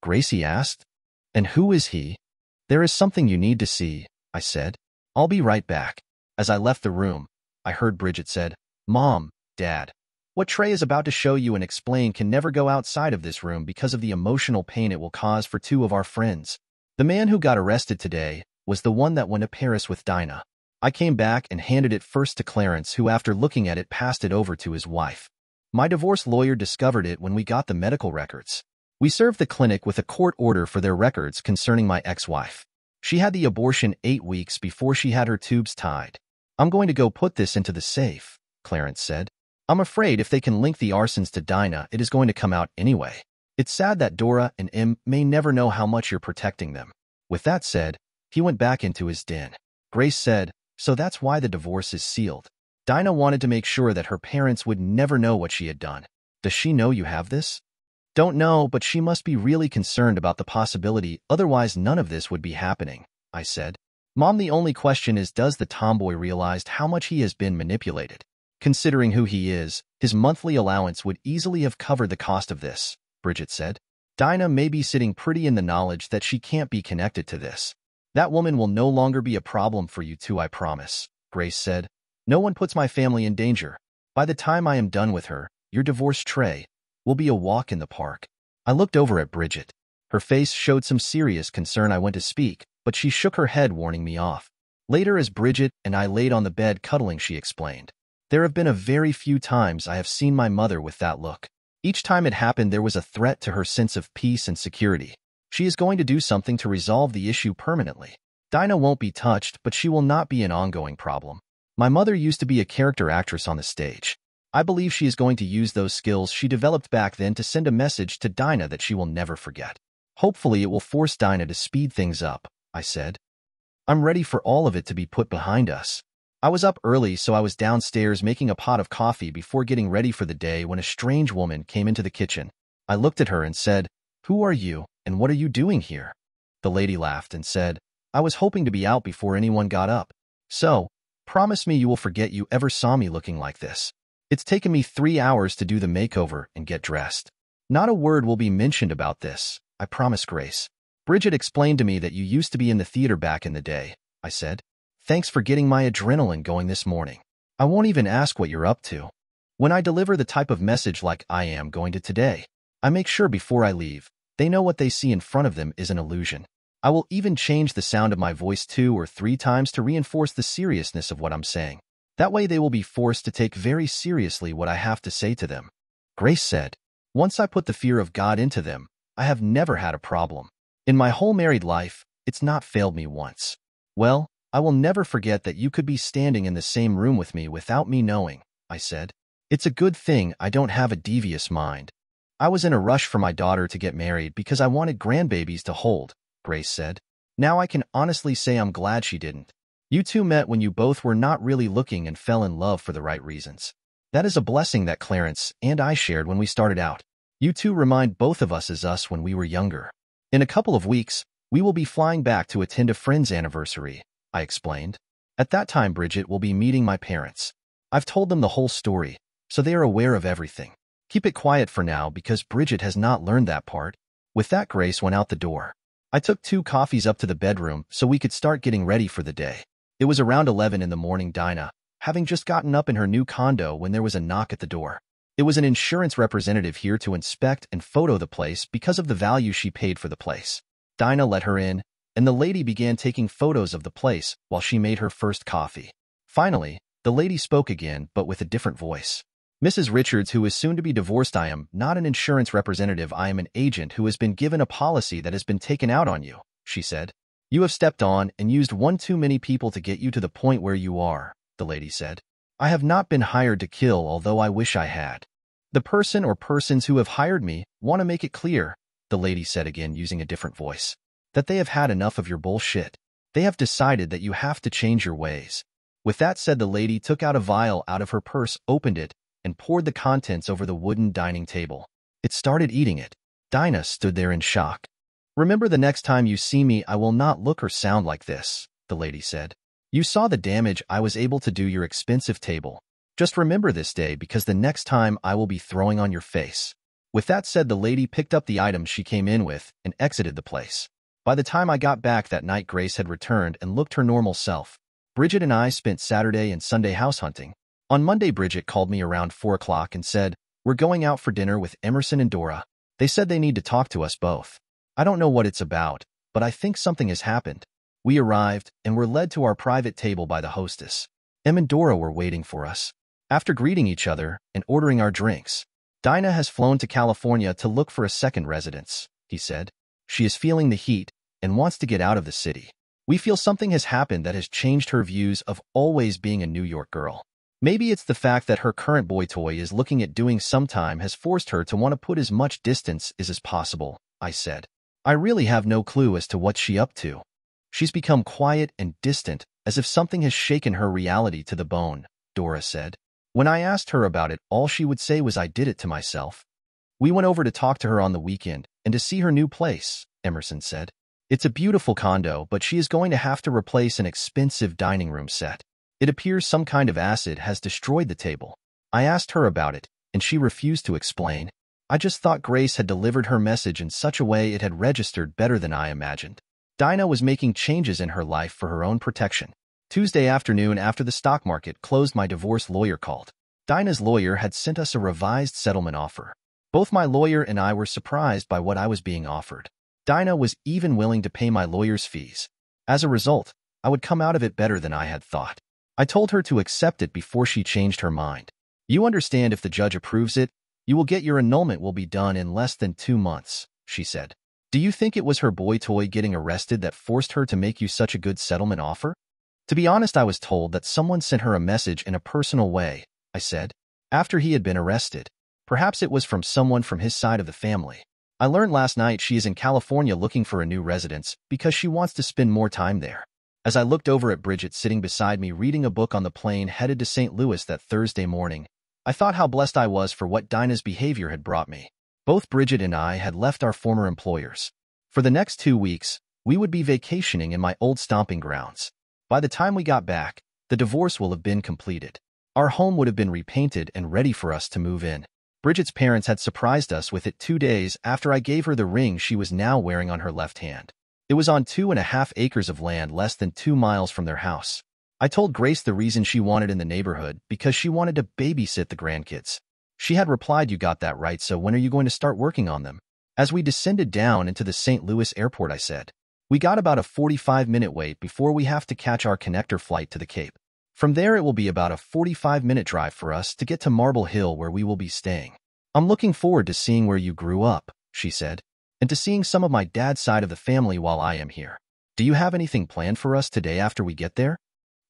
Gracie asked. And who is he? There is something you need to see, I said. I'll be right back. As I left the room, I heard Bridget said, Mom, Dad, what Trey is about to show you and explain can never go outside of this room because of the emotional pain it will cause for two of our friends. The man who got arrested today was the one that went to Paris with Dinah. I came back and handed it first to Clarence, who after looking at it passed it over to his wife. My divorce lawyer discovered it when we got the medical records. We served the clinic with a court order for their records concerning my ex-wife. She had the abortion eight weeks before she had her tubes tied. I'm going to go put this into the safe, Clarence said. I'm afraid if they can link the arsons to Dinah, it is going to come out anyway. It's sad that Dora and Em may never know how much you're protecting them. With that said, he went back into his den. Grace said, so that's why the divorce is sealed. Dinah wanted to make sure that her parents would never know what she had done. Does she know you have this? Don't know, but she must be really concerned about the possibility, otherwise none of this would be happening, I said. Mom, the only question is does the tomboy realized how much he has been manipulated? Considering who he is, his monthly allowance would easily have covered the cost of this, Bridget said. Dinah may be sitting pretty in the knowledge that she can't be connected to this. That woman will no longer be a problem for you two, I promise, Grace said, no one puts my family in danger. By the time I am done with her, your divorce Trey will be a walk in the park. I looked over at Bridget. Her face showed some serious concern I went to speak, but she shook her head warning me off. Later as Bridget and I laid on the bed cuddling, she explained. There have been a very few times I have seen my mother with that look. Each time it happened, there was a threat to her sense of peace and security. She is going to do something to resolve the issue permanently. Dinah won't be touched, but she will not be an ongoing problem. My mother used to be a character actress on the stage. I believe she is going to use those skills she developed back then to send a message to Dinah that she will never forget. Hopefully it will force Dinah to speed things up, I said. I'm ready for all of it to be put behind us. I was up early, so I was downstairs making a pot of coffee before getting ready for the day when a strange woman came into the kitchen. I looked at her and said, Who are you, and what are you doing here? The lady laughed and said, I was hoping to be out before anyone got up. So, Promise me you will forget you ever saw me looking like this. It's taken me three hours to do the makeover and get dressed. Not a word will be mentioned about this, I promise Grace. Bridget explained to me that you used to be in the theater back in the day, I said. Thanks for getting my adrenaline going this morning. I won't even ask what you're up to. When I deliver the type of message like I am going to today, I make sure before I leave, they know what they see in front of them is an illusion. I will even change the sound of my voice two or three times to reinforce the seriousness of what I'm saying. That way they will be forced to take very seriously what I have to say to them. Grace said, Once I put the fear of God into them, I have never had a problem. In my whole married life, it's not failed me once. Well, I will never forget that you could be standing in the same room with me without me knowing, I said. It's a good thing I don't have a devious mind. I was in a rush for my daughter to get married because I wanted grandbabies to hold, Grace said. Now I can honestly say I'm glad she didn't. You two met when you both were not really looking and fell in love for the right reasons. That is a blessing that Clarence and I shared when we started out. You two remind both of us as us when we were younger. In a couple of weeks, we will be flying back to attend a friend's anniversary, I explained. At that time, Bridget will be meeting my parents. I've told them the whole story, so they are aware of everything. Keep it quiet for now because Bridget has not learned that part. With that, Grace went out the door. I took two coffees up to the bedroom so we could start getting ready for the day. It was around 11 in the morning Dinah, having just gotten up in her new condo when there was a knock at the door. It was an insurance representative here to inspect and photo the place because of the value she paid for the place. Dinah let her in, and the lady began taking photos of the place while she made her first coffee. Finally, the lady spoke again, but with a different voice. Mrs. Richards, who is soon to be divorced, I am not an insurance representative. I am an agent who has been given a policy that has been taken out on you, she said. You have stepped on and used one too many people to get you to the point where you are, the lady said. I have not been hired to kill, although I wish I had. The person or persons who have hired me want to make it clear, the lady said again using a different voice, that they have had enough of your bullshit. They have decided that you have to change your ways. With that said, the lady took out a vial out of her purse, opened it, and poured the contents over the wooden dining table. It started eating it. Dinah stood there in shock. Remember the next time you see me, I will not look or sound like this, the lady said. You saw the damage I was able to do your expensive table. Just remember this day because the next time I will be throwing on your face. With that said, the lady picked up the items she came in with and exited the place. By the time I got back that night, Grace had returned and looked her normal self. Bridget and I spent Saturday and Sunday house hunting. On Monday, Bridget called me around 4 o'clock and said, We're going out for dinner with Emerson and Dora. They said they need to talk to us both. I don't know what it's about, but I think something has happened. We arrived and were led to our private table by the hostess. Em and Dora were waiting for us. After greeting each other and ordering our drinks, Dinah has flown to California to look for a second residence, he said. She is feeling the heat and wants to get out of the city. We feel something has happened that has changed her views of always being a New York girl. Maybe it's the fact that her current boy toy is looking at doing some time has forced her to want to put as much distance as is possible, I said. I really have no clue as to what she up to. She's become quiet and distant, as if something has shaken her reality to the bone, Dora said. When I asked her about it, all she would say was I did it to myself. We went over to talk to her on the weekend and to see her new place, Emerson said. It's a beautiful condo, but she is going to have to replace an expensive dining room set. It appears some kind of acid has destroyed the table. I asked her about it, and she refused to explain. I just thought Grace had delivered her message in such a way it had registered better than I imagined. Dinah was making changes in her life for her own protection. Tuesday afternoon after the stock market closed my divorce lawyer called. Dinah's lawyer had sent us a revised settlement offer. Both my lawyer and I were surprised by what I was being offered. Dinah was even willing to pay my lawyer's fees. As a result, I would come out of it better than I had thought. I told her to accept it before she changed her mind. You understand if the judge approves it, you will get your annulment will be done in less than two months, she said. Do you think it was her boy toy getting arrested that forced her to make you such a good settlement offer? To be honest, I was told that someone sent her a message in a personal way, I said, after he had been arrested. Perhaps it was from someone from his side of the family. I learned last night she is in California looking for a new residence because she wants to spend more time there. As I looked over at Bridget sitting beside me reading a book on the plane headed to St. Louis that Thursday morning, I thought how blessed I was for what Dinah's behavior had brought me. Both Bridget and I had left our former employers. For the next two weeks, we would be vacationing in my old stomping grounds. By the time we got back, the divorce will have been completed. Our home would have been repainted and ready for us to move in. Bridget's parents had surprised us with it two days after I gave her the ring she was now wearing on her left hand. It was on two and a half acres of land less than two miles from their house. I told Grace the reason she wanted in the neighborhood because she wanted to babysit the grandkids. She had replied, You got that right, so when are you going to start working on them? As we descended down into the St. Louis airport, I said, We got about a 45 minute wait before we have to catch our connector flight to the Cape. From there, it will be about a 45 minute drive for us to get to Marble Hill where we will be staying. I'm looking forward to seeing where you grew up, she said, and to seeing some of my dad's side of the family while I am here. Do you have anything planned for us today after we get there?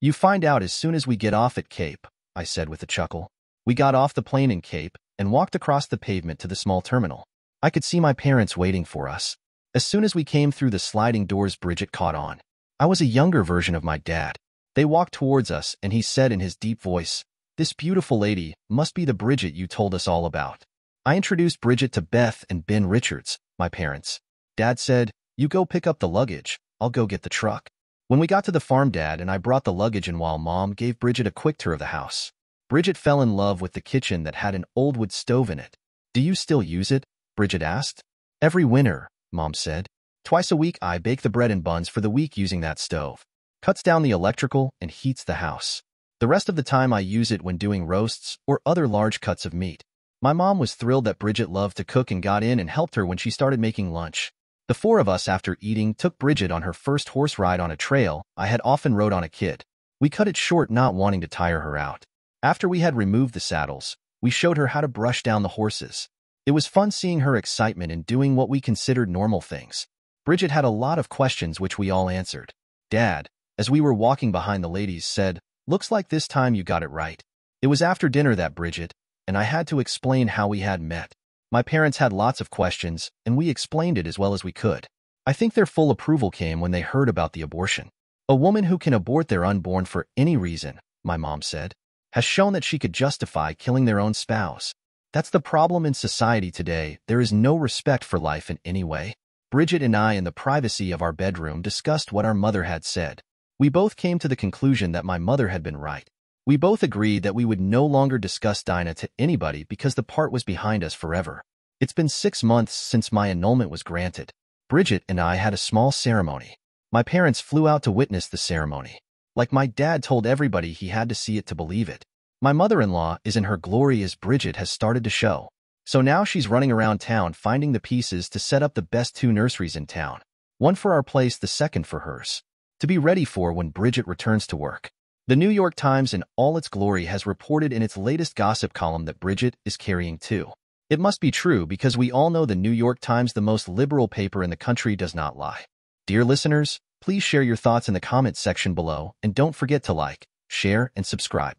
You find out as soon as we get off at Cape, I said with a chuckle. We got off the plane in Cape and walked across the pavement to the small terminal. I could see my parents waiting for us. As soon as we came through the sliding doors, Bridget caught on. I was a younger version of my dad. They walked towards us, and he said in his deep voice, This beautiful lady must be the Bridget you told us all about. I introduced Bridget to Beth and Ben Richards, my parents. Dad said, You go pick up the luggage. I'll go get the truck. When we got to the farm, Dad and I brought the luggage in while Mom gave Bridget a quick tour of the house. Bridget fell in love with the kitchen that had an old wood stove in it. Do you still use it? Bridget asked. Every winter, Mom said. Twice a week I bake the bread and buns for the week using that stove. Cuts down the electrical and heats the house. The rest of the time I use it when doing roasts or other large cuts of meat. My mom was thrilled that Bridget loved to cook and got in and helped her when she started making lunch. The four of us, after eating, took Bridget on her first horse ride on a trail I had often rode on a kid. We cut it short not wanting to tire her out. After we had removed the saddles, we showed her how to brush down the horses. It was fun seeing her excitement in doing what we considered normal things. Bridget had a lot of questions which we all answered. Dad, as we were walking behind the ladies, said, Looks like this time you got it right. It was after dinner that Bridget, and I had to explain how we had met. My parents had lots of questions, and we explained it as well as we could. I think their full approval came when they heard about the abortion. A woman who can abort their unborn for any reason, my mom said, has shown that she could justify killing their own spouse. That's the problem in society today. There is no respect for life in any way. Bridget and I, in the privacy of our bedroom, discussed what our mother had said. We both came to the conclusion that my mother had been right. We both agreed that we would no longer discuss Dinah to anybody because the part was behind us forever. It's been six months since my annulment was granted. Bridget and I had a small ceremony. My parents flew out to witness the ceremony. Like my dad told everybody he had to see it to believe it. My mother-in-law is in her glory as Bridget has started to show. So now she's running around town finding the pieces to set up the best two nurseries in town. One for our place, the second for hers. To be ready for when Bridget returns to work. The New York Times in all its glory has reported in its latest gossip column that Bridget is carrying two. It must be true because we all know the New York Times, the most liberal paper in the country, does not lie. Dear listeners, please share your thoughts in the comments section below and don't forget to like, share, and subscribe.